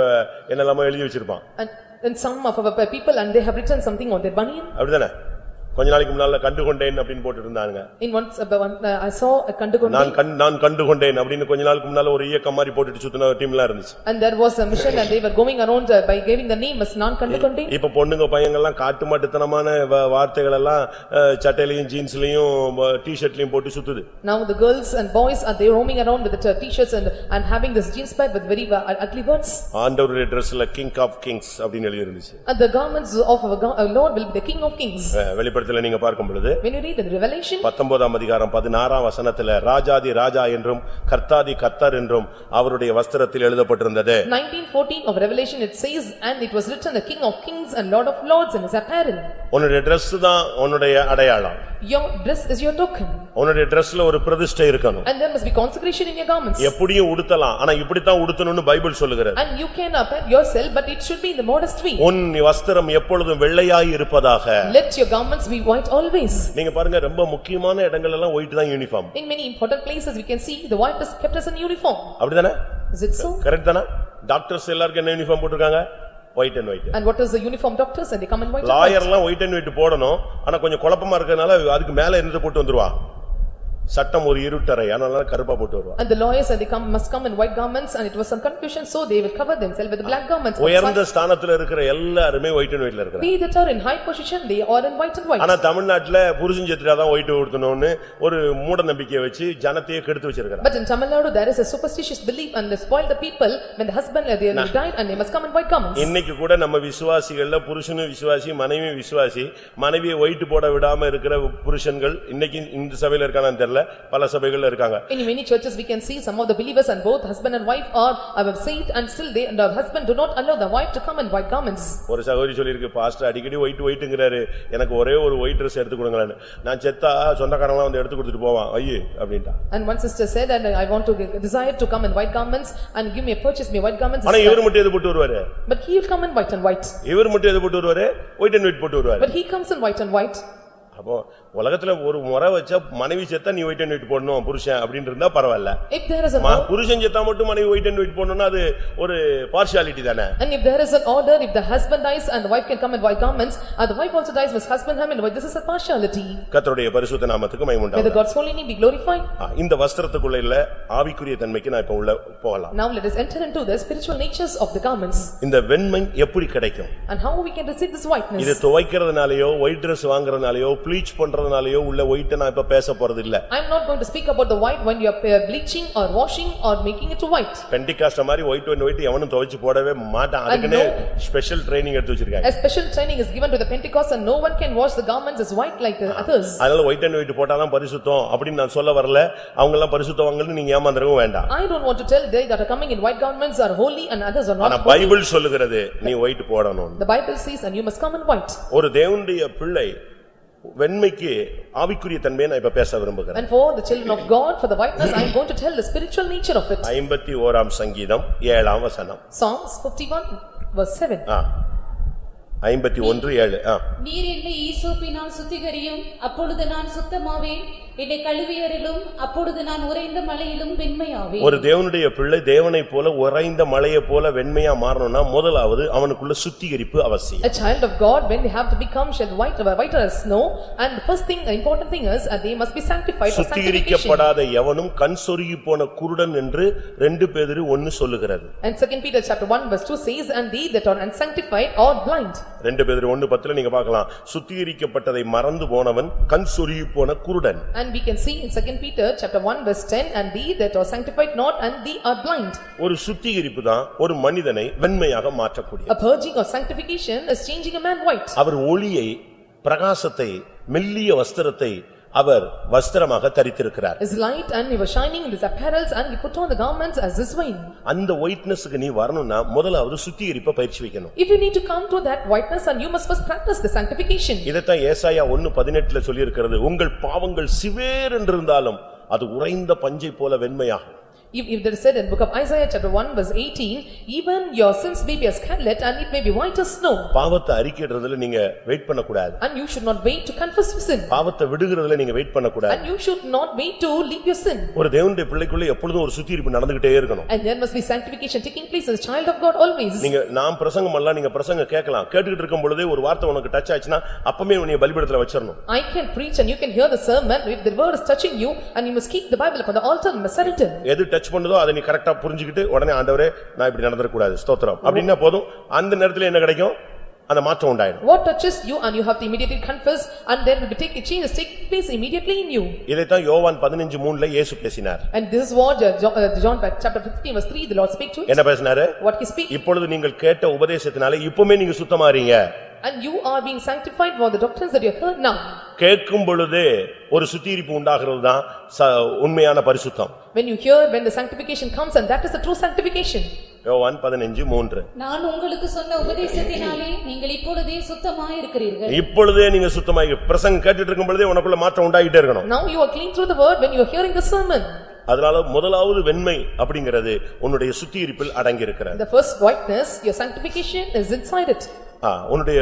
என்னெல்லாமோ எழுதி வச்சிருப்பான் And and some of our people and they have written something on their banian. அப்படிதானே கொஞ்ச நாளைக்கு முன்னால கண்டுகொண்டேன் அப்படின்னு போட்டு இருந்தாங்க In once, uh, one, uh, I saw a Kandugondi நான் கண் நான் கண்டுகொண்டேன் அப்படின்னு கொஞ்ச நாளுக்கு முன்னால ஒரு இயக்கம் மாதிரி போட்டுட்டு சுத்தின டீம்லாம் இருந்துச்சு and there was a mission and they were going around uh, by giving the name as non-Kandugondi. இப்ப பொண்ணுங்க பையங்கள்லாம் காட்டு மாட்டுத்தனமான வ- வார்த்தைகள் எல்லாம் அஹ், சட்டையிலயும் ஜீன்ஸ்லயும் டி-ஷர்ட்லயும் போட்டு சுத்துது Now the girls and boys are they roaming around with the uh, t-shirts and and having this jeans pant with very uh, ugly words. ஆண்டவருடைய Dressல king of Kings அப்படின்னு எழுதி இருந்துச்சு And the garments of our go- our Lord will be the King of Kings. வெளிப்படுத்தல நீங்க பார்க்கும் பொழுது When you read in Revelation, பத்தொன்பதாம் அதிகாரம் பதினாறாம் வசனத்துல ராஜாதி ராஜா என்றும் கர்த்தாதி கர்த்தர் என்றும் அவருடைய வஸ்திரத்தில் எழுதப்பட்டிருந்தது nineteen fourteen of Revelation, it says, "And it was written, the King of Kings and Lord of Lords in his apparel." உன்னுடைய Dress தான் உன்னுடைய அடையாளம் Your dress is your token, உன்னுடைய Dressல ஒரு பிரதிஷ்டை இருக்கணும் and there must be consecration in your garments. எப்படியும் உடுத்தலாம் ஆனா இப்படித்தான் உடுத்தணும்னு பைபிள் சொல்லுகிறது And you can apparel yourself, but it should be in the modest way. உன் வஸ்திரம் எப்பொழுதும் வெள்ளையாய் இருப்பதாக Let your garments be white always. நீங்க பாருங்க ரொம்ப முக்கியமான இடங்கள் எல்லாம் ஒயிட் தான் uniform In many important places, we can see the white is kept as an uniform. அப்படிதானே Is it so? கரெக்ட் தானே டாக்டர்ஸ் எல்லாருக்கும் என்ன யூனிஃபார்ம் போட்டிருக்காங்க white and white And what is the uniform doctors and they come in white and white. Lawyer எல்லாம் white and white போடணும் ஆனா கொஞ்சம் குழப்பமா இருக்கறனால அதுக்கு மேல இருந்து போட்டு வந்துருவா சட்டம் ஒரு இருட்டறை அதனால கருப்பா போட்டு வருவா And the lawyers and they come, must come in white garments and it was some confusion, so they will cover themselves with black garments. உயர்ந்த ஸ்தானத்துல இருக்கிற எல்லாருமே ஒயிட் அண்ட் ஒயிட்ல இருக்கிறாங்க They that are in high position, they are in white and white. ஆனா தமிழ்நாட்டுல புருஷன் செத்துட்டாதான் white உடுத்தணும்னு ஒரு மூட நம்பிக்கையை வச்சு ஜனத்தையே கெடுத்து வச்சிருக்காங்க But in Tamil Nadu, there is a superstitious belief and they spoil the people when the husband, uh, they are died and they must come in white garments. இன்னைக்கு கூட நம்ம விசுவாசிகள்ல புருஷனும் விசுவாசி மனைவி விசுவாசி மனைவியை ஒயிட் போட விடாம இருக்கிற புருஷன்கள் இன்னைக்கு இந்த சபையில இருக்கானு பேர்ல பல சபைகள்ல இருக்காங்க In many churches, we can see some of the believers and both husband and wife are are saved and still they and the husband do not allow the wife to come in white garments. ஒரு சகோதரி சொல்லியிருக்கு pastor அடிக்கடி white ஒயிட்டுங்கிறாரு எனக்கு ஒரே ஒரு white dress எடுத்து கொடுங்களேன்னு நான் செத்தா சொந்தக்காரங்களாம் வந்து எடுத்து கொடுத்துட்டு போவான் ஐயே அப்படின்ட்டா And one sister said, and I want to desire to come in white garments and give me, purchase me white garments. ஆனா இவர் மட்டும் எது போட்டு வருவாரு But he will come in white and white. இவர் மட்டும் எது போட்டு வருவாரு ஒயிட் அண்ட் ஒயிட் போட்டு வருவாரு But he comes in white and white. அப்போ உலகத்துல ஒரு முறை வச்சா மனைவி செத்தா நீ ஒயிட் அண்ட் ஒயிட் போடணும் புருஷன் அப்படின்னு இருந்தா பரவாயில்ல If there is a ம- law, புருஷன் செத்தா மட்டும் மனைவி ஒயிட் அண்ட் ஒயிட் போடணும்னா அது ஒரு பார்ஷியாலிட்டி தானே and if there is an order, if the husband dies and the wife can come in white garments, and the wife also dies, must husband come in white, this is a partiality. கர்த்தருடைய பரிசுத்த நாமத்துக்கு May the மைமுண்டாகும் God's holy name be glorified. இந்த வஸ்திரத்துக்குள்ள இல்ல ஆவிக்குரிய தன்மைக்கு நான் இப்ப உள்ள போகலாம் Now let us enter into the spiritual natures of the garments இந்த வெண்மை எப்படி கிடைக்கும் and how we can receive this இது whiteness. துவைக்கிறதுனாலயோ ஒயிட் Dress வாங்குறதுனாலயோ ப்ளீச் பண்றதுனாலயோ உள்ள ஒயிட்ட நான் இப்ப பேச போறது இல்ல I am not going to speak about the white when you are uh, bleaching or washing or making it to white. பெண்டிகாஸ்ட மாதிரி ஒயிட் அண்ட் ஒயிட் எவனும் துவைச்சு போடவே மாட்டான் அதுக்குன்னு ஸ்பெஷல் ட்ரைனிங் எடுத்து வச்சிருக்காங்க A special training is given to the Pentecost and no one can wash the garments as white like the others. அதனால white and white போட்டாதான் பரிசுத்தம் அப்படின்னு நான் சொல்ல வரல அவங்க எல்லாம் பரிசுத்தவங்கன்னு நீங்க ஏமாந்துடவும் வேண்டாம் I don't want to tell they that are coming in white garments are holy and others are ஆனா not holy. பைபிள் சொல்லுகிறது நீ ஒயிட் போடணும் The Bible says and you must come in white. ஒரு தேவனுடைய பிள்ளை வெண்மைக்கு ஆவிக்குரிய தன்மையை நான் இப்ப பேச விரும்புகிறேன் And for the children of God, for the whiteness, I am going to tell the spiritual nature of it. ஐம்பத்தி ஓராம் சங்கீதம் ஏழாம் வசனம் Psalms fifty-one verse seven. ஆ. ஐம்பத்தி ஒன்று ஏழு ஆ. நீர் என்னை ஈசோப்பினால் சுத்திகரியும் அப்பொழுது நான் சுத்தமாவேன் என்னை கழுவியரிலும் அப்பொழுது நான் உறைந்த மலையிலும் வெண்மையாவேன் ஒரு தேவனுடைய பிள்ளை தேவனைப் போல உறைந்த மலையைப் போல வெண்மையா மாறணும்னா முதலாவது அவனுக்குள்ள சுத்திகரிப்பு அவசியம் A child of God, when they have to become shall white, whiter as snow, and the first thing, the important thing is, uh, they must be sanctified for sanctification. சுத்திகரிக்கப்படாத எவனும் கண் சொருகி போன குருடன் என்று ரெண்டு பேதிரு ஒன்னு சொல்லுகிறது And second Peter chapter one verse two says, and they that are unsanctified are blind. ரெண்டு பேதிரு ஒன்னு பத்துல நீங்க பார்க்கலாம் சுத்திகரிக்கப்பட்டதை மறந்து போனவன் கண் சொருகி போன குருடன் And we can see in second Peter chapter one verse ten, and they that are sanctified not, and they are blind. ஒரு சுத்திகரிப்பு தான் ஒரு மனிதனை வெண்மையாக மாற்றக்கூடிய A purging or sanctification is changing a man white. அவர் ஒளியை பிரகாசத்தை மெல்லிய வஸ்திரத்தை அவர் வஸ்திரமாக தரித்திருக்கிறார் His light and he was shining in his apparels and he put on the garments as his wine. அந்த ஒயிட்னஸ்க்கு நீ வரணும்னா முதலாவது சுத்திகரிப்பை பயிற்சி வைக்கணும் If you need to come to that whiteness and you must first practice the sanctification. இதைத்தான் ஏசாயா ஒன்னு பதினெட்டுல சொல்லியிருக்கிறது உங்கள் பாவங்கள் சிவேர் என்றிருந்தாலும் அது உறைந்த பஞ்சை போல வெண்மையாகும் If if there is said in book of Isaiah chapter one verse eighteen, even your sins may be as scarlet and it may be white as snow. பாவத்தை அறிக்கையிடுறதுல நீங்க வெயிட் பண்ணக்கூடாது And you should not wait to confess your sin. பாவத்தை விடுகிறதுல நீங்க wait பண்ணக்கூடாது And you should not wait to leave your sin. ஒரு தேவனுடைய பிள்ளைக்குள்ள எப்பொழுதும் ஒரு சுத்திகரிப்பு நடந்துகிட்டே இருக்கணும் And there must be sanctification taking place as a child of God always. நீங்க நான் பிரசங்கம் எல்லாம் நீங்க பிரசங்க கேட்கலாம் கேட்டுக்கிட்டு இருக்கும் பொழுதே ஒரு வார்த்தை உனக்கு டச் ஆச்சுன்னா அப்பமே உன்னை பலிபீடத்துல வச்சிரணும் I can preach and you can hear the sermon, if the word is touching you, and you must keep the Bible upon the altar and must surrender. எது டச் பண்ணுதோ அதை நீ கரெக்டா புரிஞ்சுக்கிட்டு உடனே ஆண்டவரே நான் இப்படி நடந்துடக்கூடாது ஸ்தோத்திரம் அப்படின்னா போதும் அந்த நேரத்துல என்ன கிடைக்கும் அந்த மாற்றம் உண்டாயிடும் What touches you and you have to immediately confess and then will take, change is taking place immediately in you. இதைத்தான் யோவான் பதினஞ்சு மூணுல இயேசு பேசினார் And this is what uh, Jo- uh, John chapter fifteen verse three, the Lord speak to. என்ன பேசினாரு What he speak. இப்பொழுது நீங்கள் கேட்ட உபதேசத்தினாலே இப்பவுமே நீங்க சுத்தமாறீங்க And you are being sanctified for the doctrines that you have heard now. கேட்கும் பொழுதே ஒரு சுத்திகரிப்பு உண்டாகிறது தான் ச- உண்மையான பரிசுத்தம் When you hear, when the sanctification comes and that is the true sanctification. யோவான் பதினஞ்சு மூன்று நான் உங்களுக்கு சொன்ன உபதேசத்தினாலே நீங்கள் இப்பொழுதே சுத்தமாயிருக்கிறீர்கள் இப்பொழுதே நீங்க சுத்தமாகி பிரசங்க கேட்டுட்டு இருக்கும் பொழுதே உனக்குள்ள மாற்றம் உண்டாகிட்டே இருக்கணும் Now you are clean through the word when you are hearing the sermon. அதனால முதலாவது வெண்மை அப்படிங்கிறது உன்னுடைய சுத்திகரிப்பில் அடங்கி இருக்கிறது The first whiteness, your sanctification is inside it. உன்னுடைய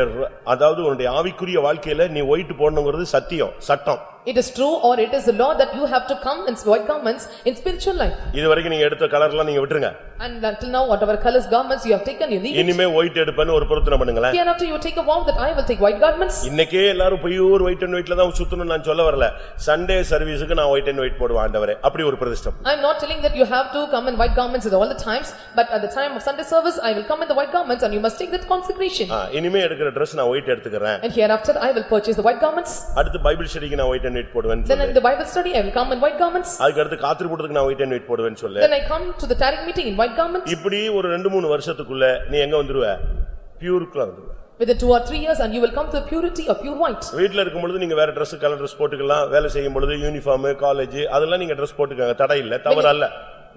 அதாவது உன்னுடைய ஆவிக்குரிய வாழ்க்கையில நீ ஒயிட் போடணுங்கிறது சத்தியம் சட்டம் It is true or it is the law that you have to come in white garments in spiritual life. இதுவரைக்கும் நீங்க எடுத்த கலர்லாம் நீங்க விட்டுருங்க And until now, whatever colors garments you have taken, you leave. இனிமே white எடுப்பேன்னு ஒரு பொருத்தனை பண்ணுங்களேன் Hereafter you take a vow that I will take white garments. இன்னைக்கே எல்லாரும் பியூர் ஒயிட் அண்ட் ஒயிட்ல தான் சுத்தணும் நான் சொல்ல வரல சண்டே சர்வீஸுக்கு நான் ஒயிட் அண்ட் ஒயிட் போடுவேன் ஆண்டவரே அப்படி ஒரு பிரதிஷ்டம் I am not telling that you have to come in white garments at all the times, but at the time of Sunday service, I will come in the white garments and you must take that consecration. இனிமே எடுக்கிற Dress நான் white எடுத்துக்கிறேன் And hereafter, I will purchase the white garments. அடுத்து Bible ஸ்டடிக்கு நான் white and white போடுவேன் Then in the Bible study, I will come in white garments. அதுக்கு அடுத்து காத்திரு போடுறதுக்கு நான் ஒயிட் அண்ட் ஒயிட் போடுவேன் சொல்லு Then I come to the tarrying meeting in white garments. இப்படி ஒரு ரெண்டு மூணு வருஷத்துக்குள்ள நீ எங்க வந்துருவ பியூருக்குள்ள வந்துருவ Within two or three years and you will come to the purity of pure white. வீட்ல இருக்கும் பொழுது நீங்க வேற Dress கலர் Dress போட்டுக்கலாம் வேலை செய்யும் பொழுது யூனிஃபார்ம் காலேஜ் அதெல்லாம் நீங்க Dress போட்டுக்கங்க தடை இல்ல தவறல்ல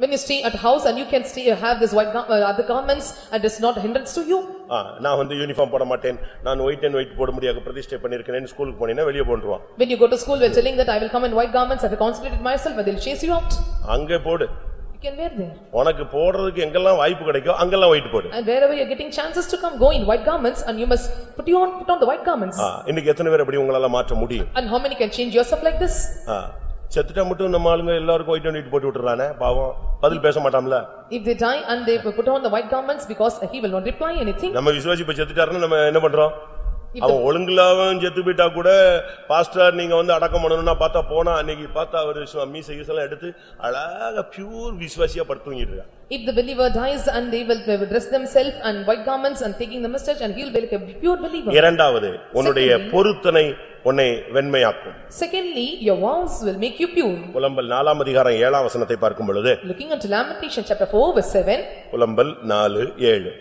When you stay at house and you can stay, have this white gar- uh, other garments and it's not a hindrance to you. ஆ, நான் வந்து யூனிஃபார்ம் போட மாட்டேன் நான் ஒயிட் அண்ட் ஒயிட் போட முடியாது பிரதிஷ்டை பண்ணிருக்கேன் ஸ்கூலுக்கு போனீங்கன்னா வெளியே போட்டுருவான் When you go to school, we're telling that I will come in white garments, I have consecrated myself and they'll chase you out. அங்கே போடு You can wear there. உனக்கு போடுறதுக்கு எங்கெல்லாம் வாய்ப்பு கிடைக்கோ அங்கெல்லாம் ஒயிட் போடு And wherever you're getting chances to come, go in white garments and you must put you on, put on the white garments. இன்னைக்கு எத்தனை பேர் அப்படி உங்களால மாற்ற முடியும் And how many can change yourself like this? செத்துட்டா மட்டும் நம்ம ஆளுங்க எல்லாருக்கும் ஒயிட் அண்ட் போட்டு விட்டுறானே? பாவம். பதில் பேச மாட்டாம்ல If they die and they put on the white garments because he will not reply anything. நம்ம விசுவாசி இப்ப செத்துட்டாருன்னா நம்ம என்ன பண்றோம்? அவன் ஒழுங்குலாவும் செத்து போயிட்டா கூட பாஸ்டர் நீங்க வந்து அடக்கம் பண்ணணும்னா பார்த்தா போனா அன்னைக்கு பார்த்தா அவரு சு- மீச கீசெல்லாம் எடுத்து அழகா பியூர் விசுவாசியா படுத்து தூங்கிட்டு இருக்கான் If the believer dies and they will dress themselves and white garments and taking the mustache and he will be like a pure believer. இரண்டாவது உன்னுடைய பொருத்தனை உன்னை வெண்மையாக்கும். Secondly your vows will make you pure. புலம்பல் 4 ஆம் அதிகாரம் 7 ஆம் வசனத்தை பார்க்கும் பொழுது looking unto lamentation chapter 4 verse 7 புலம்பல் 4 7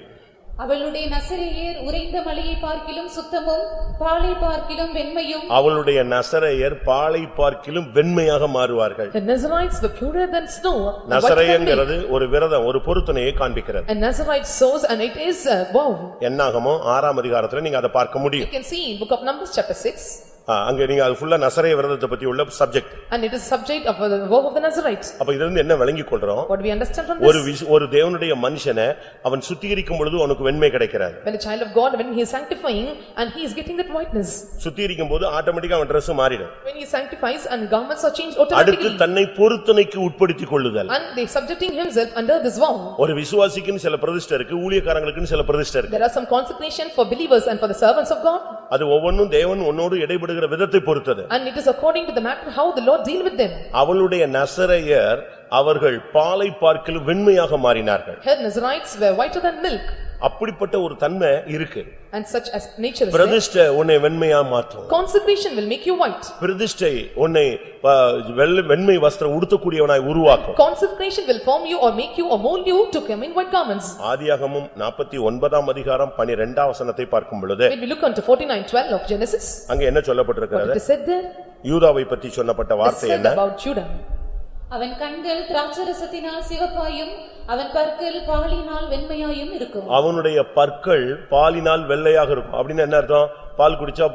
அவளுடைய நசரேயர் உறைந்த மலையை பார்க்கிலும் சுத்தமும் பாலை பார்க்கிலும் வெண்மையும். அவளுடைய நசரேயர் பாலை பார்க்கிலும் வெண்மையாக மாறுவார்கள். The nazarites were purer than snow. நசரேயங்கிறது ஒரு விரதம் ஒரு பொருத்தனையை காண்பிக்கிறது. And nazarite sows and it is wow என்னாகமோ? 6 ஆம் அதிகாரத்துல நீங்க அதை பார்க்க முடியும். You can see in book of numbers chapter 6 அங்க நீங்க அது ஃபுல்லா நசரைய விரதத்தை பத்தி உள்ள subject And it is subject of the vow of the Nazarites. அப்ப இதுல இருந்து என்ன விளங்கிக் கொள்றோம் What we understand from ஒரு this? விஷ- ஒரு தேவனுடைய மனுஷனை அவன் சுத்திகரிக்கும் பொழுது அவனுக்கு வெண்மை கிடைக்கிறது When a child of God, when he is sanctifying and he is getting that whiteness. சுத்திகரிக்கும் போது ஆட்டோமேட்டிக்கா அவன் Dress மாறிடும் When he sanctifies and garments are changed அடுத்து automatically. தன்னை பொருத்தனைக்கு உட்படுத்திக் கொள்ளுதல் And they subjecting himself under this vow. ஒரு விசுவாசிக்குன்னு சில பிரதிஷ்டை இருக்கு ஊழியக்காரங்களுக்குன்னு சில பிரதிஷ்டை இருக்கு There are some consecration for believers and for the servants of God. அது ஒவ்வொன்றும் தேவன் உன்னோடு இடைபடுகிற விதத்தை பொறுத்தது And it is according to the matter how the Lord deal with them. அவளுடைய நசரையர் அவர்கள் பாலை பார்க்கிலும் வெண்மையாக மாறினார்கள் Her Nazarites were whiter than milk. அப்படிப்பட்ட ஒரு தன்மை இருக்கு And such as nature is. பிரதிஷ்டை உன்னை வெண்மையா மாற்றும் Consecration will make you white. பிரதிஷ்டை உன்னை வெண்மை வஸ்திரம் உடுத்தக்கூடியவனாய் உருவாக்கும் Consecration will form you or make you or mold you to come in white garments. ஆதியாகமும் நாற்பத்தி ஒன்பதாம் அதிகாரம் பனிரெண்டாம் வசனத்தை பார்க்கும் பொழுது When we look unto forty-nine twelve of Genesis, அங்க என்ன சொல்லப்பட்டிருக்கிறது it is said there? யூதாவை பற்றி சொன்னப்பட்ட It is வார்த்தை said என்ன about Judah. அவன் கண்கள் திராட்சரசத்தினால் சிவப்பாயும் அவன் பற்கள் பாலினால் வெண்மையாயும் இருக்கும். அவனுடைய பற்கள் பாலினால் வெள்ளையாக இருக்கும். அப்படின்னு என்ன அர்த்தம்? பால் குடிச்சா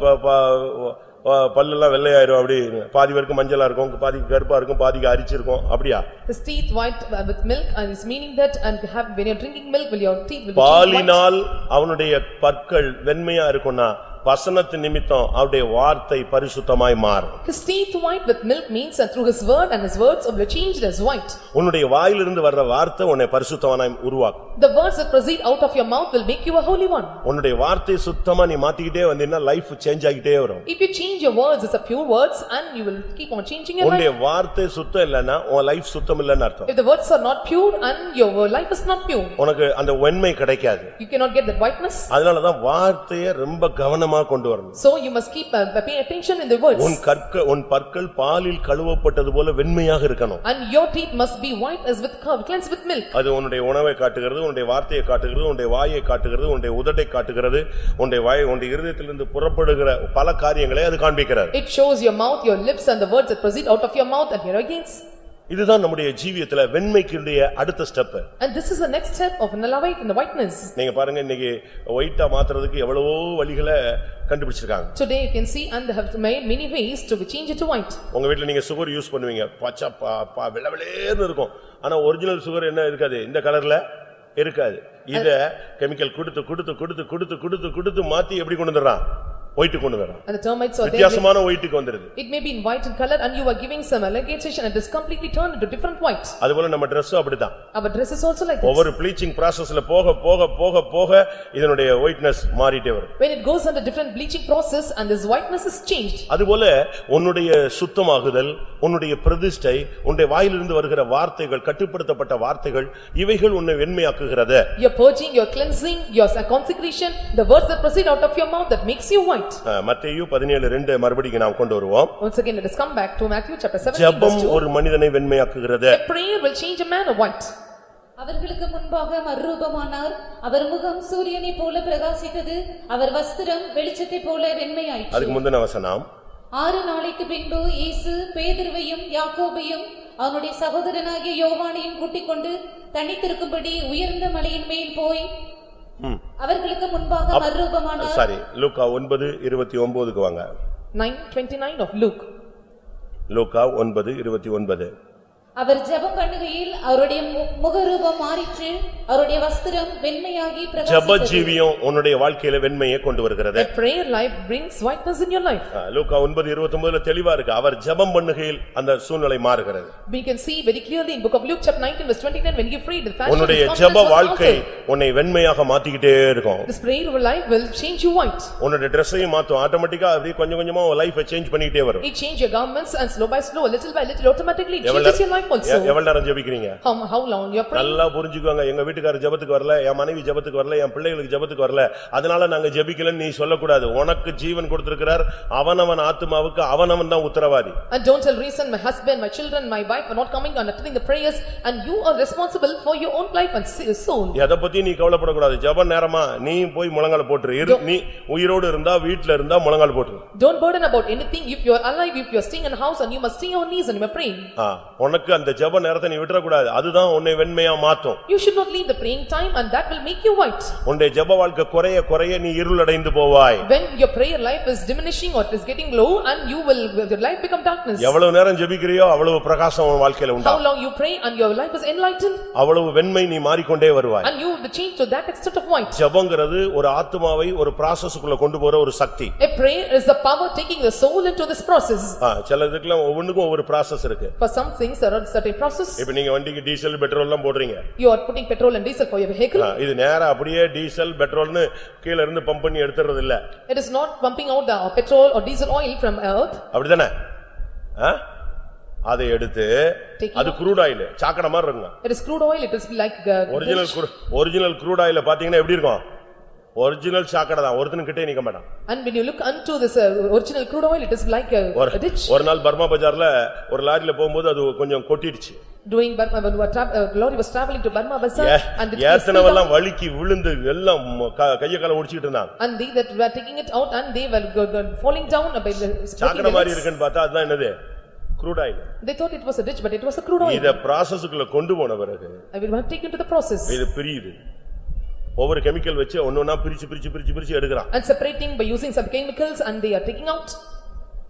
பல்லெல்லாம் வெள்ளையாயிரும். அப்படி பாதி பேருக்கு மஞ்சளா இருக்கும். பாதி கருப்பா இருக்கும். பாதிக்கு அரிச்சிருக்கும் அப்படியா? His teeth white uh, with milk and is meaning that and have when you're drinking milk will your teeth will. பாலினால் அவனுடைய பற்கள் வெண்மையா இருக்கும்னா வசனத்து நிமித்தம் அவருடைய வார்த்தை பரிசுத்தமாய் மாறும் His teeth white with milk means that through his word and his words will be changed as white. உன்னுடைய வாயிலிருந்து வர்ற வார்த்தை உன்னை பரிசுத்தவனாய் உருவாக்கும் The words that proceed out of your mouth will make you a holy one. உன்னுடைய வார்த்தையை சுத்தமா நீ மாத்திக்கிட்டே வந்தீங்கன்னா லைஃப் சேஞ்ச் ஆகிட்டே வரும் If you change your words, it's a pure words and you will keep on changing your உன்னுடைய life. வார்த்தை சுத்தம் இல்லைன்னா உன் லைஃப் சுத்தம் இல்லைன்னு அர்த்தம் If the words are not pure and your life is not pure, உனக்கு அந்த வெண்மை கிடைக்காது you cannot get that whiteness. அதனாலதான் வார்த்தையை ரொம்ப கவனமா கொண்டு வரணும் So you must keep uh, pay attention in the words. உன் கற்க உன் பற்கள் பாலில் கழுவப்பட்டது போல வெண்மையாக இருக்கணும் And your teeth must be white as with curd, cleansed with milk. அது உன்னுடைய உணவை காட்டுகிறது உன்னுடைய வார்த்தையை காட்டுகிறது உன்னுடைய வாயை காட்டுகிறது உன்னுடைய உதட்டை காட்டுகிறது உன்னுடைய வாய் உன்னுடைய இருதயத்திலிருந்து புறப்படுகிற பல காரியங்களை அது காண்பிக்கிறது It shows your mouth, your lips and the words that proceed out of your mouth and your against. இதுதான் நம்முடைய ஜீவியத்துல வெண்மைக்குடைய அடுத்த step And this is the next step of light and the whiteness. நீங்க பாருங்க இன்னைக்கு ஒயிட்டா மாத்துறதுக்கு எவ்வளவோ வழிகளை கண்டுபிடிச்சிருக்காங்க. Today you can see and they have made many ways to change it to white. உங்க வீட்ல நீங்க சுகர் யூஸ் பண்ணுவீங்க. பச்சை பா- பா- வெள்ளை வெளேர்னு இருக்கும். ஆனா ஒரிஜினல் சுகர் என்ன இருக்காது? இந்த கலர்ல இருக்காது. இத கெமிக்கல் கொடுத்து கொடுத்து கொடுத்து கொடுத்து கொடுத்து கொடுத்து மாத்தி எப்படி கொண்டு ஒயிட்டு கொண்டு வரான் And the termites are there. வித்தியாசமான ஒயிட்டுக்கு வந்துருது It may be in white in color and you are giving some allegation and it is completely turned into different white. அதுபோல நம்ம Dress-உம் அப்படிதான் Our dress is also like this. ஒவ்வொரு bleaching processல போக போக போக போக இதனுடைய ஒயிட்னஸ் மாறிட்டே வரும் When it goes under different bleaching process and this whiteness is changed. அதுபோல உன்னுடைய சுத்தமாகுதல் உன்னுடைய பிரதிஷ்டை உன்னுடைய வாயிலிருந்து வருகிற வார்த்தைகள் கட்டுப்படுத்தப்பட்ட வார்த்தைகள் இவைகள் உன்னை வெண்மையாக்குகிறது Your purging, your cleansing, your consecration, the words that proceed out of your mouth that makes you white. அஹ், மத்தேயு பதினேழு ரெண்டு மறுபடியும் நாம் கொண்டு வருவோம் Once again, let us come back to Matthew chapter seventeen ஜெபம் verse two. ஒரு மனிதனை வெண்மையாக்குகிறது A prayer will change a man of white. அவர்களுக்கு முன்பாக மறுரூபமானார் அவர் முகம் சூரியனைப் போல பிரகாசித்தது அவர் வஸ்திரம் வெளிச்சத்தைப் போல வெண்மையாயிற்று அதுக்கு முந்தின வசனம் ஆறு நாளைக்கு பின்பு இயேசு பேதுருவையும் யாக்கோபையும் அவனுடைய சகோதரனாகிய யோவானையும் கூட்டிக் கொண்டு தனித்திருக்கும்படி உயர்ந்த மலையின் மேல் போய். அவர்களுக்கு முன்பாக மறுரூபமானார் சாரி லூக்கா ஒன்பது இருபத்தி ஒன்பதுக்கு வாங்க. Nine twenty-nine of Luke. லூக்கா ஒன்பது இருபத்தி ஒன்பது. அவர் ஜெபம் பண்ணுகையில் அவருடைய முகரூபம் மாறிற்று அவருடைய வஸ்திரம் வெண்மையாகி ஜப ஜீவியம் உன்னுடைய வாழ்க்கையில வெண்மையை கொண்டு வருகிறது prayer life brings whiteness in your life. லூக்கா ஒன்பது இருபத்தி ஒன்பதுல தெளிவா இருக்கு அவர் ஜெபம் பண்ணுகையில் அந்த சூழ்நிலை மாறுகிறது We can see very clearly in book of Luke chapter nineteen verse twenty-nine, when you prayed, the fashion உன்னுடைய ஜெப வாழ்க்கை. உன்னை வெண்மையாக மாத்திக்கிட்டே இருக்கும் This prayer life will change you white. உன்னுடைய ட்ரெஸ்ஸையும் மாத்தும் ஆட்டோமேட்டிக்கா அப்படியே கொஞ்சம் கொஞ்சமா லைஃபை சேஞ்ச் பண்ணிக்கிட்டே வரும் It change your garments and slow by slow, little by little, automatically changes your life நேரம் எ- also. எவ்வளவு நேரம் ஜெபிக்கிறீங்க How, how long you are praying? நல்லா புரிஞ்சுக்குவாங்க எங்க வீட்டுக்காரர் ஜெபத்துக்கு வரல என் மனைவி ஜெபத்துக்கு வரல என் பிள்ளைகளுக்கு ஜெபத்துக்கு வரல அதனால நாங்க ஜெபிக்கலன்னு நீ சொல்லக்கூடாது உனக்கு ஜீவன் கொடுத்திருக்கிறார் அவனவன் ஆத்துமாவுக்கு அவனவன் தான் உத்தரவாதி And don't tell reason, my husband, my children, my wife are not coming and attending the prayers and you are responsible for your own life and se- soul. எதை பத்தி நீ கவலைப்படக்கூடாது ஜெப நேரமா நீ போய் முழங்கால போட்டுரு இரு- நீ உயிரோடு இருந்தா வீட்டுல இருந்தா முழங்கால் போட்டுரு Don't burden about anything, if you are alive, if you are staying in a house and you must stay on knees and you are praying. ஆ, உனக்கு அந்த ஜெப நேரத்தை நீ விட்டுறக்கூடாது அதுதான் உன்னை வெண்மையா மாத்தும் You should not leave the praying time and that will make you white. உன்னுடைய ஜெப வாழ்க்கை குறைய குறைய நீ இருளடைந்து போவாய் When your prayer life is diminishing or it is getting low and you will, your life become darkness. எவ்வளவு நேரம் ஜெபிக்கிறியோ அவ்வளவு பிரகாசம் உன் வாழ்க்கையில உண்டா How long you pray and your life is enlightened அவ்வளவு வெண்மை நீ மாறிக்கொண்டே வருவாய் and you will be changed to that extent of white. ஜெபங்கிறது ஒரு ஆத்துமாவை ஒரு ப்ராசஸ்க்குள்ள கொண்டு போற ஒரு சக்தி A prayer is the power taking the soul into this process. ஆ, சில இதுக்கெல்லாம் ஒவ்வொன்றுக்கும் ஒவ்வொரு ப்ராசஸ் இருக்கு For some things there are certain process. இப்ப நீங்க வண்டிக்கு டீசல் பெட்ரோல் எல்லாம் போடுறீங்க You are putting petrol and diesel for your vehicle. இது நேரா அப்படியே டீசல் பெட்ரோல்னு கீழ இருந்து பம்ப் பண்ணி எடுத்துறது இல்ல It is not pumping out the petrol or diesel oil from earth. அப்படிதானே? அதை எடுத்து அது crude ஆயில் சாக்கடை மாதிரி It is crude oil, it is like uh, original original crude ஆயில பாத்தீங்கன்னா எப்படி இருக்கும் ஒரிஜினல் சாக்கடை தான் ஒருத்தனும் கிட்டே நிக்க மாட்டான் And when you look unto this uh, original crude oil, it is like a a ditch. ஒரு நாள் பர்மா பஜார்ல ஒரு லாரியில போகும்போது அது கொஞ்சம் கொட்டிடுச்சு Doing Burma, when tra- uh, lorry was traveling to Burma Bazaar A- and it ஏத்தனவெல்லாம். வழுக்கி விழுந்து எல்லாம் கைய கால ஒடிச்சிட்டு இருந்தாங்க And they that were taking it out and they were falling down by the சாக்கடை மாதிரி. இருக்குன்னு பார்த்தா அதுதான் என்னது crude oil They thought it was a ditch, but it was a crude oil. இத ப்ராசஸ்க்குள்ள கொண்டு போன பிறகு I will have taken to the process இது பிரியுது ஒவ்வொரு கெமிக்கல் வச்சு ஒன்னொன்னா பிரிச்சு பிரிச்சு பிரிச்சு பிரிச்சு எடுக்கிறான் and separating by using some chemicals and they are taking out.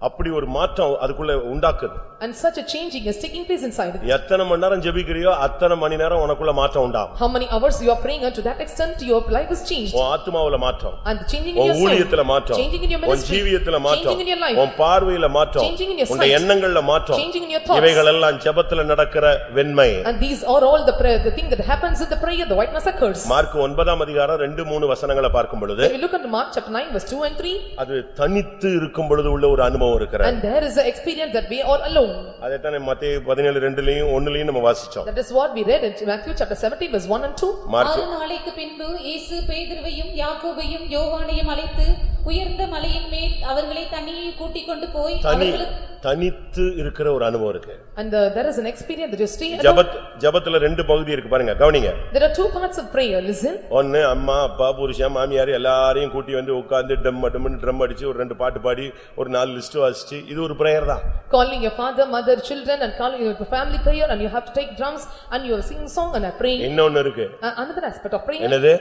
அப்படி ஒரு மாற்றம் அதுக்குள்ள உண்டாக்குது And such a changing is taking place inside. எத்தனை மணி நேரம் ஜெபிக்கிறியோ அத்தனை மணி நேரம் உனக்குள்ள மாற்றம் உண்டாகும் How many hours you are praying and to that extent your life is changed. உன் ஆத்துமாவுல மாற்றம் And changing in உன் your ஊழியத்துல soul, மாற்றம் changing in your உன் ministry, ஜீவியத்துல மாற்றம் changing in your life, உன் பார்வையில மாற்றம் Changing in your உன். எண்ணங்கள்ல மாற்றம் changing in your thoughts. இவைகள் எல்லாம் ஜெபத்துல நடக்கிற வெண்மை And these are all the prayer, the thing that happens in the prayer, the whiteness occurs. Mark ஒன்பதாம் அதிகாரம் ரெண்டு மூணு வசனங்களை பார்க்கும் பொழுது we look at Mark chapter nine verse two and three, அது தனித்து இருக்கும் பொழுது உள்ள ஒரு அனுபவம் இருக்கிறது and there is an experience that we are alone. அதைத்தானே மத்திய பதினேழு ரெண்டுலயும் ஒண்ணுலயும் நம்ம வாசிச்சோம் That is what we read in Matthew chapter seventeen verse one and two. Mark ஆறு நாளைக்கு பின்பு இயேசு பேதுருவையும் யாக்கோபையும் யோவானையும் அழைத்து உயர்ந்த மலையின் மேல் அவர்களை தனியே கூட்டிக் கொண்டு போய் தனி அவர்களுக்கு தனித்து இருக்கிற ஒரு அனுபவம் இருக்கு And uh, there is an experience that you stay. ஜபத் ஜபத்துல ரெண்டு பகுதி இருக்கு பாருங்க கவனிங்க There are two parts of prayer, listen. ஒன்னு அம்மா அப்பா புருஷன் மாமியார் எல்லாரையும் கூட்டி வந்து உட்கார்ந்து டம் டம்னு ட்ரம் அடிச்சு ஒரு ரெண்டு பாட்டு பாடி ஒரு நாலு லிஸ்ட் வாசிச்சு இது ஒரு பிரேயர் தான் Calling your father, mother, children and calling your family prayer and you have to take drums and you singing song and are praying. இன்னொன்னு இருக்கு Uh, Another aspect of prayer, என்னது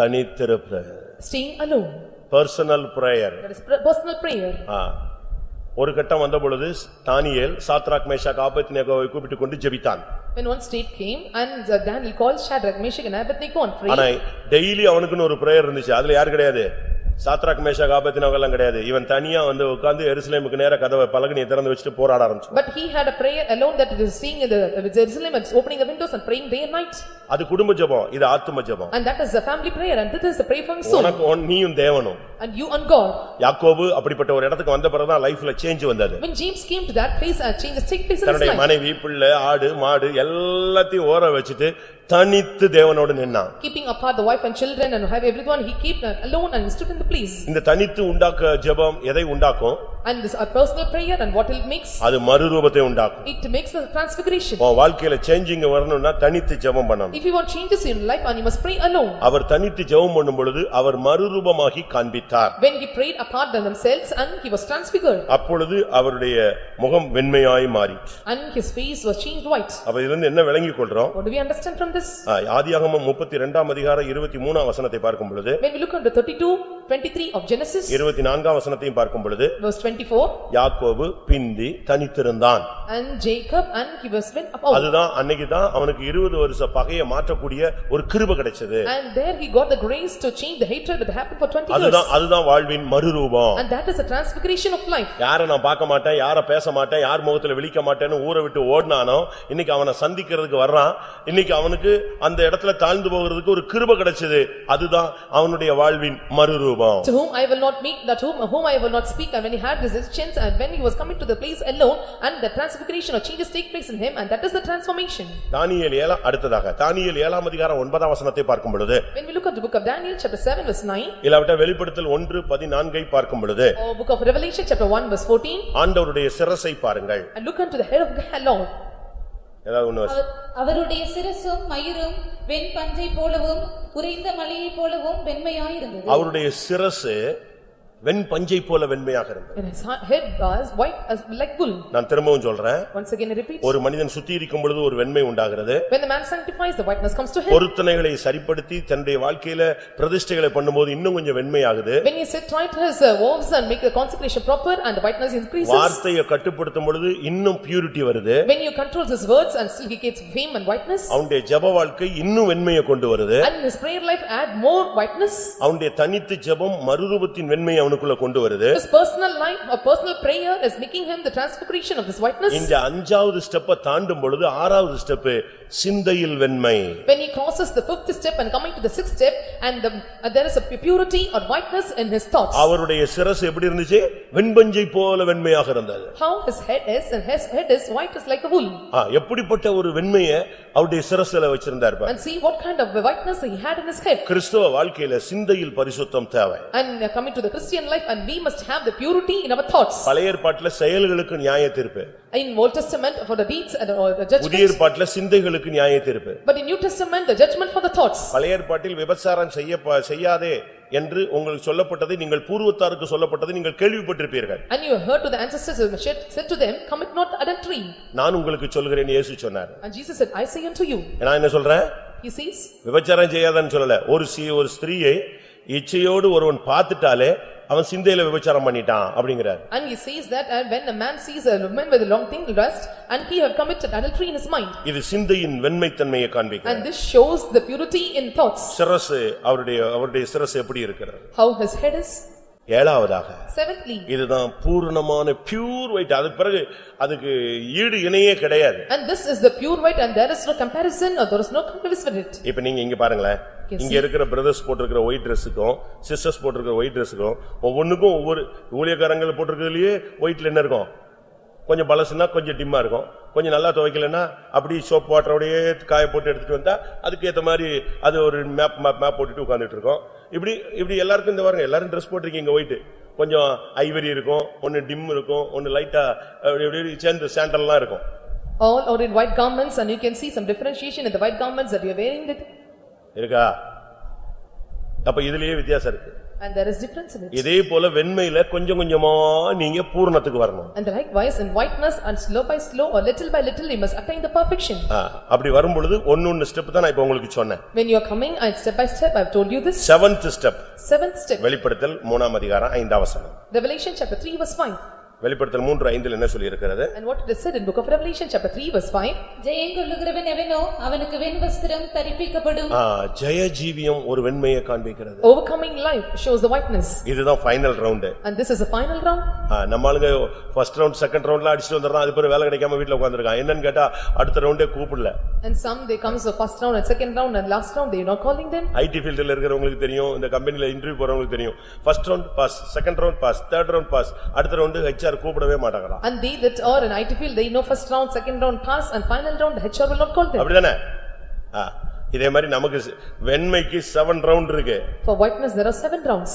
தனித்திருப்பு staying alone. Personal prayer That is personal prayer. ஒரு கட்டம் வந்த பொழுது தானியேல் Shadrach Meshach ஆபத்நேகோவை கூப்பிட்டு கொண்டு ஜெபித்தான் When one state came and uh, Daniel called Shadrach, Meshach and Abednego and ஆனா prayed. டெய்லி அவனுக்குன்னு ஒரு பிரேயர் இருந்துச்சு அதுல யாரு கிடையாது சாத்ராக் மேஷாக் ஆபத்நேகோ எல்லாம் கிடையாது இவன் தனியா வந்து உட்கார்ந்து எருசலேமுக்கு நேரா கதவை பலகனியை திறந்து வச்சுட்டு போராட ஆரம்பிச்சான் But he had a prayer alone that he was seeing in the uh, Jerusalem and opening the windows and praying day and night. அது குடும்ப ஜெபம் இது ஆத்தும ஜெபம் And that is the family prayer and this is the prayer for soul. உனக்கு உன்- நீயும் தேவனும் and you on God. யாக்கோபு அப்படிப்பட்ட ஒரு இடத்துக்கு வந்த பிறகுதான் லைஃப்ல சேஞ்ச் வந்தது When James came to that place and changes take place in his தன்னுடைய life. மனைவி பிள்ளை ஆடு மாடு எல்லாத்தையும் ஓர வச்சுட்டு தனித்து தேவனோடு நின்னான் Keeping apart the wife and children and have everyone, he kept alone and stood in the place. இந்த தனித்து உண்டாக்க ஜெபம் எதை உண்டாக்கும் And this a personal prayer and what it makes? அது மறுரூபத்தை உண்டாக்கும் It makes the transfiguration. உன் வாழ்க்கையில சேஞ்சிங் வரணும்னா தனித்து ஜெபம் பண்ணணும் If you want changes in life and you must pray alone. அவர் தனித்து ஜெபம் பண்ணும் பொழுது அவர் மறுரூபமாகி காண்பித்தார் When he prayed apart than themselves and he was transfigured அப்பொழுது அவருடைய முகம் வெண்மையாய் மாறிற்று and his face was changed white. அப்ப இதுல இருந்து என்ன விளங்கிக் கொள்றோம் What do we understand from this? ஆதியாகமம் முப்பத்தி இரண்டாம் அதிகாரம் இருபத்தி மூணாம் வசனத்தை பார்க்கும் பொழுது When we look into thirty-two, twenty-three of Genesis, இருபத்தி நான்காம் வசனத்தையும் பார்க்கும் பொழுது verse twenty-four, யாக்கோபு பிந்தி தனித்திருந்தான். And Jacob and he was went up out. அதுதான் அன்னைக்குதான் அவனுக்கு இருபது வருஷ பகையை மாற்றக்கூடிய ஒரு கிருப கிடைச்சது. And there he got the grace to change the hatred that happened for twenty years. அதுதான் அதுதான் வாழ்வின் மறுரூபம். And that is the transfiguration of life. யார நான் பார்க்க மாட்டேன் யார பேச மாட்டேன் யார் முகத்துல விழிக்க மாட்டேன்னு ஊரை விட்டு ஓடினானோ இன்னைக்கு அவனை சந்திக்கிறதுக்கு வர்றான். இன்னைக்கு அவனுக்கு அந்த இடத்துல தாழ்ந்து போகிறதுக்கு ஒரு கிருப கிடைச்சது. அதுதான் அவனுடைய வாழ்வின் மறுரூபம். To whom I will not meet, that whom, whom I will not speak, and when he had this chance, and when he was coming to the place alone, and the transfiguration or changes take place in him, and that is the transformation. தானியேல் ஏழாம் அடுத்ததாக தானியேல் ஏழாம் அதிகாரம் ஒன்பதாம் வசனத்தை பார்க்கும் பொழுது When we look at the book of Daniel, chapter seven, verse nine, இல்லாவிட்ட வெளிப்படுத்தல் ஒன்று பதினான்கை பார்க்கும் பொழுது or book of Revelation, chapter one, verse fourteen, ஆண்டவருடைய சிரசை பாருங்கள் and look unto the head of the Lord. ஏதாவது அவருடைய சிரசும் மயிரும் வெண் பஞ்சை போலவும் உறைந்த மலையைப் போலவும் வெண்மையாயிருந்தது. அவருடைய சிரசு வெண் பஞ்சை போல வெண்மையாக இருந்தது And his head was white as like wool. நான் திரும்பவும் சொல்றேன் Once again, I repeat, ஒரு மனிதன் சுத்திகரிக்கும் பொழுது ஒரு வெண்மை உண்டாகிறது when the man sanctifies, the whiteness comes to him. பொருத்தனைகளை சரிப்படுத்தி தன்னுடைய வாழ்க்கையில பிரதிஷ்டைகளை பண்ணும்போது இன்னும் கொஞ்சம் வெண்மையாகுது When he set right his uh, wolves and make the consecration proper, and the whiteness increases. வார்த்தையை கட்டுப்படுத்தும் பொழுது இன்னும் பியூரிட்டி வருது When you controls his words and still he gets fame and whiteness, அவனுடைய ஜெப வாழ்க்கை இன்னும் வெண்மையை கொண்டு வருது and his prayer life add more whiteness. அவனுடைய தனித்து ஜெபம் மறுரூபத்தின் வெண்மையை அவனுக்குள்ள கொண்டு வருது His personal life, or personal prayer is making him the transfiguration of this whiteness. இந்த அஞ்சாவது ஸ்டெப்ப தாண்டும் பொழுது ஆறாவது ஸ்டெப் சிந்தையில் வெண்மை When he crosses the fifth step and coming to the sixth step, and the, uh, there is a purity or whiteness in his thoughts. அவருடைய சிரசு எப்படி இருந்துச்சு வெண்பஞ்சை போல வெண்மையாக இருந்தது How his head is, and his head is white as like a wool. ஆ, எப்படிப்பட்ட ஒரு வெண்மையை அவருடைய சிரசுல வச்சிருந்தார் பாரு. And see what kind of whiteness he had in his head. கிறிஸ்தவ வாழ்க்கையில சிந்தையில் பரிசுத்தம் தேவை And uh, coming to the Christian life, and we must have the purity in our thoughts. பழைய ஏற்பாட்டுல செயல்களுக்கு நியாய தீர்ப்பு In Old Testament for the deeds and or the புதிய judgment, ஏற்பாட்டுல சிந்தைகளுக்கு நியாய தீர்ப்பு but in New Testament, the judgment for the thoughts. பழைய ஏற்பாட்டில் விபச்சாரம் செய்ய செய்யாதே என்று உங்களுக்கு சொல்லப்பட்டதை நீங்கள் பூர்வத்தாருக்கு சொல்லப்பட்டதை நீங்கள் கேள்விப்பட்டிருப்பீர்கள் And you heard to the ancestors who said said to them, commit not adultery. நான் உங்களுக்கு சொல்கிறேன் இயேசு சொன்னார் And Jesus said, I say unto you, நான் என்ன சொல்றேன் he says, விபச்சாரம் செய்யாதன்னு சொல்லல ஒரு சி ஒரு ஸ்திரீயை இச்சையோடு ஒருவன் பார்த்துட்டாலே அவன் சிந்தையில விபச்சாரம் பண்ணிட்டான் அப்படிங்கிறார் and he says that and when a man sees a woman with a long thing lust, and he have committed adultery in his mind. இது சிந்தையின் வெண்மைத்தன்மையை காண்பிக்கிறது And this shows the purity in thoughts, சிரசு அவருடைய அவருடைய சிரசு எப்படி இருக்கிறது how his head is. ஏழாவதாக. இதுதான் பூரணமான பியூர் ஒயிட் அதுக்கு பிறகு அதுக்கு ஈடு இணையே கிடையாது. And this is the pure white and there is no comparison or there is no comparison with it. இப்ப நீங்க இங்க பாருங்களேன். இங்க இருக்கிற பிரதர்ஸ் போட்டிருக்கிற ஒயிட் ட்ரெஸ்ஸுக்கும் சிஸ்டர்ஸ் போட்டிருக்கிற ஒயிட் ட்ரெஸ்ஸுக்கும் ஒவ்வொன்றுக்கும் ஒவ்வொரு ஊழியக்காரங்கள் போட்டிருக்கிறதுலயே ஒயிட்ல என்ன இருக்கும்? கொஞ்சம் பலசுனா கொஞ்சம் டிம்மா இருக்கும். கொஞ்சம் நல்லா துவைக்கலன்னா அப்படி சோப் வாட்டரோடயே காய போட்டு எடுத்துட்டு வந்தா அதுக்கு ஏத்த மாதிரி அது ஒரு மேப் மேப் மேப் போட்டுட்டு உட்கார்ந்துட்டு இருக்கோம். இப்படி இப்படி எல்லாருக்கும் இந்த பாருங்க எல்லாரும் ட்ரெஸ் போட்டிருக்கீங்க ஒயிட் கொஞ்சம் ஐவரி இருக்கும் ஒன்னு டிம் இருக்கும் ஒன்னு லைட்டா இப்படி சேர்ந்து சாண்டல்லாம் இருக்கும். All are in white garments and you can see some differentiation in the white garments that you are wearing it. இருக்கா? அப்ப இதுலயே வித்தியாசம் இருக்கு. And there is difference in it. இதே போல வெண்மையில கொஞ்சம் கொஞ்சமா நீங்க பூரணத்துக்கு வரணும் And likewise in whiteness and slow by slow or little by little you must attain the perfection. அப்படி வரும்பொழுது ஒன்னொன்னு ஸ்டெப் தான் நான் இப்ப உங்களுக்கு சொன்னேன் When you are coming and step by step I have told you this. Seventh step Seventh step, வெளிப்படுத்தல் மூணாம் அதிகாரம் ஐந்தாம் வசனம் Revelation chapter three verse five. வெளிப்படுத்தல் மூன்று ஐந்தில் என்ன சொல்லி இருக்கிறது And what it is said in book of Revelation chapter 3 verse 5. ஜெயங்கொள்ளுகிறவன் எவனோ அவனுக்கு வெண் வஸ்திரம் தரிப்பிக்கப்படும் ஜெய ஜீவியம் ஒரு வெண்மையை காண்பிக்கிறது Overcoming life shows the whiteness. இதுதான் final round And this is the final round. நம்ம ஆளுங்க ஃபர்ஸ்ட் ரவுண்ட் செகண்ட் ரவுண்ட்ல அடிச்சுட்டு வந்துடுறான் அது பிறகு வேலை கிடைக்காம வீட்டுல உட்காந்துருக்கான் என்னன்னு கேட்டா அடுத்த ரவுண்டே கூப்பிடல And some they comes the first round and second round and last round they are not calling them. IT ஃபீல்டில் இருக்கிறவங்களுக்கு தெரியும் இந்த கம்பெனில இன்டர்வியூ போறவங்களுக்கு தெரியும் first round pass second round pass third round pass அடுத்த ரவுண்டு ஹெச்ஆர் கூப்பிடவே மாட்டாங்களாம் And they that are in IT field, they know first round, second round pass and final round, HR will not call them. அப்படிதானே ஆ, இதே மாதிரி நமக்கு ஸ்- வெண்மைக்கு seven round இருக்கு For whiteness, there are seven rounds.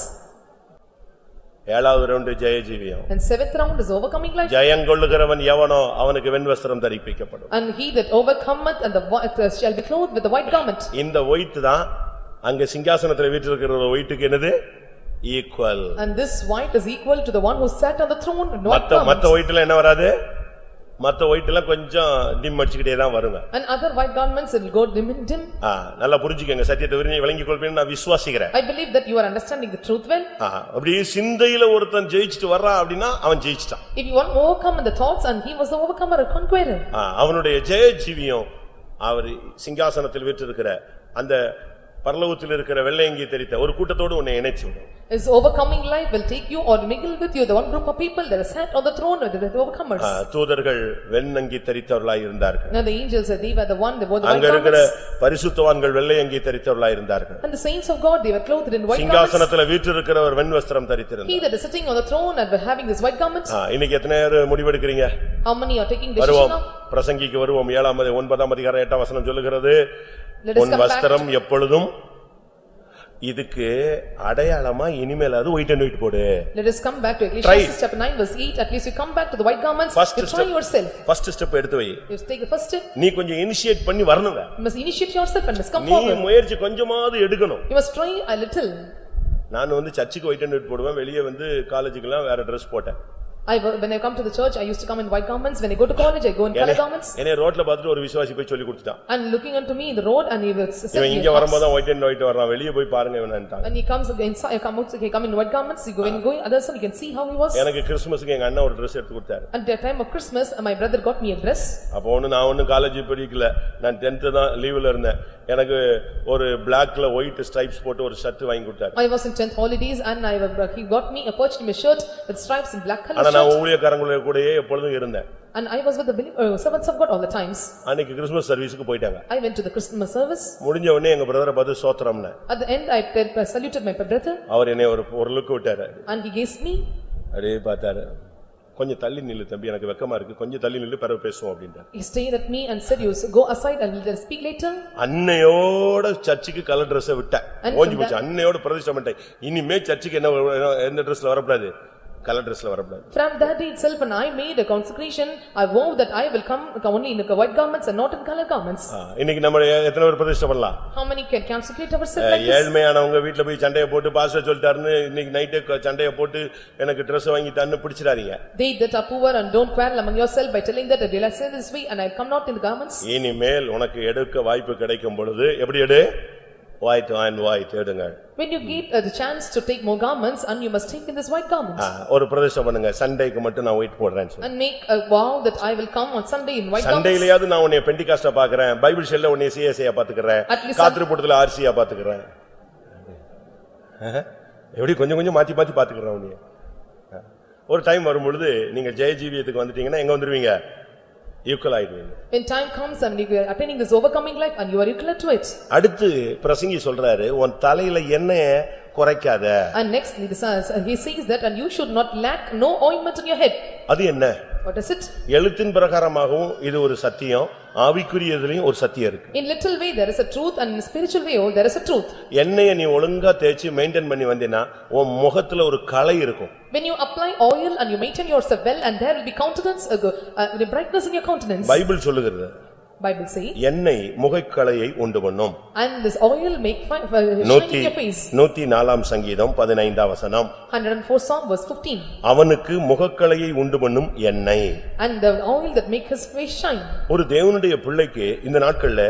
ஏழாவது ரவுண்டு ஜெய ஜீவியம் And seventh round is overcoming life. ஜெயங்கொள்ளுகிறவன் எவனோ அவனுக்கு வெண் வஸ்திரம் தரிப்பிக்கப்படும் And he that overcometh and the white uh, shall be clothed with the white garment. இந்த ஒயிட் தான் அங்க சிங்காசனத்துல வீற்றிருக்கிற ஒரு ஒயிட்டுக்கு என்னது equal And this white is equal to the one who sat on the throne in white மத்த மத்த. ஒயிட்ல என்ன வராது மத்த ஒயிட்ல கொஞ்சம் டிம் அடிச்சுக்கிட்டே தான் வருங்க And other white garments will go dim and dim. ஆ, நல்லா புரிஞ்சுக்கங்க சத்தியத்தை விரிஞ்சு விளங்கிக் கொள்வேன்னு நான் விசுவாசிக்கிறேன் I believe that you are understanding the truth well. ஆ, அப்படியே சிந்தையில ஒருத்தன் ஜெயிச்சுட்டு வர்றான் அப்படின்னா அவன் ஜெயிச்சிட்டான் If you want to overcome in the thoughts and he was the overcomer, a conqueror. ஆ, அவனுடைய ஜெய ஜீவியம் அவர் சிங்காசனத்தில் வீற்றிருக்கிற அந்த பரலோகத்தில் இருக்கிற வெள்ளையங்கி தெரித்த ஒரு கூட்டத்தோடு உன்னை இணைச்சு விடும் His overcoming life will take you or mingle with you, the one group of people that are sat on the throne with the overcomers. ஆ, தூதர்கள் வெண்ணங்கி தெரித்தவர்களாய் இருந்தார்கள் Now the angels, they were the one, they wore the white அங்க இருக்கிற garments. பரிசுத்தவான்கள் வெள்ளையங்கி தெரித்தவர்களாய் இருந்தார்கள் And the saints of God, they were clothed in white garments. சிங்காசனத்துல வீற்றிருக்கிறவர் வெண் வஸ்திரம் He தரித்திருந்தார் that is sitting on the throne and were having this white garments, ஆ, இன்னைக்கு எத்தனை பேர் முடிவெடுக்கிறீங்க how many are taking decision வருவோம் now? பிரசங்கிக்கு வருவோம் ஏழாம் அதி- ஒன்பதாம் அதிகாரம் எட்டாம் வசனம் சொல்லுகிறது Let us உன் come back வஸ்திரம் எப்பொழுதும் இதுக்கு அடையாளமா இனிமேல் அது ஒயிட் அண்ட் ஒயிட் போடு Let us come back to Ecclesiastes chapter 9 verse 8, at least you come back to the white garments, First you try step. yourself. First step எடுத்து வை You take the first step, நீ கொஞ்சம் initiate பண்ணி வரணுங்க you must initiate yourself and must come நீ forward. முயற்சி கொஞ்சமாவது எடுக்கணும் You must try a little. நான் வந்து சர்ச்சுக்கு ஒயிட் அண்ட் ஒயிட் போடுவேன் வெளியே வந்து காலேஜுக்கெல்லாம் வேற ட்ரெஸ் போட்டேன் I, when I come to the church, I used to come in white garments, when I go to college, I go in color garments. என்னை ரோட்ல பார்த்துட்டு ஒரு விசுவாசி போய் சொல்லி கொடுத்துட்டான் And looking unto me in the road and he will say இவன் இங்க வரும்போது ஒயிட் அண்ட் ஒயிட் வர்றான் வெளியே போய் பாருங்க இவன்ட்டாங்க And he comes inside, he come out, he come in white garments, he go in going, others, you can see how he was. எனக்கு கிறிஸ்துமஸ்க்கு எங்க அண்ணன் ஒரு ட்ரெஸ் எடுத்து கொடுத்தாரு At the time of Christmas, my brother got me a dress. அப்போ ஒண்ணு நான் ஒண்ணும் காலேஜ் படிக்கல நான் டென்த் தான் லீவ்ல இருந்தேன் எனக்கு ஒரு பிளாக்ல ஒயிட் ஸ்ட்ரைப்ஸ் போட்டு ஒரு ஷர்ட் வாங்கி கொடுத்தாரு I was in tenth holidays and I, he got me a purchased me shirt with stripes in black color நான் shirt. ஊழியக்காரங்களுடைய கூடயே எப்பொழுதும் இருந்தேன் And I was with the believer- uh, servants of God all the times. அன்னைக்கு Christmas சர்வீஸுக்கு போயிட்டாங்க I went to the Christmas service. முடிஞ்ச உடனே எங்க பிரதரை பார்த்து சோத்திரம்னு At the end, I saluted my brother அவர் என்னை ஒரு ஒரு லுக் விட்டாரு and he gave me. அப்படியே பார்த்தாரு கொஞ்சம் தள்ளி நில்லு தம்பி எனக்கு வெக்கமா இருக்கு. கொஞ்சம் தள்ளி நில்லு பிறகு பேசுவோம் அப்படின்ட்டாரு. He stared at me and said, "You go aside and we'll speak later." அன்னையோட சர்ச்சுக்கு கலர் Dress விட்டேன். ஓஞ்சி போச்சு. அன்னையோட பிரதிஷ்டை பண்ணிட்டேன். இனிமே சர்ச்சுக்கு என்ன எந்த ட்ரெஸ்ல வரக்கூடாது? கலர் ட்ரெஸ்ல வரக்கூடாது From that day itself, and I made a consecration, I vowed that I will come only in the white garments and not in color garments. இன்னைக்கு நம்ம எத்தனை பேர் பிரதிஷ்டை பண்ணலாம் How many can consecrate ourselves like this? ஏழ்மையானவங்க வீட்ல போய் சண்டைய போட்டு pastor சொல்லிட்டாருன்னு இன்னைக்கு நைட்டே சண்டைய போட்டு எனக்கு Dress வாங்கி தன்னு பிடிச்சிடாதீங்க They that are poor and don't quarrel among yourself by telling that they will say this way and I come not in the garments. இனிமேல் உனக்கு எடுக்க வாய்ப்பு கிடைக்கும் பொழுது எப்படி எடு ஒயிட் அண்ட் ஒயிட் எடுங்க When you get uh, the chance to take more garments and you must take in this white garments. ஒரு பிரதிஷ்டை பண்ணுங்க சண்டேக்கு மட்டும் நான் ஒயிட் போடுறேன்னு சொல்லி And make a vow that I will come on Sunday in white garments. சண்டையிலயாவது நான் உன்னை பெண்டிகாஸ்டா பாக்குறேன் பைபிள் ஷெல்ல உன்னை சிஎஸ்ஐயா பாத்துக்கிறேன் At least காத்திரு போட்டதுல ஆர்சியா பாத்துக்கிறேன். எப்படி கொஞ்சம் கொஞ்சம் மாத்தி மாத்தி பாத்துக்கிறேன் உன்னைய ஆ. ஒரு டைம் வரும் பொழுது நீங்க ஜெயஜீவியத்துக்கு வந்துட்டீங்கன்னா எங்க வந்துருவீங்க ஈக்குவல் ஆயிடுவீங்க When time comes and you are attaining this overcoming life and you are equal to it. அடுத்து பிரசங்கி சொல்றாரு உன் தலையில எண்ணெய குறைக்காத And next he says, he says that and you should not lack no ointment in your head. அது என்ன What is it? எழுத்தின் பிரகாரமாகவும் இது ஒரு சத்தியம் ஆவிக்குரியதுலயும் ஒரு சத்தியம் இருக்கு In little way there is a truth and in spiritual way oh there is a truth. எண்ணெய நீ ஒழுங்கா தேய்ச்சி மெயின்டைன் பண்ணி வந்தீன்னா உன் முகத்துல ஒரு கலை இருக்கும் When you apply oil and you maintain yourself well and there will be countenance, uh, go- uh, the brightness in your countenance. Bible சொல்லுகிறது Bible say, எண்ணெய் முகக்களையை உண்டு பண்ணும் and this oil make fi- fi- shine நூத்தி in your face. நூத்தி நாலாம் சங்கீதம் பதினைந்தாம் வசனம் Hundred and four Psalm verse fifteen, அவனுக்கு முகக்களையை உண்டு பண்ணும் எண்ணெய் and the oil that make his face shine. ஒரு தேவனுடைய பிள்ளைக்கு இந்த நாட்கள்ல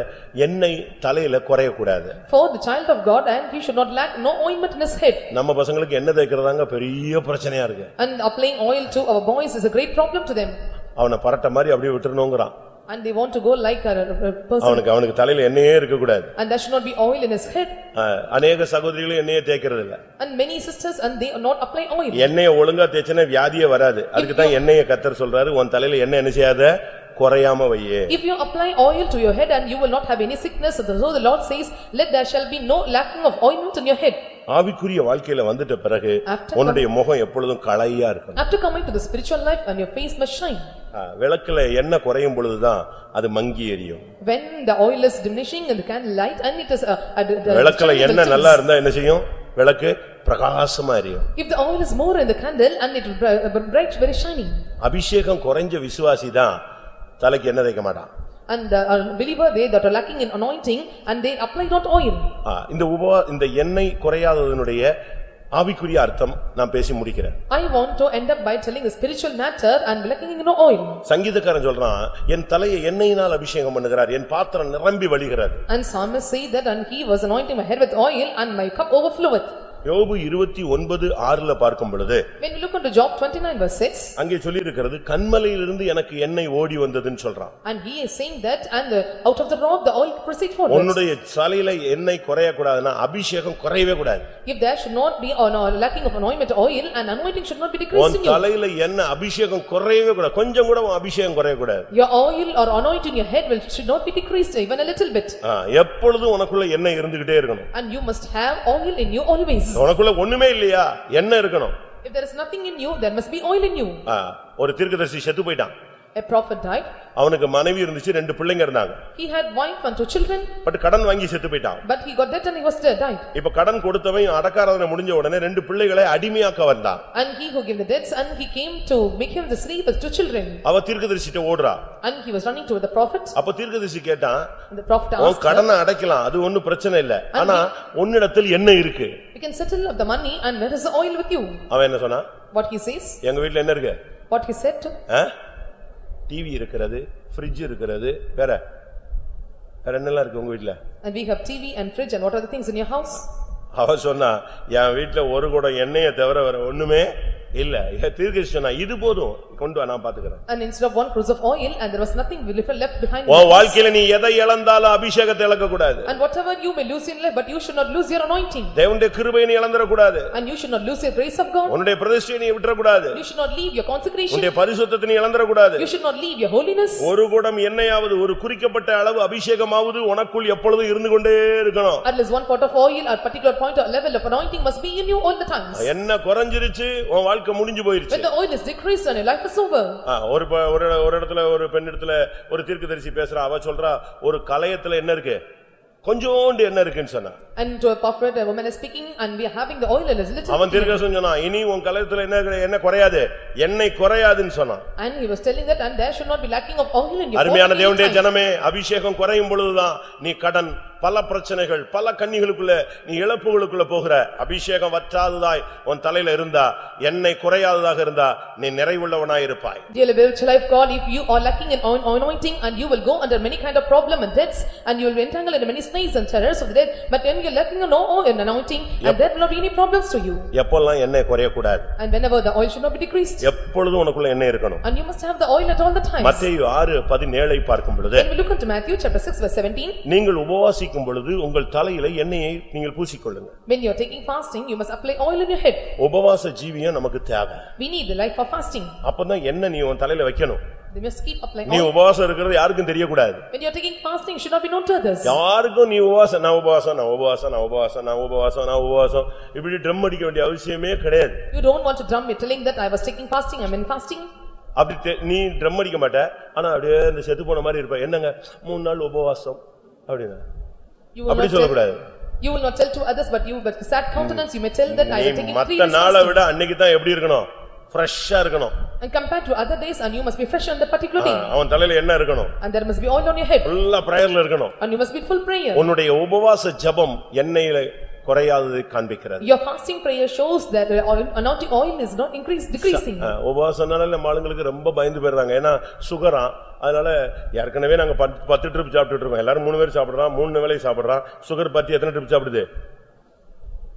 எண்ணெய் தலையில குறையக்கூடாது For the child of God, and he should not lack no ointment in his head. நம்ம பசங்களுக்கு எண்ணெய் தேய்க்கிறதாங்க பெரிய பிரச்சனையா இருக்கு And applying oil to our boys is a great problem to them. அவனை பரட்ட மாதிரி அப்படியே விட்டுறணுங்கிறான் And they want to go like a a person, அவனுக்கு அவனுக்கு தலையில எண்ணெயே இருக்கக்கூடாது and there should not be oil in his head. அஹ், அநேக சகோதரிகளும் எண்ணெயே தேய்க்கிறது இல்ல And many sisters, and they are not apply oil. எண்ணெயை ஒழுங்கா தேய்ச்சனா வியாதியே வராது அதுக்கு தான் எண்ணெயை கத்தர் சொல்றாரு உன் தலையில எண்ணெய் என்ன செய்யாத குறையாம வையே If you apply oil to your head and you will not have any sickness, so the Lord says, let there shall be no lacking of ointment in your head. ஆவிக்குரிய வாழ்க்கையில வந்துட்ட பிறகு உன்னுடைய முகம் எப்பொழுதும் களையா இருக்கணும் After coming to the spiritual life and your face must shine. அஹ், விளக்குல எண்ணெய் குறையும் பொழுதுதான் அது மங்கி எரியும் When the oil is diminishing in the candle light and it is uh, uh, the- the விளக்குல எண்ணெய் நல்லா. இருந்தா என்ன செய்யும் விளக்கு பிரகாசமா எரியும் If the oil is more in the candle and it will bri- uh, bright, very shining. அபிஷேகம் குறைஞ்ச விசுவாசி தான் தலைக்கு எண்ணெய் தேய்க்க மாட்டான் And the uh, believer, they that are lacking in anointing and they apply not oil. ஆ, இந்த உபவா இந்த எண்ணெய் குறையாததனுடைய ஆவிக்குரிய அர்த்தம் நான் பேசி முடிக்கிறேன் I want to end up by telling the spiritual matter and lacking in no oil. சங்கீதக்காரன் சொல்றான் என் தலையை எண்ணெயினால் அபிஷேகம் பண்ணுகிறார் என் பாத்திரம் நிரம்பி வழிகிறது And psalmist say that and he was anointing my head with oil and my cup overfloweth. யோபு இருபத்தி ஒன்பது ஆறுல பார்க்கும் பொழுது When we look into Job twenty-nine verse six, அங்கே சொல்லியிருக்கிறது கண்மலையிலிருந்து எனக்கு எண்ணெய் ஓடி வந்ததுன்னு சொல்றான் and he is saying that and the- out of the rock the oil proceed forward. உன்னுடைய தலையில எண்ணெய் குறையக்கூடாதுன்னா அபிஷேகம் குறையவே கூடாது If there should not be or no lacking of anointment oil and anointing should not be உன் decreased in you. தலையில எண்ணெய் அபிஷேகம் குறையவே கூடாது கொஞ்சம் கூட உன் அபிஷேகம் குறையக்கூடாது Your oil or anointing in your head will should not be decreased even a little bit. ஆ, எப்பொழுதும் உனக்குள்ள எண்ணெய் இருந்துகிட்டே இருக்கணும் And you must have oil in you always. உனக்குள்ள ஒண்ணுமே இல்லையா? எண்ணெய் இருக்கணும்? If there is nothing in you, there must be oil in you. ஒரு தீர்க்கதரிசி செத்து போயிட்டான். A prophet died, அவனுக்கு மனைவி இருந்துச்சு ரெண்டு பிள்ளைங்க இருந்தாங்க he had wife and two children, but கடன் வாங்கி செத்து போயிட்டான் but he got dead and he was dead, died. இப்ப கடன் கொடுத்தவன் அடக்காரதனை முடிஞ்ச உடனே ரெண்டு பிள்ளைகளை அடிமையாக்க வந்தான் And he who gave the debts and he came to make him the slave with two children. அவ தீர்க்கதரிசிட்ட ஓடுறா And he was running toward the prophet அப்ப தீர்க்கதரிசி கேட்டான் and the prophet உன் asked, கடனை அடைக்கலாம் அது ஒண்ணும் பிரச்சனை இல்ல ஆனா உன்னிடத்தில் என்ன இருக்கு "You can settle up the money and where is the oil with you?" அவன் என்ன சொன்னா What he says, எங்க வீட்டுல என்ன இருக்கு what he said to, TV இருக்கிறது ஃப்ரிட்ஜ் இருக்கிறது வேற வேற என்னெல்லாம் இருக்கு உங்க வீட்டுல and we have TV and fridge and what are the things in your house? அவ சொன்னா என் வீட்டுல ஒரு குடம் எண்ணெயை தவிர வேற ஒண்ணுமே இல்ல தீர்க்கதரிசி சொன்னா இது போதும் கொண்டு வா நான் பாத்துக்கிறேன் And instead of one cruse of oil and there was nothing left behind. உன் வாழ்க்கையில நீ எதை இழந்தாலும் அபிஷேகத்தை இழக்க கூடாது And whatever you may lose in life, but you should not lose your anointing. தேவனுடைய கிருபையை நீ இழந்துடக் கூடாது And you should not lose your grace of God. உன்னுடைய பிரதிஷ்டையை நீ விட்டுறக் கூடாது You should not leave your consecration. உன்னுடைய பரிசுத்தத்தை நீ இழந்துடக் கூடாது You should not leave your holiness. ஒரு குடம் எண்ணெயாவது ஒரு குறிக்கப்பட்ட அளவு அபிஷேகமாவது உனக்குள் எப்பொழுதும் இருந்து கொண்டே இருக்கணும் At least one pot of oil or particular point or level of anointing must be in you all the times. எண்ணெய் குறைஞ்சிருச்சு உன் வாழ்க்கை முடிஞ்சு போயிருச்சு. When the oil is decreased and your life is over. ஆ, ஒரு ஒரு ஒரு இடத்துல ஒரு பெண் இடத்துல ஒரு தீர்க்கதரிசி பேசுறா. அவ சொல்றா ஒரு கலயத்துல என்ன இருக்கு? கொஞ்சோண்டு என்ன இருக்குன்னு சொன்னா. And to a prophet, a woman is speaking and we are having the oil is little. அவன் தீர்க்கதரிசி சொன்னான் இனி உன் கலயத்துல என்ன? என்ன குறையாது எண்ணெய் குறையாதுன்னு சொன்னான் And he was telling that and there should not be lacking of oil in your அருமையான தேவனுடைய. ஜனமே அபிஷேகம் குறையும் பொழுதுதான் நீ கடன் பல பிரச்சனைகள் பல கன்னிகளுக்குள்ள நீ இழப்புகளுக்குள்ள போகிற அபிஷேகம் வற்றாததாய் உன் தலையில இருந்தா எண்ணெய் குறையாததாக இருந்தா நீ நிறைவுள்ளவனாய் இருப்பாய் Dearly beloved of God, if you are lacking in anointing and you will go under many kind of problem and debts and you will be entangled in many snares and terrors of the dead, but when you are lacking in no oil and anointing and there will not be any problems to you. எப்பெல்லாம் எண்ணெய் குறையக்கூடாது And whenever the oil should not be decreased எப்பொழுதும் உனக்குள்ள எண்ணெய் இருக்கணும் and you must have the oil at all the times. மத்தேயு ஆறு பதினேழை பார்க்கும் பொழுது When we look into Matthew chapter six verse seventeen, நீங்கள் உபவாசிக்கும் பொழுது உங்கள் தலையில எண்ணெயை நீங்கள் பூசிக்கொள்ளுங்க when you are taking fasting, you must apply oil in your head. உபவாச ஜீவியம் நமக்கு தேவை We need the life for fasting. அப்பதான் எண்ணெய் நீ உன் தலையில வைக்கணும் They must keep applying நீ. உபவாசம் இருக்கிறது யாருக்கும் தெரியக்கூடாது When you are taking fasting, it should not be known to others. யாருக்கும் நீ உபவாசம் நான் உபவாசம் நான் உபவாசம் நான் உபவாசம் நான் உபவாசம் நான் உபவாசம் இப்படி ட்ரம் அடிக்க வேண்டிய அவசியமே கிடையாது You don't want to drum, you're telling that I was taking fasting, I'm in fasting. அப்படி நீ ட்ரம் அடிக்க மாட்ட ஆனா அப்படியே இந்த செத்து போன மாதிரி இருப்ப என்னங்க மூணு நாள் உபவாசம் will அப்படி சொல்லக்கூடாது you will not tell to others, but you, but sad countenance, you may tell that I am taking three மத்த days நாளை. விட அன்னைக்கு தான் எப்படி இருக்கணும் ஃப்ரெஷ்ஷா இருக்கணும். And compared to other days and you must be fresh on that particular day. அவன் தலையில என்ன இருக்கணும்? And there must be oil on your head. ஃபுல்லா பிரேயர்ல இருக்கணும். And you must be in full prayer. உன்னுடைய உபவாச ஜெபம் எண்ணெயில குறையாததை காண்பிக்கிறது. Your fasting prayer shows that the oil- anointing oil is not increased, decreasing. ஆ, உபவாசம்னால நம்ம ஆளுங்களுக்கு ரொம்ப பயந்து போயிடுறாங்க. ஏன்னா சுகரா அதனால ஏற்கனவே நாங்க பத்து பத்து ட்ரிப் சாப்பிட்டுட்டு இருக்கோம். எல்லாரும் மூணு பேர் சாப்பிடுறான் மூணு வேளை சாப்பிடுறான் சுகர் பத்தி எத்தனை ட்ரிப் சாப்பிடுது?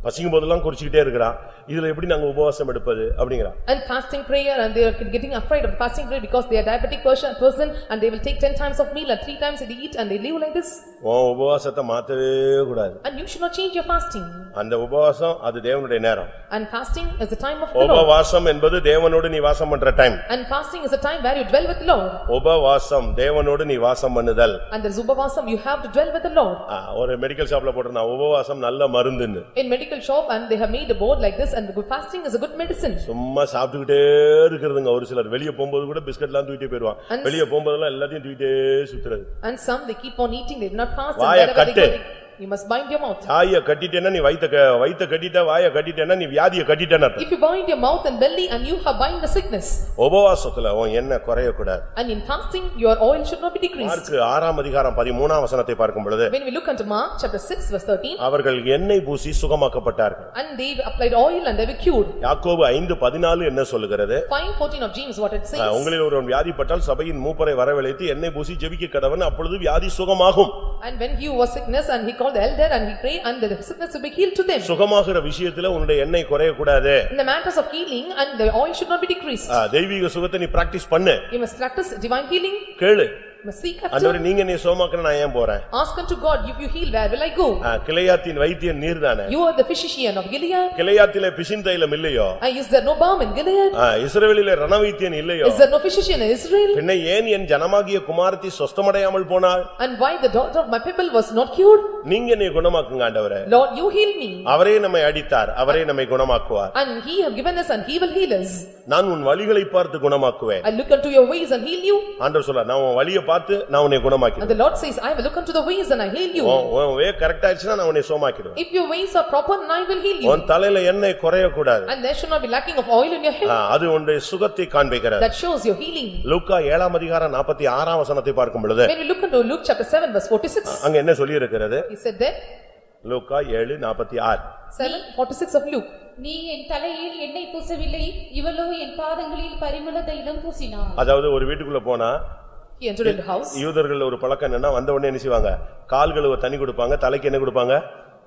பசிக்கும் போதெல்லாம் குறிச்சுக்கிட்டே இருக்கிறான் இதுல எப்படி நாங்க உபவாசம் எடுப்பது அப்படிங்கிறான் And fasting prayer and they are getting afraid of fasting prayer because they are diabetic person person and they will take ten times of meal and three times they eat and they live like this. உன் உபவாசத்தை மாத்தவே கூடாது And you should not change your fasting. அந்த உபவாசம் அது தேவனுடைய நேரம் And fasting is the time of the Lord. உபவாசம் என்பது தேவனோடு நீ வாசம் பண்ற time And fasting is a time where you dwell with the Lord. உபவாசம் தேவனோடு நீ வாசம் பண்ணுதல் And there is upavasam, you have to dwell with the Lord. ஒரு மெடிக்கல் ஷாப்ல போட்டிருந்தான் உபவாசம் நல்ல மருந்துன்னு In medical shop and they have made a board like this and the good fasting is a good medicine. சும்மா சாப்பிட்டுக்கிட்டே இருக்கிறதுங்க ஒரு சிலர் வெளிய போகும்போது கூட பிஸ்கட்லாம் தூக்கிட்டே And- வெளிய போகும்போதெல்லாம் எல்லாத்தையும் தூக்கிட்டே சுத்துறது And some they keep on eating, they do not fast and வாயை wherever they go, cut. they- you must bind your mouth. தாய கட்டிட்டேன்னா நீ வயித்த க- வயித்த கட்டிட்ட வாய கட்டிட்டேன்னா நீ வியாதிய கட்டிட்டேன்னு அர்த்தம். If you bind your mouth and belly and you have bind the sickness. உபவாசத்துல உன் எண்ணெய் குறையக்கூடாது And in fasting, your oil should not be decreased. Mark ஆறாம் அதிகாரம் பதிமூணாம் வசனத்தை பார்க்கும் பொழுது When we look unto Mark chapter six verse thirteen, அவர்கள் எண்ணெய் பூசி சுகமாக்கப்பட்டார்கள் and they applied oil and they were cured. யாக்கோபு ஐந்து பதினாலு என்ன சொல்லுகிறது Five fourteen of James, what it ah, says. உங்களில் ஒருவன் வியாதிப்பட்டால் சபையின் மூப்பரை வரவழைத்து எண்ணெய் பூசி ஜெபிக்க கடவன் அப்பொழுது வியாதி சுகமாகும் And when he was sickness and he called the elder and he prayed and the sickness will be healed to them. சுகமாகிற விஷயத்துல உன்னுடைய எண்ணெய் குறையக்கூடாது In the matters of healing and the oil should not be decreased. தெய்வீக சுகத்தை நீ practice பண்ணு You must practice divine healing, கேளு you must seek அந்தவரை after. நீங்க நீ சோமாக்கிற நான் ஏன் போறேன் Ask unto God, if you heal, where will I go? ஆ, கிளையாத்தின் வைத்தியன் நீர்தானே You are the physician of Gilead. கிளையாத்திலே பிசின் தைலம் இல்லையோ And is there no balm in Gilead? ஆ, இஸ்ரவேலிலே ரணவைத்தியன் இல்லையோ Is there no physician in Israel? பின்ன ஏன் என் ஜனமாகிய குமாரத்தி சொஸ்தமடையாமல் போனாள் And why the daughter of my people was not cured? நீங்க என்னை குணமாக்குங்க ஆண்டவரே Lord, you heal me. அவரே நம்மை அடித்தார் அவரே நம்மை குணமாக்குவார் And he have given us and he will heal us. நான் உன் வழிகளை பார்த்து குணமாக்குவேன் I look unto your ways and heal you. ஆண்டவர் சொல்ல நான் உன் வழியை பார்த்து நான் உன்னை And குணமாக்கிடுவேன் the Lord says, I will look unto the ways and I heal you. உன் உன் வே கரெக்ட் நான் உன்னை சோமாக்கிடுவேன் If your ways are proper, then I will heal you. உன் தலையில எண்ணெய் குறையக்கூடாது And there should not be lacking of oil in your ah, head. அது உன்னுடைய சுகத்தை காண்பிக்கிறது That shows your healing. லூக்கா ஏழாம் அதிகாரம் நாற்பத்தி ஆறாம் வசனத்தை பார்க்கும் பொழுது When we look into Luke chapter seven verse forty-six, அங்க என்ன சொல்லி இருக்கிறது he said there, லூக்கா ஏழு நாற்பத்தி ஆறு seven forty-six of Luke. நீ என் தலையில் எண்ணெய் பூசவில்லை இவளோ என் பாதங்களில் பரிமள தைலம் பூசினாள் அதாவது ஒரு வீட்டுக்குள்ள போனா He entered into house. யூதர்கள் ஒரு பழக்கம் என்னன்னா வந்த உடனே என்ன செய்வாங்க கால் கழுவ தண்ணி கொடுப்பாங்க தலைக்கு என்ன கொடுப்பாங்க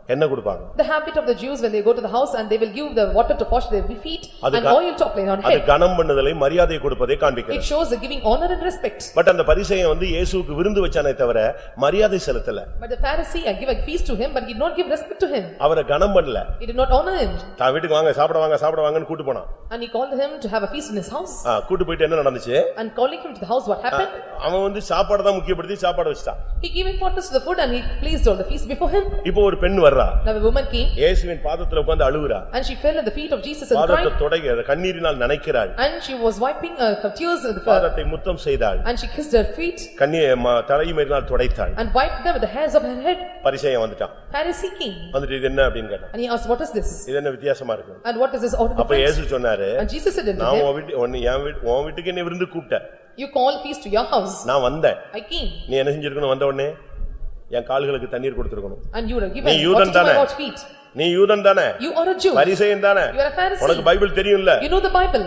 எண்ணெய் கொடுப்பாங்க The habit of the Jews when they go to the house and they will give the water to wash their feet அது and oil to apply on அது head. கனம் பண்ணுதலை மரியாதை கொடுப்பதை It காண்பிக்கிறது shows the giving honor and respect. But அந்த பரிசையன் வந்து இயேசுவுக்கு விருந்து வச்சானே தவிர மரியாதை செலுத்தல But the Pharisee I give a feast to him, but he did not give respect to him. அவரை கனம் பண்ணல He did not honor him. தான் வீட்டுக்கு வாங்க சாப்பிட வாங்க சாப்பிட வாங்கன்னு கூட்டு போனான் And he called him to have a feast in his house. ஆ, கூட்டு போயிட்டு என்ன நடந்துச்சு And calling him to the house, what happened? அவன் வந்து சாப்பாடு தான் முக்கியப்படுத்தி சாப்பாடு வச்சுட்டான் He gave importance to the food and he placed all the feast before him. இப்போ ஒரு பெண் வர்றா Now a woman came இயேசுவின் பாதத்துல உட்கார்ந்து அழுகுறா and she fell at the feet of Jesus and பாதத்தை cried. தொடை கண்ணீரினால் நனைக்கிறாள் And she was wiping uh, her tears with the பாதத்தை முத்தம் செய்தாள் and she kissed her feet கண்ணீர் தலைமையினால் துடைத்தாள் and wiped them with the hairs of her head. பரிசையன் வந்துட்டான் Pharisee came வந்துட்டு இது என்ன அப்படின்னு கேட்டான் and he asked, what is this? இது என்ன வித்தியாசமா இருக்கு And what is this order அப்ப difference? இயேசு சொன்னாரு And Jesus said நான் உன் வீட்டு உன் வீட்டுக்கு என்ன விருந்து கூப்பிட்டேன் you call feast to your house. நான் வந்தேன் I came நீ என்ன செஞ்சிருக்கணும் வந்த உடனே என் கால்களுக்கு தண்ணீர் கொடுத்திருக்கணும் and you were நீ given யூதன் water to my தானே? Feet. நீ யூதன் தானே You are a Jew. பரிசையன் தானே You are a Pharisee. உனக்கு பைபிள் தெரியும்ல You know the Bible,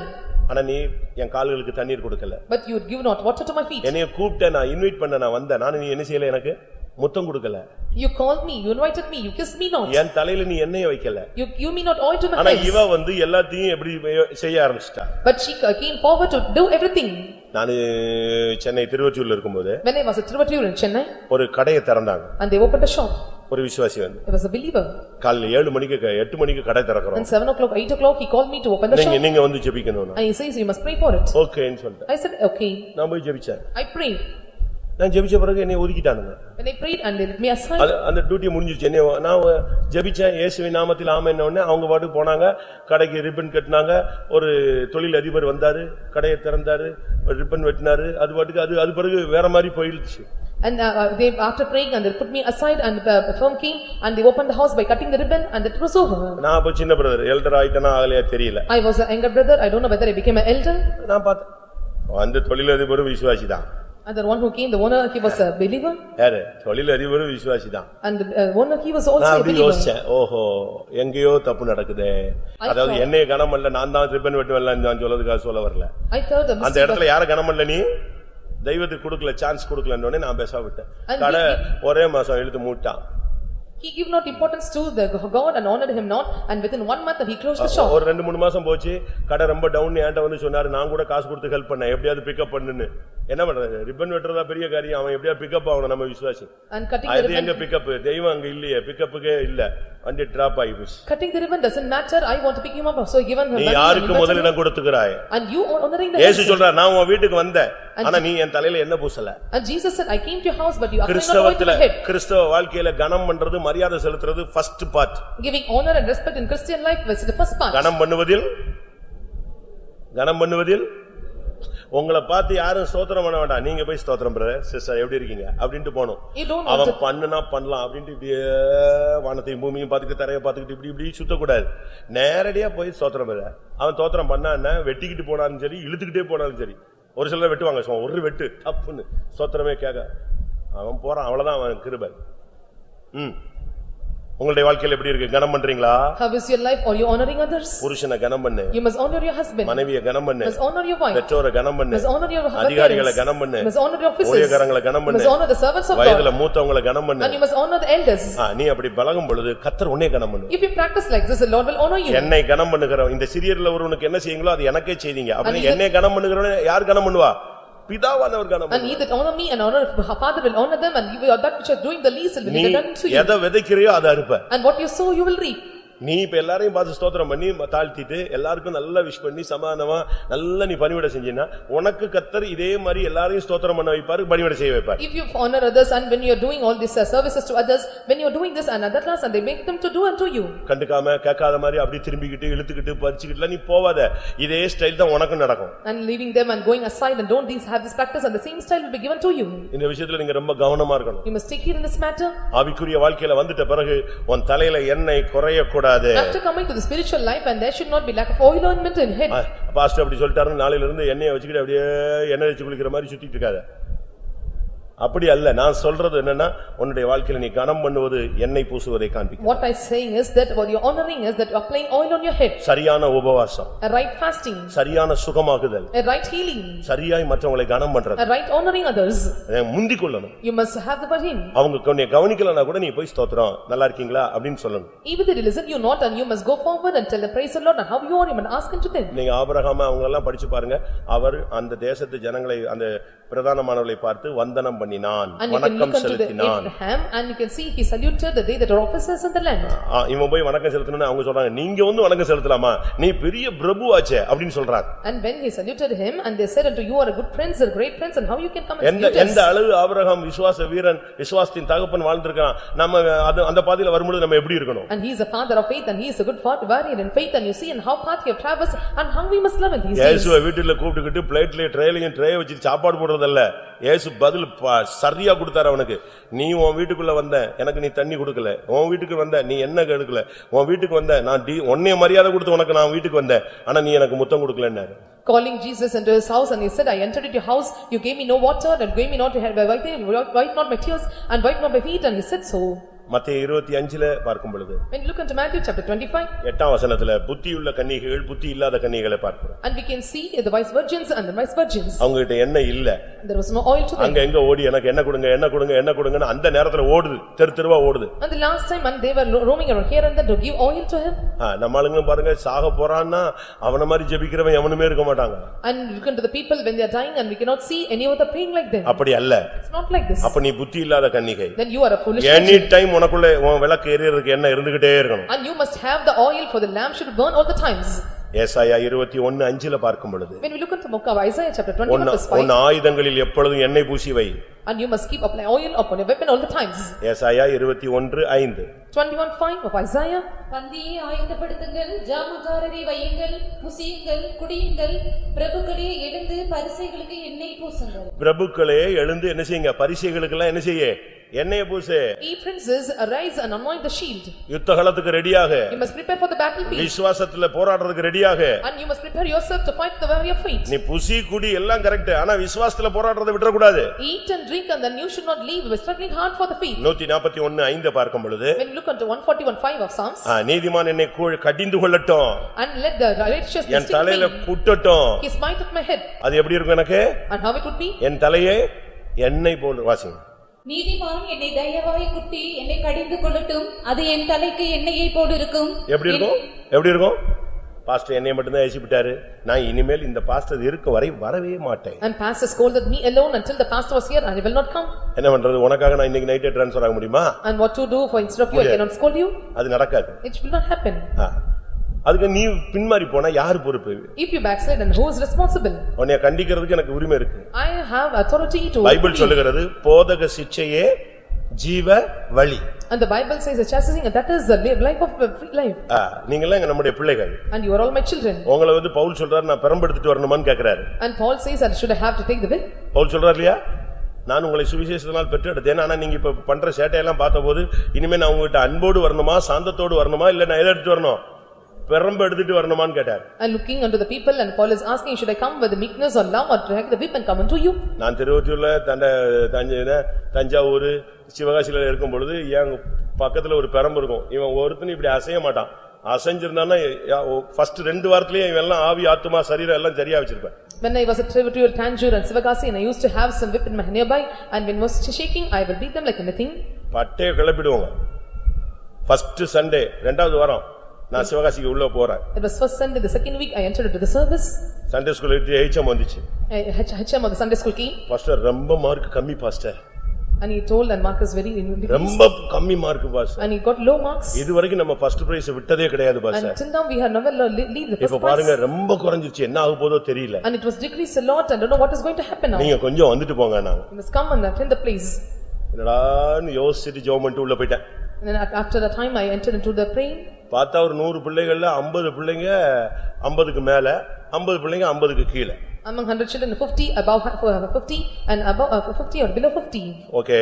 ஆனா நீ என் கால்களுக்கு தண்ணீர் கொடுக்கல but you give not water to my feet. என்னைய கூப்பிட்ட நான் இன்வைட் பண்ண நான் வந்தேன் நானும் நீ என்ன செய்யல எனக்கு முத்தம் கொடுக்கல You called me, you invited me, you kissed me not. என் தலையில நீ எண்ணெய வைக்கல You give me not oil to my ஆனா head. இவ வந்து எல்லாத்தையும் எப்படி செய்ய ஆரம்பிச்சிட்டா But she came forward to do everything. நானு சென்னை திருவொற்றியூர்ல இருக்கும்போது When I was at Tiruvattur in Chennai ஒரு கடையை திறந்தாங்க and they opened a shop, ஒரு விசுவாசி வந்து I was a believer. காலைல ஏழு மணிக்கு க- எட்டு மணிக்கு கடை திறக்கிறோம் And seven o'clock, eight o'clock, he called me to open the நீங்க shop. நீங்க வந்து ஜெபிக்கணும் he says, you must pray for it. ஓகேன்னு சொல்லிட்டேன் I said, okay. நான் போய் ஜெபிச்சேன் I prayed. நான் ஜெபிச்ச பிறகு என்னை ஒதுக்கிட்டானுங்க. When I prayed and they let me aside. அது அந்த டியூட்டி முடிஞ்சிருச்சு. என்னை நான் ஜெபிச்சேன் இயேசுவின் நாமத்தில் ஆமென்ன உடனே அவங்க பாட்டுக்கு போனாங்க. கடைக்கு ரிப்பன் கட்டினாங்க. ஒரு தொழில் அதிபர் வந்தாரு. கடையை திறந்தாரு. ரிப்பன் வெட்டினாரு. அது பாட்டுக்கு அது அது பிறகு வேற மாதிரி போயிடுச்சு. And uh, uh, they, after praying, and they put me aside, and uh, firm came, and they opened the house by cutting the ribbon, and it was over. நான் அப்ப சின்ன பிரதர் எல்டர் ஆயிட்டேனா ஆகலையா தெரியல. I was a younger brother, I don't know whether I became an elder, நான் பார்த்தேன். அந்த தொழிலதிபரும் விசுவாசி தான் and the one who came, the owner, he was a believer, யாரு தொழிலதிபரும் விசுவாசி தான் and the uh, owner, he was நான் also a அப்படி believer. யோசிச்சேன் ஓஹோ எங்கேயோ தப்பு நடக்குதே அதாவது என்னைய கனம் பண்ணல நான் தான் ரிப்பன் வெட்டுவேன்ல நான் சொல்லதுக்காக சொல்ல வரல I thought the அந்த mistake இடத்துல of, யார கனம் பண்ணல நீ தெய்வத்துக்கு கொடுக்கல சான்ஸ் கொடுக்கலன்னு நான் பேச விட்டேன் கடை ஒரே மாசம் இழுத்து மூட்டான் he gave not importance to the God and honored him not, and within one month, he closed the shop. ஒரு ரெண்டு மூணு மாசம் போச்சு கடை ரொம்ப டவுன் என்கிட்ட வந்து சொன்னாரு நான் கூட காசு கொடுத்து ஹெல்ப் பண்ணேன் எப்படியாவது பிக்கப் பண்ணுன்னு என்ன பண்றது ரிப்பன் வெட்டுறதா பெரிய காரியம் அவன் எப்படியா பிக்கப் ஆகணும் நம்ம விசுவாசி And cutting the அது ribbon. எங்க பிக்கப் தெய்வம் அங்க இல்லையே பிக்கப்புக்கே இல்ல வண்டி டிராப் ஆகி போச்சு Cutting the ribbon doesn't matter, I want to pick him up, so given நீ யாருக்கு liberty, முதலிடம் கொடுத்துக்கிறாய் and you honoring the person. சொல்றார் நான் உன் வீட்டுக்கு வந்தேன் ஆனா நீ என் தலையில என்ன பூசல And Jesus said, I came to your house, but you are not going to head. கிறிஸ்தவ வாழ்க்கையில கனம் பண்றது மரியாதை செலுத்துறது first part Giving honor and respect in Christian life was the first part. கனம் பண்ணுவதில் கனம் பண்ணுவதில் உங்களை பார்த்து யாரும் ஸ்தோத்திரம் பண்ண வேண்டாம். நீங்க போய் ஸ்தோத்திரம் பிரதர் சிஸ்டர் எப்படி இருக்கீங்க? அப்படின்ட்டு want அவன் பண்ணுனா பண்ணலாம். அப்படின்ட்டு இப்படியே வானத்தையும் பூமியும் பார்த்துக்கிட்டு தரைய பார்த்துக்கிட்டு இப்படி இப்படி சுத்தக்கூடாது. நேரடியா போய் ஸ்தோத்திரம் பிரதர் அவன் தோத்திரம் பண்ணான்னா வெட்டிக்கிட்டு போனாலும் சரி இழுத்துக்கிட்டே போனாலும் சரி. ஒரு சிலர் வெட்டுவாங்க சும்மா ஒரு வெட்டு டப்புன்னு. ஸ்தோத்திரமே கேட்க அவன் போறான் அவ்வளவுதான் அவன் கிருபை. ம். உங்களுடைய வாழ்க்கையில எப்படி இருக்கு கனம் பண்றீங்களா how is your life? Are you honoring others? புருஷனை கனம் பண்ணு You must honor your husband, மனைவிய கனம் பண்ணு must honor your wife, பெற்றோரை கனம் பண்ணு must honor your அதிகாரிகளை கனம் பண்ணு must honor your officers, ஊழியக்காரங்களை கனம் பண்ணு must honor the servants of வயதுல God, மூத்தவங்களை கனம் பண்ணு and you must honor the elders. நீ அப்படி பழகும் பொழுது கத்தர் உன்னை கனம் பண்ணு If you practice like this, the Lord will honor you. என்னை கனம் பண்ணுகிற இந்த சிறியர்ல ஒருவனுக்கு என்ன செய்யுங்களோ அது எனக்கே செய்தீங்க அப்படி என்னை கனம் பண்ணுகிறவன யார் கனம் பண்ணுவா பிதாவானவர் கனம் And பண்ணுவார். he that honor me and honor her father will honor them, and you are that which are doing the least will நீ be done to you. எதை விதைக்கிறியோ அதை அறுப்ப And what you sow, you will reap. நீ இப்ப எல்லாரையும் பார்த்து ஸ்தோத்திரம் பண்ணி தாழ்த்திட்டு எல்லாருக்கும் நல்லா விஷ் பண்ணி சமாதானமா நல்லா நீ பணிவிட செஞ்சீன்னா உனக்கு கத்தர் இதே மாதிரி எல்லாரையும் ஸ்தோத்திரம் பண்ண வைப்பாரு பணிவிட செய்ய வைப்பார் If you honor others and when you are doing all these uh, services to others, when you are doing this and other class and they make them to do unto you. கண்டுக்காம கேட்காத மாதிரி அப்படி திரும்பிக்கிட்டு இழுத்துக்கிட்டு பறிச்சுக்கிட்டுலாம் நீ போவாத இதே style தான் உனக்கும் நடக்கும் And leaving them and going aside and don't these have this practice and the same style will be given to you. இந்த விஷயத்துல நீங்க ரொம்ப கவனமா இருக்கணும் You must take care in this matter. ஆவிக்குரிய வாழ்க்கையில வந்துட்ட பிறகு உன் தலையில எண்ணெய் குறையக்கூடாது After coming to the spiritual life and there should not be lack of oil ointment in head. Pastor அப்படி சொல்லிட்டாருன்னு நாளையில இருந்து எண்ணெயை வச்சுக்கிட்டு அப்படியே எண்ணெய் வச்சு குளிக்கிற மாதிரி சுத்திட்டு இருக்காத அப்படி அல்ல நான் சொல்றது என்னன்னா உன்னுடைய வாழ்க்கையில நீ கனம் பண்ணுவது எண்ணெய் பூசுவதை காண்பிக்கும் What I saying is that what you are honoring is that you are applying oil on your head. சரியான உபவாசம் A right fasting, சரியான சுகமாகுதல் a right healing, சரியாய் மற்றவங்களை கனம் பண்றது a right honoring others. அதை முந்திக் கொள்ளணும் You must have the burden. அவங்க உன்னை கவனிக்கலனா கூட நீ போய் ஸ்தோத்திரம் நல்லா இருக்கீங்களா அப்படின்னு சொல்லணும் Even they listen you not and you must go forward and tell them praise the Lord and how you are, you must ask unto them. நீங்க ஆபிரகாம அவங்க எல்லாம் படிச்சு பாருங்க அவர் அந்த தேசத்து ஜனங்களை அந்த பிரதானமானவர்களை பார்த்து வந்தனம் பண்ணினான் வணக்கம் செலுத்தினான் and you can see he saluted the day that are officers in the land. இவன் போய் வணக்கம் செலுத்தணும்னு அவங்க சொல்றாங்க நீங்க வந்து வணக்கம் செலுத்தலாமா நீ பெரிய பிரபு ஆச்சே அப்படின்னு சொல்றாங்க And when he saluted him and they said unto you are a good prince, a great prince and how you can come and எந்த எந்த? அளவு ஆபிரகாம் விசுவாச வீரன் விசுவாசத்தின் தகப்பன் வாழ்ந்திருக்கான் நம்ம அந்த பாதையில வரும்பொழுது நம்ம எப்படி இருக்கணும் And he is a father of faith and he is a good father, warrior in faith and you see and how path he have traversed and how we must love in these days. இயேசுவை வீட்டுல கூப்பிட்டுக்கிட்டு பிளேட்லயே ட்ரேலையும் tray வச்சு சாப்பாடு போடுறதல்ல இயேசு பதில் ப- சரியா கொடுத்தாரு அவனுக்கு நீ உன் வீட்டுக்குள்ள வந்த எனக்கு நீ தண்ணி கொடுக்கல உன் வீட்டுக்கு வந்த நீ என்ன எடுக்கல உன் வீட்டுக்கு வந்த நான் டி உன்னைய மரியாதை கொடுத்து உனக்கு நான் வீட்டுக்கு வந்தேன் ஆனா நீ எனக்கு முத்தம் கொடுக்கலன்னாரு Calling Jesus into his house and he said, I entered into your house, you gave me no water and gave me not to have, wipe wipe not my tears and wipe not my feet and he said so. மத்திய இருபத்தி அஞ்சுல பார்க்கும் பொழுது When you look into Matthew chapter twenty-five எட்டாம் வசனத்துல புத்தியுள்ள கன்னிகைகள் புத்தி இல்லாத கன்னிகளை பார்க்கிறோம் and we can see the wise virgins and the wise virgins. அவங்க கிட்ட எண்ணெய் இல்ல There was no oil to them. அங்க எங்க ஓடி எனக்கு என்ன கொடுங்க என்ன கொடுங்க என்ன கொடுங்கன்னு அந்த நேரத்துல ஓடுது தெரு தெருவா ஓடுது And the last time and they were ro- roaming around here and there to give oil to him. ஆ, நம்ம ஆளுங்களும் பாருங்க சாக போறான்னா அவன மாதிரி ஜெபிக்கிறவன் எவனுமே இருக்க மாட்டாங்க And look into the people when they are dying and we cannot see any other praying like them. அப்படி அல்ல It's not like this. அப்ப நீ புத்தி இல்லாத கன்னிகை Then you are a foolish any virgin. Time உனக்குள்ள உன் விளக்கு எரியறதுக்கு என்ன இருந்துகிட்டே இருக்கணும் And you must have the oil for the lamp should burn all the times. ஏசாயா இருபத்தி ஒன்னு அஞ்சுல பார்க்கும் பொழுது When we look into the book of Isaiah chapter twenty-one உன் verse five, உன் ஆயுதங்களில் எப்பொழுதும் எண்ணெய் பூசி வை and you must keep apply oil upon your weapon all the times. ஏசாயா ஐந்து Twenty-one five of Isaiah, பந்தியை ஆயத்தப்படுத்துங்கள் ஜாமக்காரரை வையுங்கள் புசியுங்கள் குடியுங்கள் பிரபுக்களே எழுந்து பரிசைகளுக்கு எண்ணெய் பூசுங்கள் பிரபுக்களே எழுந்து என்ன செய்யுங்க பரிசைகளுக்கெல்லாம் என்ன செய்ய எண்ணெய பூசு ye princes, arise and anoint the shield. யுத்த காலத்துக்கு ரெடியாக You must prepare for the battlefield, விசுவாசத்துல போராடுறதுக்கு ரெடியாக and you must prepare yourself to fight the warrior faith. நீ புசி குடி எல்லாம் கரெக்ட் ஆனா விசுவாசத்துல போராடுறதை விட்டுறக்கூடாது Eat and drink, and then you should not leave, we're struggling hard for the faith. நூத்தி நாற்பத்தி ஒன்னு ஐந்து பார்க்கும் பொழுது When you look unto one forty-one five of Psalms, ஆ, நீதிமான் என்னை கூழ் கடிந்து கொள்ளட்டும். and let the righteous என் தலையில குட்டட்டும். He smite at my head, அது எப்படி இருக்கும் எனக்கு? And how it would be? என் தலையே எண்ணெய் போல் வாசிங்க. நீதிமான் என்னை தயவாய் குட்டி என்னை கடிந்து கொள்ளட்டும். அது என் தலைக்கு எண்ணெயை போல் இருக்கும். எப்படி இருக்கும்? எப்படி இருக்கும்? பாஸ்டர் என்னைய மட்டும்தான் ஏசி விட்டாரு நான் இனிமேல் இந்த பாஸ்டர் இருக்கும் வரை வரவே மாட்டேன் And pastor scolded me alone until the pastor was here, and I will not come. என்ன பண்றது உனக்காக நான் இன்னைக்கு நைட்டே டிரான்ஸ்ஃபர் ஆக முடியுமா And what to do for instead of you, I cannot scold you, அது நடக்காது it will not happen. அதுக்கு நீ பின்மாறி போனா யார் பொறுப்பு If you backslide, then who is responsible? உன்னைய கண்டிக்கிறதுக்கு எனக்கு உரிமை இருக்கு I have authority to. Bible சொல்லுகிறது போதக சிச்சையே ஜீவ வழி And the Bible says the chastising, and that is the life of a free life. ஆ, நீங்கெல்லாம் எங்க நம்முடைய பிள்ளைகள் And you are all my children. உங்களை வந்து பவுல் சொல்றாரு நான் பெரம்பெடுத்துட்டு வரணுமான்னு கேக்குறாரு And Paul says, and should I have to take the will? Pavul சொல்றாரு இல்லையா நான் உங்களை சுவிசேஷத்தினால் பெற்றெடுத்தேன் ஆனா நீங்க இப்ப பண்ற சேட்டையெல்லாம் பார்த்தபோது இனிமே நான் உங்ககிட்ட அன்போடு வரணுமா சாந்தத்தோடு வரணுமா இல்ல நான் எதை எடுத்துட்டு வரணும் பெரம்பு எடுத்துட்டு வரணுமான்னு கேட்டார் And looking unto the people, and Paul is asking, should I come with the meekness or love, or drag the whip and come unto you? நான் திருவொற்றியூர்ல தண்ட தஞ்சை தஞ்சாவூர் சிவகாசியில இருக்கும் பொழுது என் பக்கத்துல ஒரு பெரம்பு இருக்கும் இவன் ஒருத்தனும் இப்படி அசைய மாட்டான் அசைஞ்சிருந்தான்னா ஃபர்ஸ்ட் ரெண்டு வாரத்திலேயே இவன் எல்லாம் ஆவி ஆத்துமா சரீரம் எல்லாம் சரியா வச்சிருப்பேன் When I was at Trivatory, Tanjore and Sivagasi, and I used to have some whip in my nearby, and when was shaking, I will beat them like anything. பட்டைய கிளப்பிடுவாங்க ஃபர்ஸ்ட் சண்டே ரெண்டாவது வாரம் நான் சிவகாசிக்கு உள்ள போறேன் It was first Sunday, the second week, I entered into the service. Sunday school HM வந்துச்சு Uh, H- HM of the Sunday school came, pastor ரொம்ப mark கம்மி pastor and he told, and Mark is very, ரொம்ப கம்மி mark pastor and he got low marks. இதுவரைக்கும் நம்ம first prize விட்டதே கிடையாது pastor Until now, we have never le- le- leave the இப்ப first பாருங்க prize. ரொம்ப குறைஞ்சிருச்சு என்ன ஆக போதோ தெரியல And it was decreased a lot, and don't know what is going to happen now. நீங்க கொஞ்சம் வந்துட்டு போங்க நாங்க You must come and attend the place. என்னடான்னு யோசிச்சுட்டு ஜெபம் பண்ணிட்டு உள்ள போயிட்டேன் And then a- after a time, I entered into the praying, பார்த்தா ஒரு நூறு பிள்ளைகள்ல ஐம்பது பிள்ளைங்க ஐம்பதுக்கு மேல ஐம்பது பிள்ளைங்க ஐம்பதுக்கு கீழே among hundred children, fifty above ha- uh, fifty, and above uh, fifty or below fifty. Okay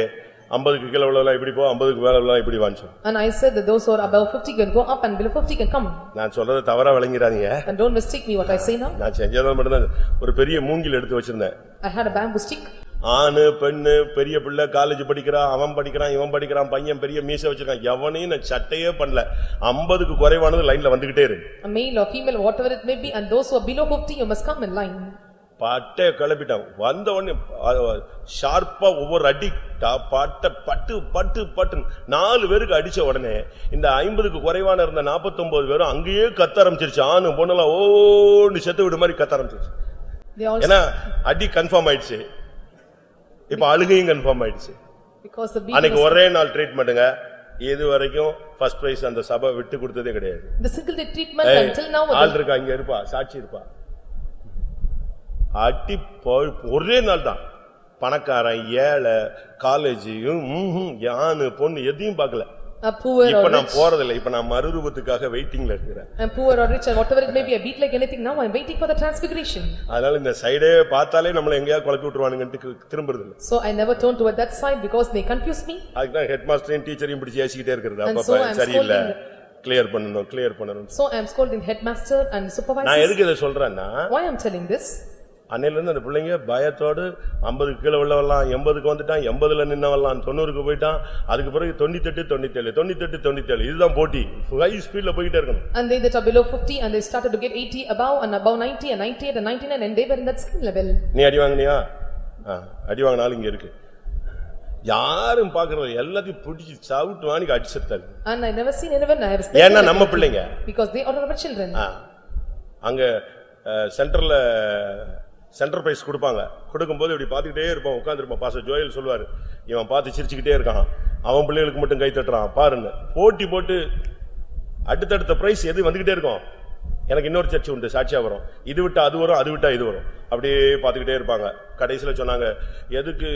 ஐம்பதுக்கு கீழே உள்ளவெல்லாம் இப்படி போ ஐம்பதுக்கு மேல உள்ளவெல்லாம் இப்படி வாங்கிச்சோம் And I said that those who are above fifty can go up and below fifty can come. நான் சொல்றதை தவறா விளங்கிறாதீங்க And don't mistake me what I say now. நான் செஞ்சதான் மட்டும்தான் ஒரு பெரிய மூங்கில் எடுத்து வச்சிருந்தேன் I had a bamboo stick, ஆணு பெண்ணு பெரிய பிள்ளை காலேஜ் படிக்கிறான் அவன் படிக்கிறான் இவன் படிக்கிறான் பையன் பெரிய மீசை வச்சிருக்கான். எவனையும் நான் சட்டையே பண்ணல. ஐம்பதுக்கு குறைவானது லைன்ல வந்துகிட்டே இருக்கு. Male or female, whatever it may be, and those who are below fifty, you must come in line. பட்டைய கிளப்பிட்டான். வந்த உடனே ஷார்ப்பா ஒவ்வொரு அடி பட்ட பட்டு பட்டு பட்டு நாலு பேருக்கு அடிச்ச உடனே இந்த ஐம்பதுக்கு குறைவான இருந்த நாற்பத்தொன்பது பேரும் அங்கேயே கத்த ஆரம்பிச்சிருச்சு. ஆணு பொண்ணெல்லாம் ஓன்னு செத்து விடு மாதிரி கத்த ஆரம்பிச்சிருச்சு. ஏன்னா அடி கன்ஃபார்ம் ஆயிடுச்சு. இப்ப அழுகையும் கன்ஃபார்ம் ஆயிடுச்சு. Because the beat அன்னைக்கு was, ஒரே நாள் ட்ரீட்மெண்ட்டுங்க இது வரைக்கும் ஃபர்ஸ்ட் பிரைஸ் அந்த சபை விட்டு கொடுத்ததே கிடையாது. The single day treatment ஏய், until now, ஆள் இருக்கா? இங்க இருப்பா. சாட்சி இருப்பா. அடி போ- ஒரே நாள் தான். பணக்காரன் ஏழை காலேஜ் யானு பொண்ணு எதையும் பார்க்கல. A poor இப்ப or நான் rich, போறதில்ல இப்ப நான் மறுரூபத்துக்காக வெயிட்டிங்ல இருக்கிறேன் and poor or rich, and whatever it may be, I beat like anything now, I'm waiting for the transfiguration. அதனால இந்த சைடே பார்த்தாலே நம்மள எங்கேயாவது குழப்பி விட்டுருவானுங்கன்ட்டு திரும்புறது இல்ல So I never turn toward that side because they confuse me. அதுக்குதான் ஹெட் மாஸ்டரையும் டீச்சரையும் பிடிச்சி ஏசிக்கிட்டே இருக்கிறது And அப்பப்ப so I'm சரியில்லை scolding- கிளியர் பண்ணணும் கிளியர் பண்ணணும் So I am scolding headmaster and நான் supervisors. எதுக்கு இதை சொல்றேன்னா Why I am telling this? அன்னையில இருந்து அந்த பிள்ளைங்க பயத்தோடு ஐம்பதுக்கு கீழே உள்ளவெல்லாம் எண்பதுக்கு வந்துட்டான் எண்பதுல நின்னவெல்லாம் தொண்ணூறுக்கு போயிட்டான். அதுக்கு பிறகு தொண்ணூத்தெட்டு தொண்ணூத்தேழு தொண்ணூத்தெட்டு தொண்ணூத்தேழு. இதுதான் போட்டி. ஹை ஸ்பீட்ல போயிட்டே இருக்கணும். And they that are below fifty and they started to get eighty above and above ninety and ninety-eight and ninety-nine and they were in that skill level. நீ அடி வாங்கினியா? ஆ, அடி வாங்கினாலும் இங்க இருக்கு. யாரும் பாக்குறது. எல்லாத்தையும் பிடிச்சி சவுட்டு வாணிக்கு அடிச்சிருத்தாங்க. And I never seen anyone, I have ஏன்னா நம்ம பிள்ளைங்க. because they are our children. அங்க சென்டர்ல சென்டர் பிரைஸ் கொடுப்பாங்க. கொடுக்கும்போது இப்படி பார்த்துக்கிட்டே இருப்பான் உட்காந்துருப்பான் பாச ஜோயல் சொல்லுவார் இவன் பார்த்து சிரிச்சுக்கிட்டே இருக்கான். அவன் பிள்ளைகளுக்கு மட்டும் கை தட்டுறான். பாருன்னு. போட்டி போட்டு அடுத்தடுத்த பிரைஸ் எது வந்துக்கிட்டே இருக்கும்? எனக்கு இன்னொரு சர்ச் உண்டு சாட்சியா வரும். இது விட்டா அது வரும் அது விட்டா இது வரும். அப்படியே பார்த்துக்கிட்டே இருப்பாங்க. கடைசியில் சொன்னாங்க எதுக்கு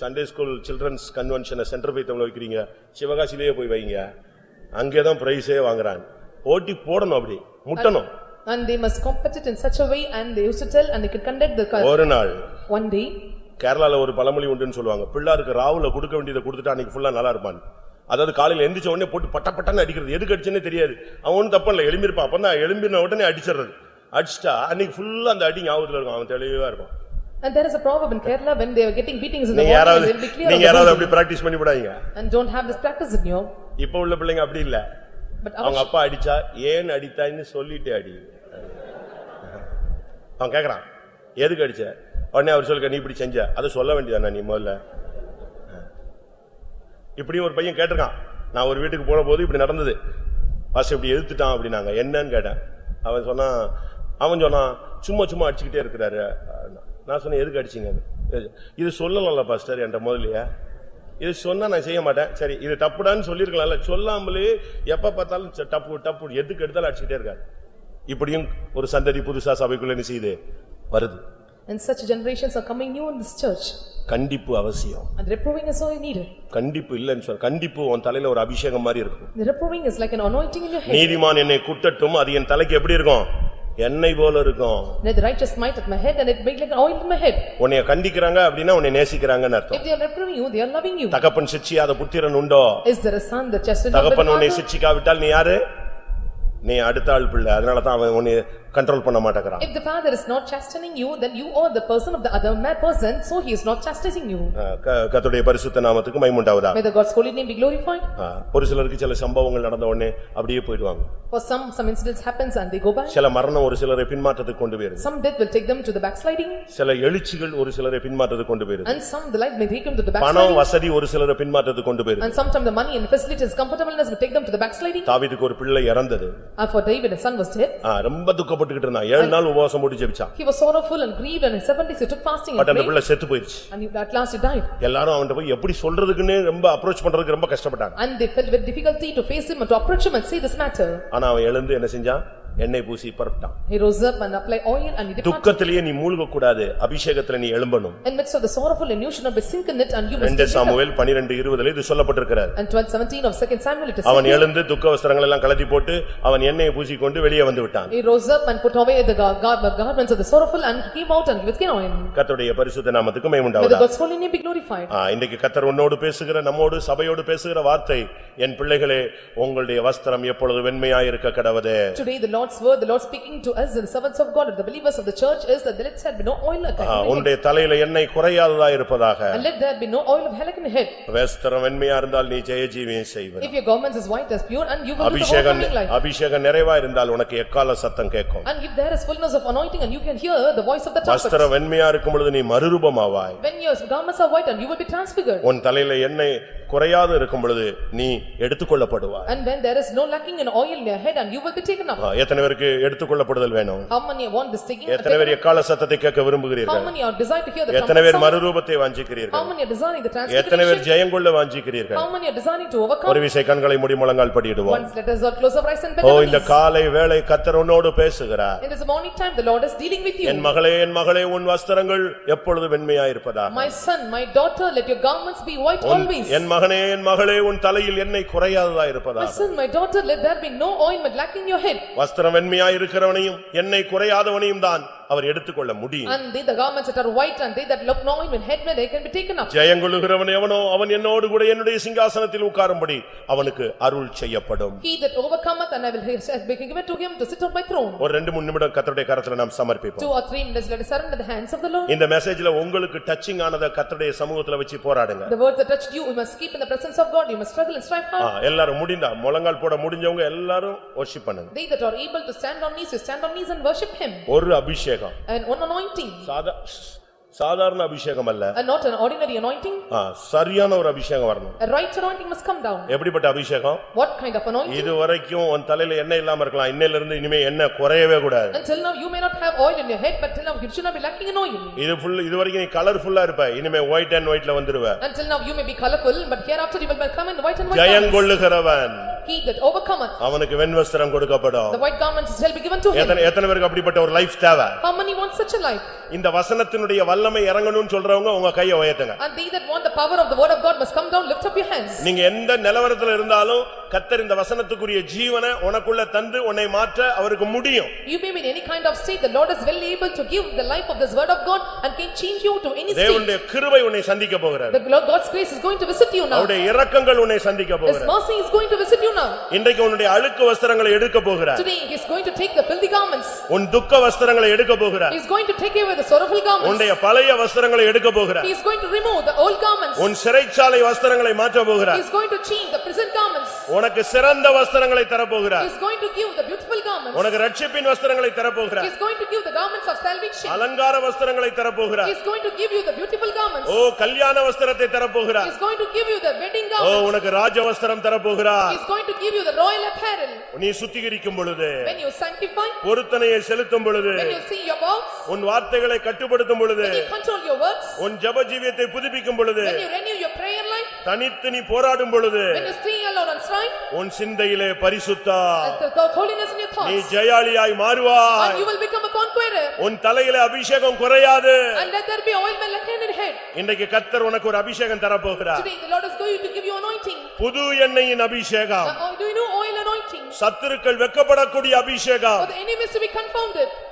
சண்டே ஸ்கூல் சில்ட்ரன்ஸ் கன்வென்ஷனை சென்டர் போய் தமிழ் வைக்கிறீங்க? சிவகாசிலேயே போய் வைங்க. அங்கே தான் ப்ரைஸே வாங்குறான். போட்டி போடணும் அப்படி முட்டணும். And they must compete it in such a way and they used to tell and they could conduct the co- ஒரு நாள் one day. கேரளால ஒரு பழமொழி உண்டுன்னு சொல்லுவாங்க. பிள்ளாருக்கு ராவுல கொடுக்க வேண்டியதை கொடுத்துட்டா அன்னைக்கு ஃபுல்லா நல்லா இருப்பான் அதாவது காலையில எந்திரிச்ச உடனே போட்டு பட்ட பட்டன்னு அடிக்கிறது. எதுக்கு அடிச்சுன்னே தெரியாது. அவன் ஒன்றும் தப்பு இல்லை எழும்பியிருப்பான். அப்பதான் எழும்பின உடனே அடிச்சிடுறது. அடிச்சிட்டா அன்னைக்கு ஃபுல்லா அந்த அடி ஞாபகத்துல இருக்கும். அவன் தெளிவா இருப்பான். And there is a proverb in Kerala when they are getting beatings in the நீங்க morning, யாராவது they will be clear of நீங்க the யாராவது அப்படி. பிராக்டிஸ் பண்ணி விடாதீங்க. And don't have this practice in you. இப்ப உள்ள பிள்ளைங்க அப்படி இல்ல. But அவங்க அப்பா அடிச்சா ஏன் அடித்தான்னு சொல்லிட்டு அடி. அவன் கேட்குறான் எதுக்கு அடிச்ச? உடனே அவர் சொல்லுங்க நீ இப்படி செஞ்ச அதை சொல்ல வேண்டியதானே நீ முதல்ல? இப்படியும் ஒரு பையன் கேட்டிருக்கான். நான் ஒரு வீட்டுக்கு போன போது இப்படி நடந்தது. பஸ் இப்படி எதிர்த்துட்டான் அப்படின்னாங்க. என்னன்னு கேட்டேன். அவன் சொன்னான் அவன் சொன்னான் சும்மா சும்மா அடிச்சுக்கிட்டே இருக்கிறாரு. நான் சொன்னேன் எதுக்கு அடிச்சீங்க? இது சொல்லலாம்ல பாஸ்டர் என்ற முதலியா இது சொன்னால் நான் செய்ய மாட்டேன். சரி இது தப்புடான்னு சொல்லிருக்கலாம்ல சொல்லாமலே எப்போ பார்த்தாலும் ச- டப்பு டப்பு எதுக்கு எடுத்தாலும் அடிச்சுக்கிட்டே இருக்காரு. இப்படியும் ஒரு சந்ததி புதுசா சபைக்குள்ள என்ன செய்யுது வருது and such generations are coming new in this church. கண்டிப்பு அவசியம் And reproving is so needed. கண்டிப்பு இல்லைன்னு சொல்ல கண்டிப்பு உன் தலையில ஒரு அபிஷேகம் மாதிரி இருக்கும் The reproving is like an anointing in your head. நீதிமான் என்னை குட்டட்டும் அது என் தலைக்கு எப்படி இருக்கும் எண்ணெய் போல இருக்கும் the righteous smite at my head and it make like an oil in my head. உன்னைய கண்டிக்கிறாங்க அப்படின்னா உன்னை நேசிக்கிறாங்கன்னு அர்த்தம் If they are reproving you, they are loving you. தகப்பன் சிச்சியாத புத்திரன் உண்டோ Is there a son that chastened தகப்பன் உன்னை? சிச்சிக்காவிட்டால் நீ யாரு நீ அடுத்த ஆள் பிள்ளை. அதனால தான் அவன் உன்னை கண்ட்ரோல் பண்ண மாட்டேங்கிறான் If the father is not chastening you, then you are the person of the other mad person, so he is not chastising you. கத்துடைய பரிசுத்த நாமத்துக்கு மைமுண்டாவதா May the God's holy name be glorified. ஒரு சிலருக்கு சில சம்பவங்கள் நடந்த உடனே அப்படியே போயிடுவாங்க For some, some incidents happens and they go back. சில மரணம் ஒரு சிலரை பின்மாற்றத்துக்கு கொண்டு போயிருது Some death will take them to the backsliding சில எழுச்சிகள் ஒரு சிலரை பின்மாற்றத்துக்கு கொண்டு போயிருது and some the light may take them to the பணம் backsliding. வசதி ஒரு சிலரை பின்மாற்றத்துக்கு கொண்டு போயிருது And sometimes the money and facilities, comfortableness will take them to the backsliding. தாவீதுக்கு ஒரு பிள்ளை இறந்தது for David, his son was dead. ரொம்ப துக்கப்பட்டுக்கிட்டு இருந்தான் ஏழு நாள் உபவாசம் போட்டு ஜெபிச்சான் He was sorrowful and grieved and in seven days he took fasting and but அந்த prayed. பிள்ளை செத்து போயிருச்சு And he- at last he died. எல்லாரும் அவன்கிட்ட போய் எப்படி சொல்றதுக்குன்னு ரொம்ப அப்ரோச் பண்றதுக்கு ரொம்ப கஷ்டப்பட்டாங்க And they felt with difficulty to face him and to approach him and say this matter. ஆனா அவன் எழுந்து என்ன செஞ்சான் எண்ணெய் பூசி பரப்பிட்டான் He rose up and applied oil and he departed. துக்கத்திலேயே நீ மூழ்க கூடாது அபிஷேகத்துல நீ எழும்பணும் In midst of the sorrowful and you should not be sink in it and you must ரெண்டு take it up. சாமுவேல் பனிரெண்டு இருபதுல இது சொல்லப்பட்டிருக்கிறார் And twelve seventeen of second Samuel it is அவன் எழுந்து துக்க வஸ்திரங்கள் எல்லாம் கலத்தி போட்டு அவன் எண்ணெயை பூசிக்கொண்டு வெளியே வந்து விட்டான் He rose up and put away the gar- gar- garments of the sorrowful and he came out and with oil. கர்த்தருடைய பரிசுத்த நாமத்துக்கு the மேமுண்டாவதா God's holy name be glorified. ஆ, இன்றைக்கு கத்தர் உன்னோடு பேசுகிற நம்மோடு சபையோடு பேசுகிற வார்த்தை என் பிள்ளைகளே உங்களுடைய வஸ்திரம் எப்பொழுது வெண்மையாயிருக்க கடவது Today the Lord's word, the Lord speaking to us and the servants of God and the believers of the church is that let there be no oil like ah, that. உன்னுடைய தலையில எண்ணெய் குறையாததா இருப்பதாக And let there be no oil of hell in your head. வஸ்திரம் வெண்மையா இருந்தால் நீ ஜெயஜீவியம் செய்வது If your garments is white as pure and you will live the அபிஷேகம் overcoming life. அபிஷேகம் நிறைவா இருந்தால் உனக்கு எக்கால சத்தம் கேட்கும் And if there is fullness of anointing and you can hear the voice of the trumpet. வஸ்திரம் வெண்மையா இருக்கும் பொழுது நீ மறுரூபமாவாய் When your garments are white and you will be transfigured. உன் தலையில எண்ணெய் குறையாது இருக்கும் பொழுது நீ எடுத்துக்கொள்ளப்படுவாய் And when there is no lacking in oil in your head and you will be taken up. ஆ, எத்தனை பேருக்கு எடுத்துக்கொள்ளப்படுதல் வேணும் How many want this taking? எத்தனை பேர் எக்கால சத்தத்தை கேட்க How விரும்புகிறீர்கள் many are desired to hear the எத்தனை பேர்? மறுரூபத்தை How வாஞ்சிக்கிறீர்கள் many are desiring the எத்தனை பேர் transfiguration? ஜெயங்கொள்ள வாஞ்சிக்கிறீர்கள் How many are desiring to ஒரு? விசை கண்களை மூடி முழங்கால் படியிடுவோம் Once let us all close our eyes and O bend our இந்த. காலை வேளை கத்தர் உன்னோடு பேசுகிறார் In this morning time, the Lord is dealing with என். மகளே என் மகளே உன் வஸ்திரங்கள் எப்பொழுது வெண்மையாயிருப்பதாக My son, my daughter, let your garments be white உன்- always. என் மகனே என் மகளே உன் தலையில் எண்ணெய் குறையாததா My இருப்பதாக son, my daughter, let there be no ointment lacking in your head. வஸ்திரம் வெண்மையாயிருக்கிறவனையும் என்னை குறையாதவனையும் தான். அவர் எடுத்துக்கொள்ள முடியும் And they, the garments that are white and they that look no ointment head, they can be taken up. ஜெயங்கொள்ளுகிறவன் எவனோ அவன் என்னோடு கூட என்னுடைய சிங்காசனத்தில் உட்காரும்படி அவனுக்கு அருள் செய்யப்படும் He that overcometh and I will be given to him to sit on my throne. ஒரு ரெண்டு மூணு நிமிடம் கத்தருடைய கரத்துல நாம் சமர்ப்பிப்போம் Two or three minutes, let us surrender the hands of the Lord. இந்த மெசேஜ்ல உங்களுக்கு டச்சிங் ஆனத கத்தருடைய சமூகத்துல வச்சு போராடுங்க The words that touched you, you must keep in the presence of God, you must struggle and strive hard. எல்லாரும் முடிந்தா முழங்கால் போட முடிஞ்சவங்க எல்லாரும் worship பண்ணுங்க They that are able to stand on knees, you stand on knees and worship him. ஒரு அபிஷேகம் And one anointing, சாதா சாதாரண அபிஷேகம் அல்ல and not an ordinary anointing. சரியான ஒரு அபிஷேகம் வரணும் A right anointing must come down. எப்படிப்பட்ட அபிஷேகம் What kind of anointing? இது வரைக்கும் உன் தலையில எண்ணெய் இல்லாம இருக்கலாம் இன்னையில இருந்து இனிமே எண்ணெய் குறையவே கூடாது Until now, you may not have oil in your head, but till now, you should not be lacking in oil. இது ஃபுல் இது வரைக்கும் நீ கலர்ஃபுல்லா இருப்ப இனிமே ஒயிட் அண்ட் ஒயிட்ல வந்துருவ Until now, you may be colorful, but hereafter you will become in white and white. ஜெயங்கொள்ளுகிறவன் he that overcometh. அவனுக்கு வெண்வஸ்திரம் கொடுக்கப்படும் The white garments shall be given to him. எத்தனை எத்தனை பேருக்கு அப்படிப்பட்ட ஒரு லைஃப் தேவை How many want such a life? இந்த வசனத்தினுடைய வல்லமை இறங்கணும்னு சொல்றவங்க உங்க கையை உயர்த்துங்க And they that want the power of the word of God must come down, lift up your hands. நீங்க எந்த நிலவரத்துல இருந்தாலும் கத்தர் இந்த வசனத்துக்குரிய ஜீவனை உனக்குள்ள தந்து உன்னை மாற்ற அவருக்கு முடியும் You may be in any kind of state, the Lord is well able to give the life of this word of God and can change you to any state. தேவனுடைய கிருபை உன்னை சந்திக்க போகிறார் The Lord God's grace is going to visit you now. அவருடைய இரக்கங்கள் உன்னை சந்திக்க His போகிறார் mercy is going to visit you now. இன்றைக்கு உன்னுடைய அழுக்கு வஸ்திரங்களை எடுக்க போகிறார் Today he is going to take the filthy garments. உன் துக்க வஸ்திரங்களை எடுக்க போகிறார் He is going to take away the sorrowful garments. உன்னுடைய பழைய வஸ்திரங்களை எடுக்க போகிறார் He is going to remove the old garments. உன் சிறைச்சாலை வஸ்திரங்களை மாற்ற He போகிறார் is going to change the prison garments. உனக்கு சிறந்த வஸ்திரங்களை He தரப்போகிறார் is going to give the beautiful garments. உனக்கு ரட்சிப்பின் வஸ்திரங்களை He தரப்போகிறார் is going to give the garments of salvation. அலங்கார வஸ்திரங்களை He தரப்போகிறார் is going to give you the beautiful garments. ஓ கல்யாண வஸ்திரத்தை He தரப்போகிறார் is going to give you the wedding O garments. உனக்கு ராஜ வஸ்திரம் He தரப்போகிறார் is going to give you the royal apparel. நீ சுத்திகரிக்கும் பொழுது When you sanctify, பொருத்தனையை செலுத்தும் பொழுது when you see your vows, உன் வார்த்தைகளை கட்டுப்படுத்தும் பொழுது when you control your words, உன் ஜெப ஜீவியத்தை புதுப்பிக்கும் பொழுது when you renew your prayer life, தனித்து நீ போராடும் பொழுது உன் சிந்தையிலே பரிசுத்தா நீ ஜெயாளியாய் மாறுவாய். உன் தலையிலே அபிஷேகம் குறையாது. இன்றைக்கு கத்தர் உனக்கு ஒரு அபிஷேகம் தரப்போகிறார். புது எண்ணெயின் அபிஷேகம் Uh? சத்துருக்கள் வெக்கப்படக்கூடிய அபிஷேகம்.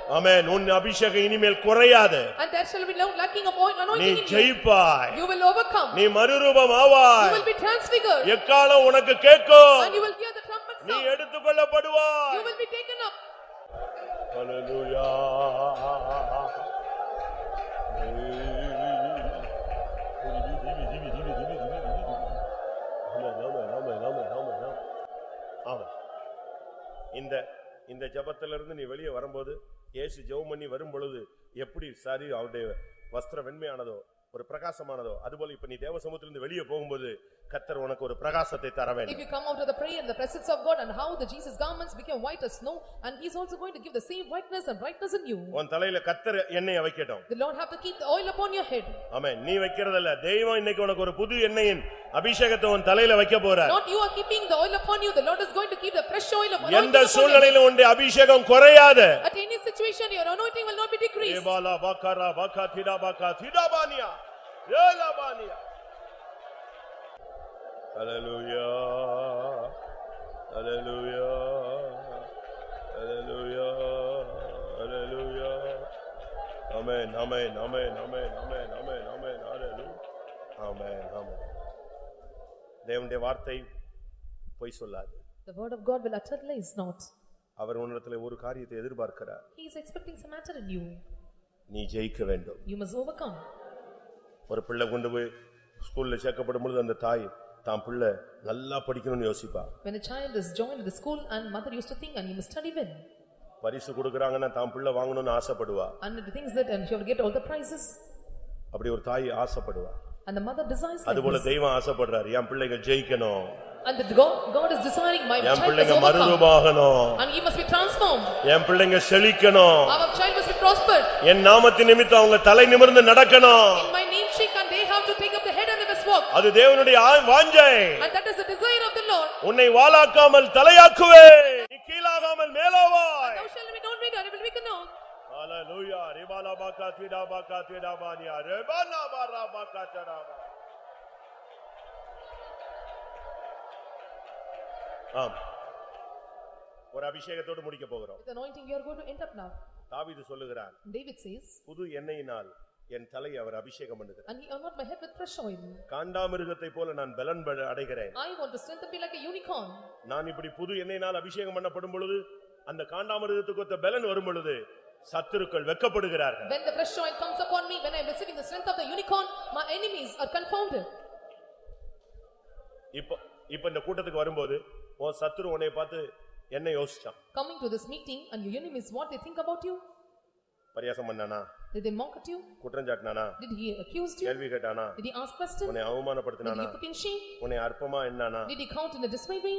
ஆமென் உன் அபிஷேகம் இனிமேல் குறையாது நீ. ஜெயிப்பாய். நீ மறுரூபம் ஆவாய் will be transfigured. எக்காலம் உனக்கு கேட்கும் And you will hear the trumpet நீ sound. எடுத்துக்கொள்ளப்படுவாய் You will be taken up. Hallelujah. ஆமென். இந்த இந்த ஜெபத்திலிருந்து நீ வெளியே வரும்போது இயேசு ஜெபம் பண்ணி வரும் பொழுது எப்படி சரி அவருடைய வஸ்திரம் வெண்மையானதோ ஒரு பிரகாசமானதோ அதுபோல இப்ப நீ தேவ சமூகத்திலிருந்து வெளியே போகும்போது கத்தர் உனக்கு ஒரு பிரகாசத்தை தர If வேண்டும் you come out of the prayer in the presence of God and how the Jesus garments became white as snow and he's also going to give the same whiteness and brightness in you. உன் தலையில கத்தர் எண்ணெயை வைக்கட்டும் The Lord have to keep the oil upon your head. ஆமென் நீ வைக்கிறதல்ல தெய்வம் இன்னைக்கு உனக்கு ஒரு புது எண்ணெயின் அபிஷேகத்தை உன் தலையில வைக்க போற Not you are keeping the oil upon you, the Lord is going to keep the fresh oil of எந்த anointing upon you. சூழ்நிலையிலும் உன்னுடைய அபிஷேகம் குறையாது At any situation, your anointing will not be decreased. ஏபாலா பாக்காரா பாக்கா திடா பாக்கா திடாபானியா ஏலாபானியா ஹalleluya ஹalleluya ஹalleluya ஹalleluya ஆமென் ஆமென் ஆமென் ஆமென் ஆமென் ஆமென் ஆமென் ஹalleluya ஆமென் ஆமென் தேவனுடைய வார்த்தை பொய் சொல்லாது. The word of God will utter lies not. அவர் உன்னிடத்தில் ஒரு காரியத்தை எதிர்பார்க்கிறார். He is expecting some matter in you. நீ ஜெயிக்க வேண்டும். You must overcome. ஒரு பிள்ளை கொண்டு போய் ஸ்கூல்ல சேர்க்கப்படும் பொழுது அந்த தாய் தான் பிள்ளை நல்லா படிக்கணும்னு யோசிப்பா When a child is joined the school and mother used to think and he must study well. பரிசு கொடுக்கறாங்கன்னா தான் பிள்ளை வாங்கணும்னு ஆசைப்படுவா And the things that and she will get all the prizes அப்படி ஒரு தாய் ஆசைப்படுவா and the mother desires like அதுபோல. தெய்வம் ஆசைப்படுறாரு என் பிள்ளைங்க ஜெயிக்கணும் And that God, God is desiring my child must பிள்ளைங்க overcome. மறுரூபாகணும் And he must be transformed. என் பிள்ளைங்க செழிக்கணும் Our child must be prospered. என் நாமத்தின் நிமித்தம் அவங்க தலை நிமிர்ந்து நடக்கணும் In my name shake and they have to take up the head and they must walk. அது தேவனுடைய வாஞ்சை And that is the desire of the Lord. உன்னை வாளாக்காமல் தலையாக்குவே நீ கீழாகாமல் மேலாவாய் Thou shalt be not weak and I will weaken now. Hallelujah. Ribala baka tida baka tida bania. Rebana bara baka tida. ஆம். ஒரு அபிஷேகத்தோடு முடிக்க போகிறோம் With anointing we are going to end up now. தாவீது சொல்லுகிறான் David says, புது எண்ணெயினால் என் தலையை அவர் அபிஷேகம் பண்ணுகிறார் and he anoint my head with fresh oil. காண்டாமிருகத்தை போல நான் பலன் அடைகிறேன் I want to strengthen me like a unicorn. நான் இப்படி புது எண்ணெயினால் அபிஷேகம் பண்ணப்படும் பொழுது அந்த காண்டாமிருகத்துக்கு ஒத்த பலன் வரும் பொழுது சத்துருக்கள் வெக்கப்படுகிறார்கள் When the fresh oil comes upon me, when I am receiving the strength of the unicorn, my enemies are confounded. இப்ப இப்ப இந்த கூட்டத்துக்கு வரும்போது உன் சத்துரு உன்னை பார்த்து என்ன யோசிச்சான் Coming to this meeting and your enemies, what they think about you? பரியாசம் பண்ணானா Did they mock at you? குற்றஞ்சாட்டினானா Did he accuse you? கேள்வி கேட்டானா Did he ask question? உன்னை Did அவமானப்படுத்தினானா he put in shame? உன்னை அற்பமா என்னானா Did he count in a dismayed way?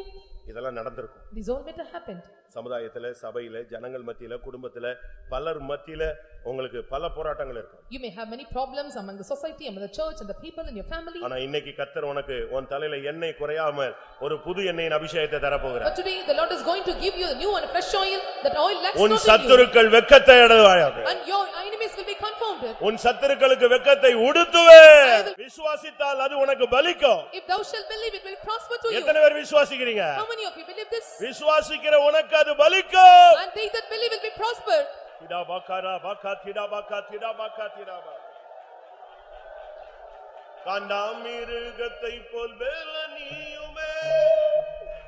இதெல்லாம் நடந்திருக்கும் These all have happened. சமுதாயத்துல சபையில ஜனங்கள் மத்தியில குடும்பத்துல பலர் மத்தியில உங்களுக்கு பல போராட்டங்கள் இருக்கும் You may have many problems among the society, among the church and the people in your family. ஆனா இன்னைக்கு கத்தர் உனக்கு உன் தலையில எண்ணெய் குறையாமல் ஒரு புது எண்ணெயின் அபிஷேகத்தை தரப்போகிறார் But today, the Lord is going to give you a new and fresh oil, that oil lacks உன் not in you. சத்துருக்கள் வெக்கத்தை அடைவாயாக And your enemies will be confounded. உன் சத்துருக்களுக்கு வெக்கத்தை உடுத்துவே விசுவாசித்தால் அது உனக்கு பலிக்கும் If thou shalt believe, it will prosper to you. எத்தனை பேர் விசுவாசிக்கிறீங்க How many of you believe this? விசுவாசிக்கிற உனக்கு அது பலிக்கும் And they that believe will be prospered. திடா பக்காரா பக்கா திடா பக்கா திடா பக்கா திடா காண்டாமிருகத்தை போல் வேல நீயுமே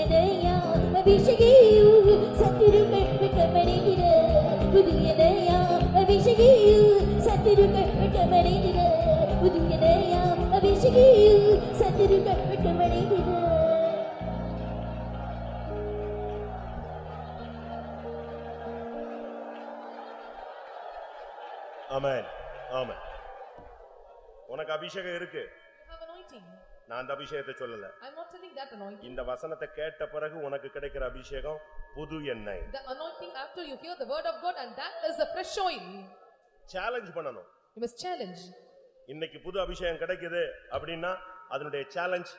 எண்ணெயா அபிஷேகியும் சத்துருக்கள் மிக்கமடைந்திட கண்ணாமிருகத்தை போல் வேதனையுமே சத்துருக்கள் மிக்கமடைந்திட புது எண்ணெயா சத்துருக்கள் மிக்கமடைந்திட ஆமாம் ஆமாம் உனக்கு அபிஷேகம் இருக்கு. நான் அந்த அபிஷேகத்தை சொல்லல I'm not telling that anointing. இந்த வசனத்தை கேட்ட பிறகு உனக்கு கிடைக்கிற அபிஷேகம் புது எண்ணெய் The anointing after you hear the word of God and that is a fresh oil. Challenge பண்ணணும் You must challenge. இன்னைக்கு புது அபிஷேகம் கிடைக்குது அப்படின்னா அதனுடைய சேலஞ்ச்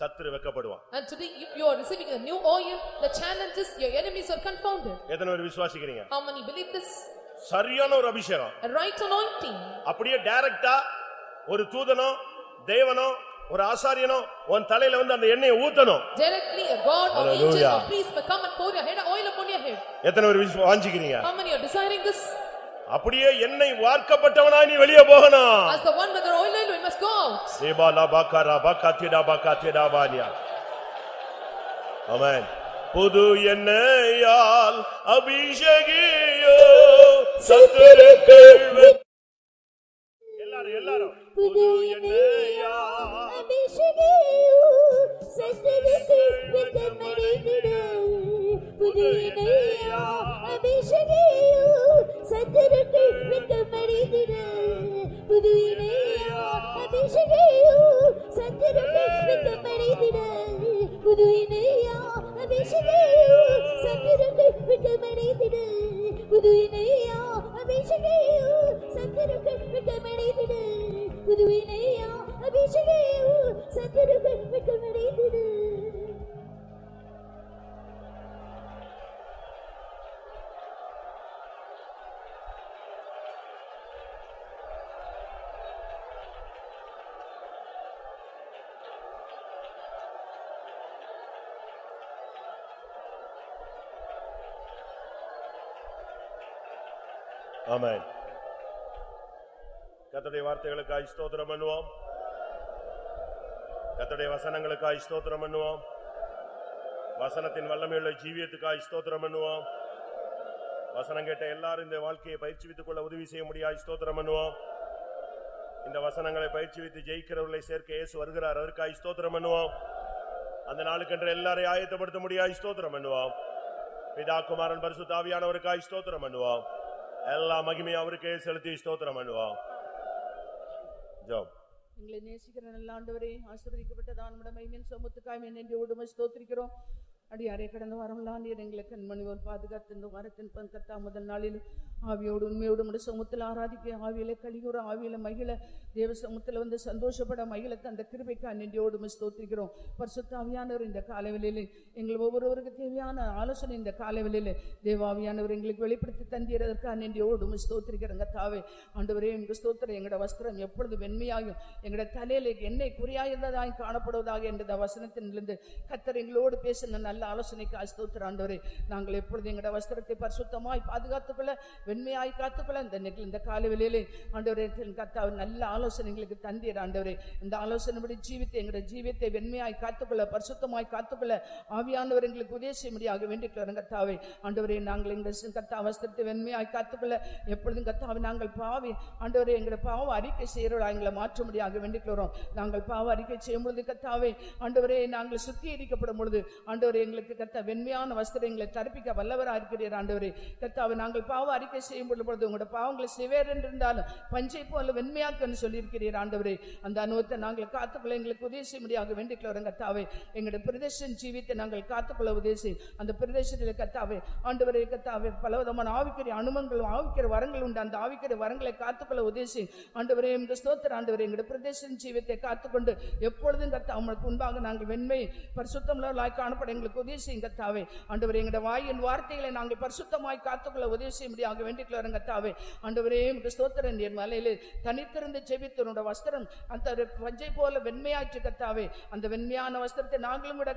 சத்துரு வெக்கப்படுவான் And today, if you are receiving a new oil, the challenge is your enemies are confounded. எத்தனை பேர் விசுவாசிக்கிறீங்க How many believe this? சரியான ஒரு அபிஷேகம் A right anointing. அப்படியே டைரக்டா ஒரு தூதனோ தேவனோ ஒரு ஆசாரியனோ உன் தலையில வந்து அந்த எண்ணெயை ஊத்தணும் Directly a God or angel or priest may come and pour your head oil upon your head. எத்தனை பேர் வாஞ்சிக்கிறீங்க How many are desiring this? அப்படியே எண்ணெய் வார்க்கப்பட்டவனா நீ வெளியே போகணும் As the one with the oil, we must go out. சேபாலா பாக்காரா பாக்கா திடா பாக்கா திடா Bania ஆமென் புது எண்ணெயால் அபிஷேகியோ சத்துருக்கள் எல்லாரும் புது எண்ணெயால் அபிஷேகியும் சத்துருக்கள் மிக்கமடைந்திட புது எண்ணெயா அபிஷேகியும் சத்துருக்கள் மிக்கமடைந்திட புது எண்ணெயா அபிஷேகியும் சத்துருக்கள் மிக்கமடைந்திட புது எண்ணெயா அபிஷேகியும் சத்துருக்கள் மிக்கமடைந்திட புது எண்ணெயா அபிஷேகியும் சத்துருக்கள் மிக்கமடைந்திட புது எண்ணெயா அபிஷேகியும் சத்துருக்கள் மிக்கமடைந்திட ஆமென் கர்த்தருடைய வார்த்தைகளுக்காய் ஸ்தோத்திரம் பண்ணுவோம். கர்த்தருடைய வசனங்களுக்காய் ஸ்தோத்திரம் பண்ணுவோம். வசனத்தின் வல்லமையுள்ள ஜீவியத்துக்காய் ஸ்தோத்திரம் பண்ணுவோம். வசனம் கேட்ட எல்லாரும் இந்த வாழ்க்கையை பயிற்சிவித்துக் கொள்ள உதவி செய்ய முடியாது ஸ்தோத்திரம் பண்ணுவோம். இந்த வசனங்களை பயிற்சிவித்து ஜெயிக்கிறவர்களை சேர்க்க இயேசு வருகிறார் அதற்காக ஸ்தோத்திரம் பண்ணுவோம். அந்த நாளுக்கென்று எல்லாரையும் ஆயத்தப்படுத்த முடியாது ஸ்தோத்திரம் பண்ணுவோம். பிதா குமாரன் பரிசு ஆவியானவருக்காய் ஸ்தோத்திரம் பண்ணுவோம். எல்லா மகிமையும் அவருக்கே செலுத்தி ஸ்தோத்திரம் பண்ணுவோம். ஜாப் எங்களை நேசிக்கிற நல்ல ஆண்டவரே ஆசீர்வதிக்கப்பட்டதான தான் மகிமையின் சமத்துக்காய் நன்றி விடுமை ஸ்தோத்திரிக்கிறோம். அடியாரே கடந்த வாரம்லாம் நீர் எங்களை கண்மணிவோல் பாதுகாத்து இந்த வாரத்தின் பங்கத்தா முதல் நாளில் ஆவியோடு உண்மையோடு முடி சமூகத்தில் ஆராதிக்க ஆவியில கலிகூற ஆவியில மகிழ தேவ சமூகத்தில் வந்து சந்தோஷப்பட மகிழ தந்த கிருபைக்கு அன்னியோடு ஸ்தோத்திரிக்கிறோம் பரிசுத்தாவியானவர் இந்த காலவெளியில் எங்கள் ஒவ்வொருவருக்கு தேவையான ஆலோசனை இந்த காலவெளியில் தேவாவியானவர் எங்களுக்கு வெளிப்படுத்தி தந்தீரதற்காக அன்னியோடு ஸ்தோத்திரிக்கிறங்க தாவே. ஆண்டவரே எங்கள் ஸ்தோத்திரம் எங்களோட வஸ்திரம் எப்பொழுது வெண்மையாகும் எங்களோட தலையில எண்ணெய் குறியாயிருந்ததாய் காணப்படுவதாக என்ற வசனத்திலிருந்து கத்தர் எங்களோடு பேசின நல்ல ஆலோசனைக்கு அஸ்தோத்திர ஆண்டவரே நாங்கள் எப்பொழுது எங்களோட வஸ்திரத்தை பரிசுத்தமாய் பாதுகாத்துக்கொள்ள வெண்மையாய் காத்துக்கொள்ள இந்த நெகிழ் இந்த காலவெளியிலே ஆண்டவரே கத்தா நல்ல ஆலோசனை எங்களுக்கு தந்தீர் ஆண்டவரே. இந்த ஆலோசனைபடி ஜீவித்தை எங்களோட ஜீவித்தை வெண்மையாய் காத்துக்கொள்ள பரிசுத்தமாய் காத்துக்கொள்ள ஆவியானவர் எங்களுக்கு உதவி செய்யும்படியாக வேண்டிக்கிறோம் கத்தாவே ஆண்டவரே நாங்கள் எங்கள் கத்தா வஸ்திரத்தை வெண்மையாய் காத்துக்கொள்ள எப்பொழுதும் கத்தாவை நாங்கள் பாவி ஆண்டவரே எங்களை பாவம் அறிக்கை செய்கிறவர்களா எங்களை மாற்றும்படியாக வேண்டிக்கிறோம் நாங்கள் பாவ அறிக்கை செய்யும் பொழுது கத்தாவே ஆண்டவரே நாங்கள் சுத்திகரிக்கப்படும் பொழுது ஆண்டவரே எங்களுக்கு கத்த வெண்மையான வஸ்திரங்களை தரப்பிக்க வல்லவராக இருக்கிறீர் ஆண்டவரே. கத்தாவை நாங்கள் பாவ அறிக்கை செய்யும் பொழுது உங்களோட பாவங்களை சிவேர் என்றிருந்தாலும் பஞ்சை போல வெண்மையாக்குன்னு சொல்லியிருக்கிறீர் ஆண்டவரே. அந்த அனுபவத்தை நாங்கள் காத்துக்கொள்ள எங்களுக்கு உதவி செய்ய முடியாக வேண்டிக்கிறோம் கத்தாவே எங்களுடைய பிரதேசம் ஜீவித்தை நாங்கள் காத்துக்கொள்ள உதவி செய்யும் அந்த பிரதேசத்தில் கத்தாவே ஆண்டவரே கத்தாவே பலவிதமான ஆவிக்கிற அனுமங்களும் ஆவிக்கிற வரங்கள் உண்டு. அந்த ஆவிக்கிற வரங்களை காத்துக்கொள்ள உதவி செய்யும் ஆண்டவரே இந்த ஸ்தோத்திர ஆண்டவரே எங்களுடைய பிரதேசம் ஜீவித்தை காத்துக்கொண்டு எப்பொழுதும் கத்தா அவங்களுக்கு முன்பாக நாங்கள் வெண்மை பரிசுத்தமுள்ளவர்களாய் காணப்பட எங்களுக்கு உதவி செய்யும் கத்தாவே ஆண்டவர் எங்களோட வாயின் வார்த்தைகளை நாங்கள் பரிசுத்தமாய் காத்துக்கொள்ள உதவி செய்ய முடியாக வேண்டிக்கிறோம் கத்தாவே ஆண்டவரே எங்களுக்கு ஸ்தோத்திர மலையிலே. தனித்திருந்து ஜெபித்தனோட வஸ்திரம் அந்த பஞ்சை போல வெண்மையாற்று கத்தாவே அந்த வெண்மையான வஸ்திரத்தை நாங்களும் கூட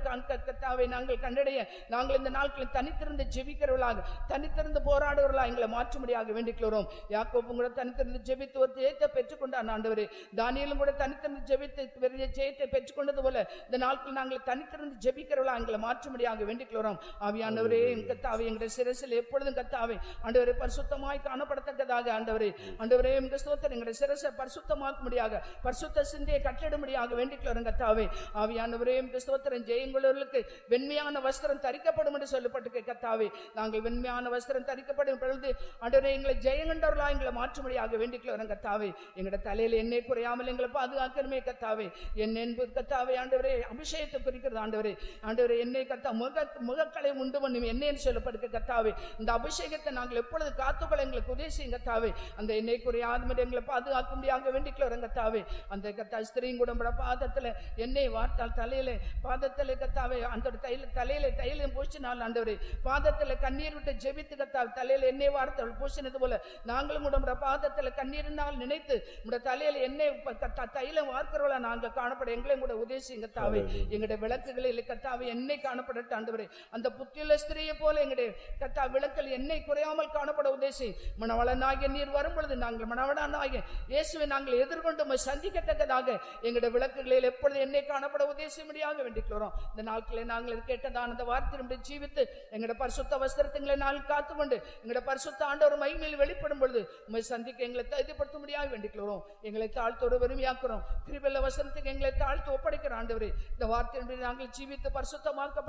கத்தாவே நாங்கள் கண்டடைய. நாங்கள் இந்த நாட்களில் தனித்திருந்து ஜெபிக்கிறவர்களாக தனித்திருந்து போராடுவர்களாக எங்களை மாற்றும்படியாக வேண்டிக்கிறோம் யாக்கோப்பும் கூட தனித்திருந்து ஜெபித்து ஒரு ஜெயத்தை பெற்றுக்கொண்டான் ஆண்டவரே. தானியலும் கூட தனித்திருந்து ஜெபித்து பெரிய ஜெயத்தை பெற்றுக்கொண்டது போல இந்த நாட்கள் நாங்கள் தனித்திருந்து ஜெபிக்கிறவர்களாக எங்களை மாற்றும்படியாக வேண்டிக்கிறோம் ஆவியானவரே எங்க கத்தாவே எங்களுடைய சிரசில் எப்பொழுதும் கத்தாவே ஆண்டவரே பரிசுத்தமாய் காணப்படத்தக்கதாக ஆண்டவரே. ஆண்டவரே எங்க ஸ்தோத்திரம் எங்களுடைய சிரசை பரிசுத்தமாக்கும்படியாக பரிசுத்த சிந்தையை கட்டளிடும்படியாக வேண்டிக்கிறோம் கத்தாவே ஆவியானவரே எங்க ஸ்தோத்திரம் ஜெயங்குள்ளவர்களுக்கு வெண்மையான வஸ்திரம் தரிக்கப்படும் என்று சொல்லப்பட்டு கத்தாவே நாங்கள் வெண்மையான வஸ்திரம் தரிக்கப்படும் பொழுது ஆண்டவரே எங்களை ஜெயங்கண்டவர்களா எங்களை மாற்றும்படியாக வேண்டிக்கிறோம் கத்தாவே எங்களுடைய தலையில எண்ணெய் குறையாமல் எங்களை பாதுகாக்கணுமே கத்தாவே என் என்பது கத்தாவே ஆண்டவரே அபிஷேகத்தை குறிக்கிறது ஆண்டவரே. ஆண்டவரே என்னை கத்தா முக முகக்களை உண்டு பண்ணும் என்னன்னு சொல்லப்படுக கத்தாவே. இந்த அபிஷேகத்தை நாங்கள் எப்பொழுது காத்துக்கொள்ள எங்களுக்கு உதவி செய்யும் கத்தாவே. அந்த எண்ணெய் குறையாத மாதிரி எங்களை பாதுகாக்கும்படியாக வேண்டிக்கிறோம் கத்தாவே. அந்த கத்தா ஸ்திரீயும் கூட பாதத்துல எண்ணெய் வார்த்தால் தலையில பாதத்துல கத்தாவே அந்த தைல தலையில தைலம் பூசினால் ஆண்டவரே பாதத்துல கண்ணீர் விட்டு ஜெபித்து கத்தாவே தலையில எண்ணெய் வார்த்தால் பூசினது போல நாங்களும் கூட நம்மட பாதத்துல கண்ணீரினால் நினைத்து நம்மட தலையில எண்ணெய் கத்தா தைலம் வார்க்கிறவள நாங்கள் காணப்பட எங்களையும் கூட உதவி செய்யுங்க கத்தாவே. எங்களுடைய விளக்குகளில் கத்தாவே எண்ணெய் காணப்படட்டு ஆண்டவரே. அந்த புத்தியுள்ள ஸ்திரீயை போல எங்களுடைய கத்தா விளக்கல் என்னை குறையாமல் காணப்பட உதேசி மணவளனாகிய நீர் வரும் பொழுது நாங்கள் மணவளனாகிய இயேசுவை நாங்கள் எதிர்கொண்டு சந்திக்கத்தக்கதாக எங்களுடைய விளக்குகளில் எப்பொழுது என்னை காணப்பட உதேசியும்படியாக வேண்டிக்கிறோம். இந்த நாட்களை நாங்கள் கேட்டதான் அந்த வார்த்தை ஜீவித்து எங்களுடைய பரிசுத்த வஸ்திரத்துங்களை நாங்கள் காத்துக்கொண்டு எங்களுடைய பரிசுத்த ஆண்டவர் மகிமையில் வெளிப்படும் பொழுது உண்மை சந்திக்க எங்களை தகுதிப்படுத்தும்படியாக வேண்டிக்கிறோம். எங்களை தாழ்த்தோடு வறுமையாக்குறோம் கிருபெல்ல வசனத்துக்கு எங்களை தாழ்த்து ஒப்படைக்கிற ஆண்டவரே இந்த வார்த்தையின்படி நாங்கள் ஜீவித்து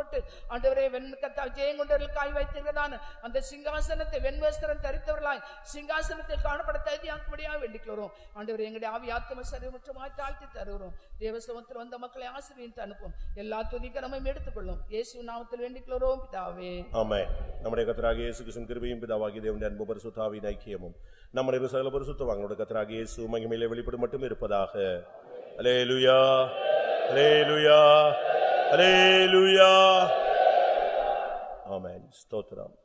பரிசுத்தமாக்கப்பட்டு ஆண்டவரே வெண்கத்தா ஜெயங்கொண்டவர்களுக்காய் வைத்திருக்கிறதான அந்த சிங்காசனத்தை வெண்வஸ்திரம் தரித்தவர்களாய் சிங்காசனத்தில் காணப்பட தகுதியாக்கும்படியாக வேண்டிக்கிறோம் ஆண்டவரே எங்களுடைய ஆவி ஆத்ம சரீரமற்றமாய் தாழ்த்தி தருகிறோம். தேவசமத்தில் வந்த மக்களை ஆசிரியத்து அனுப்பும் எல்லா துதிக்கரமையும் எடுத்துக்கொள்ளும் இயேசு நாமத்தில் வேண்டிக்கிறோம் பிதாவே. ஆமென். நம்முடைய கத்தராகிய இயேசு கிறிஸ்துவின் கிருபையும் பிதாவாகிய தேவனுடைய அன்பு பரிசுத்தாவின் ஐக்கியமும் நம்முடைய சகல பரிசுத்தவாங்களோட கத்தராகிய இயேசு மகிமையிலே வெளிப்படும் மட்டும் இருப்பதாக. அலேலுயா அலேலுயா அலேலுயா ஆமென் ஸ்தோத்திரம்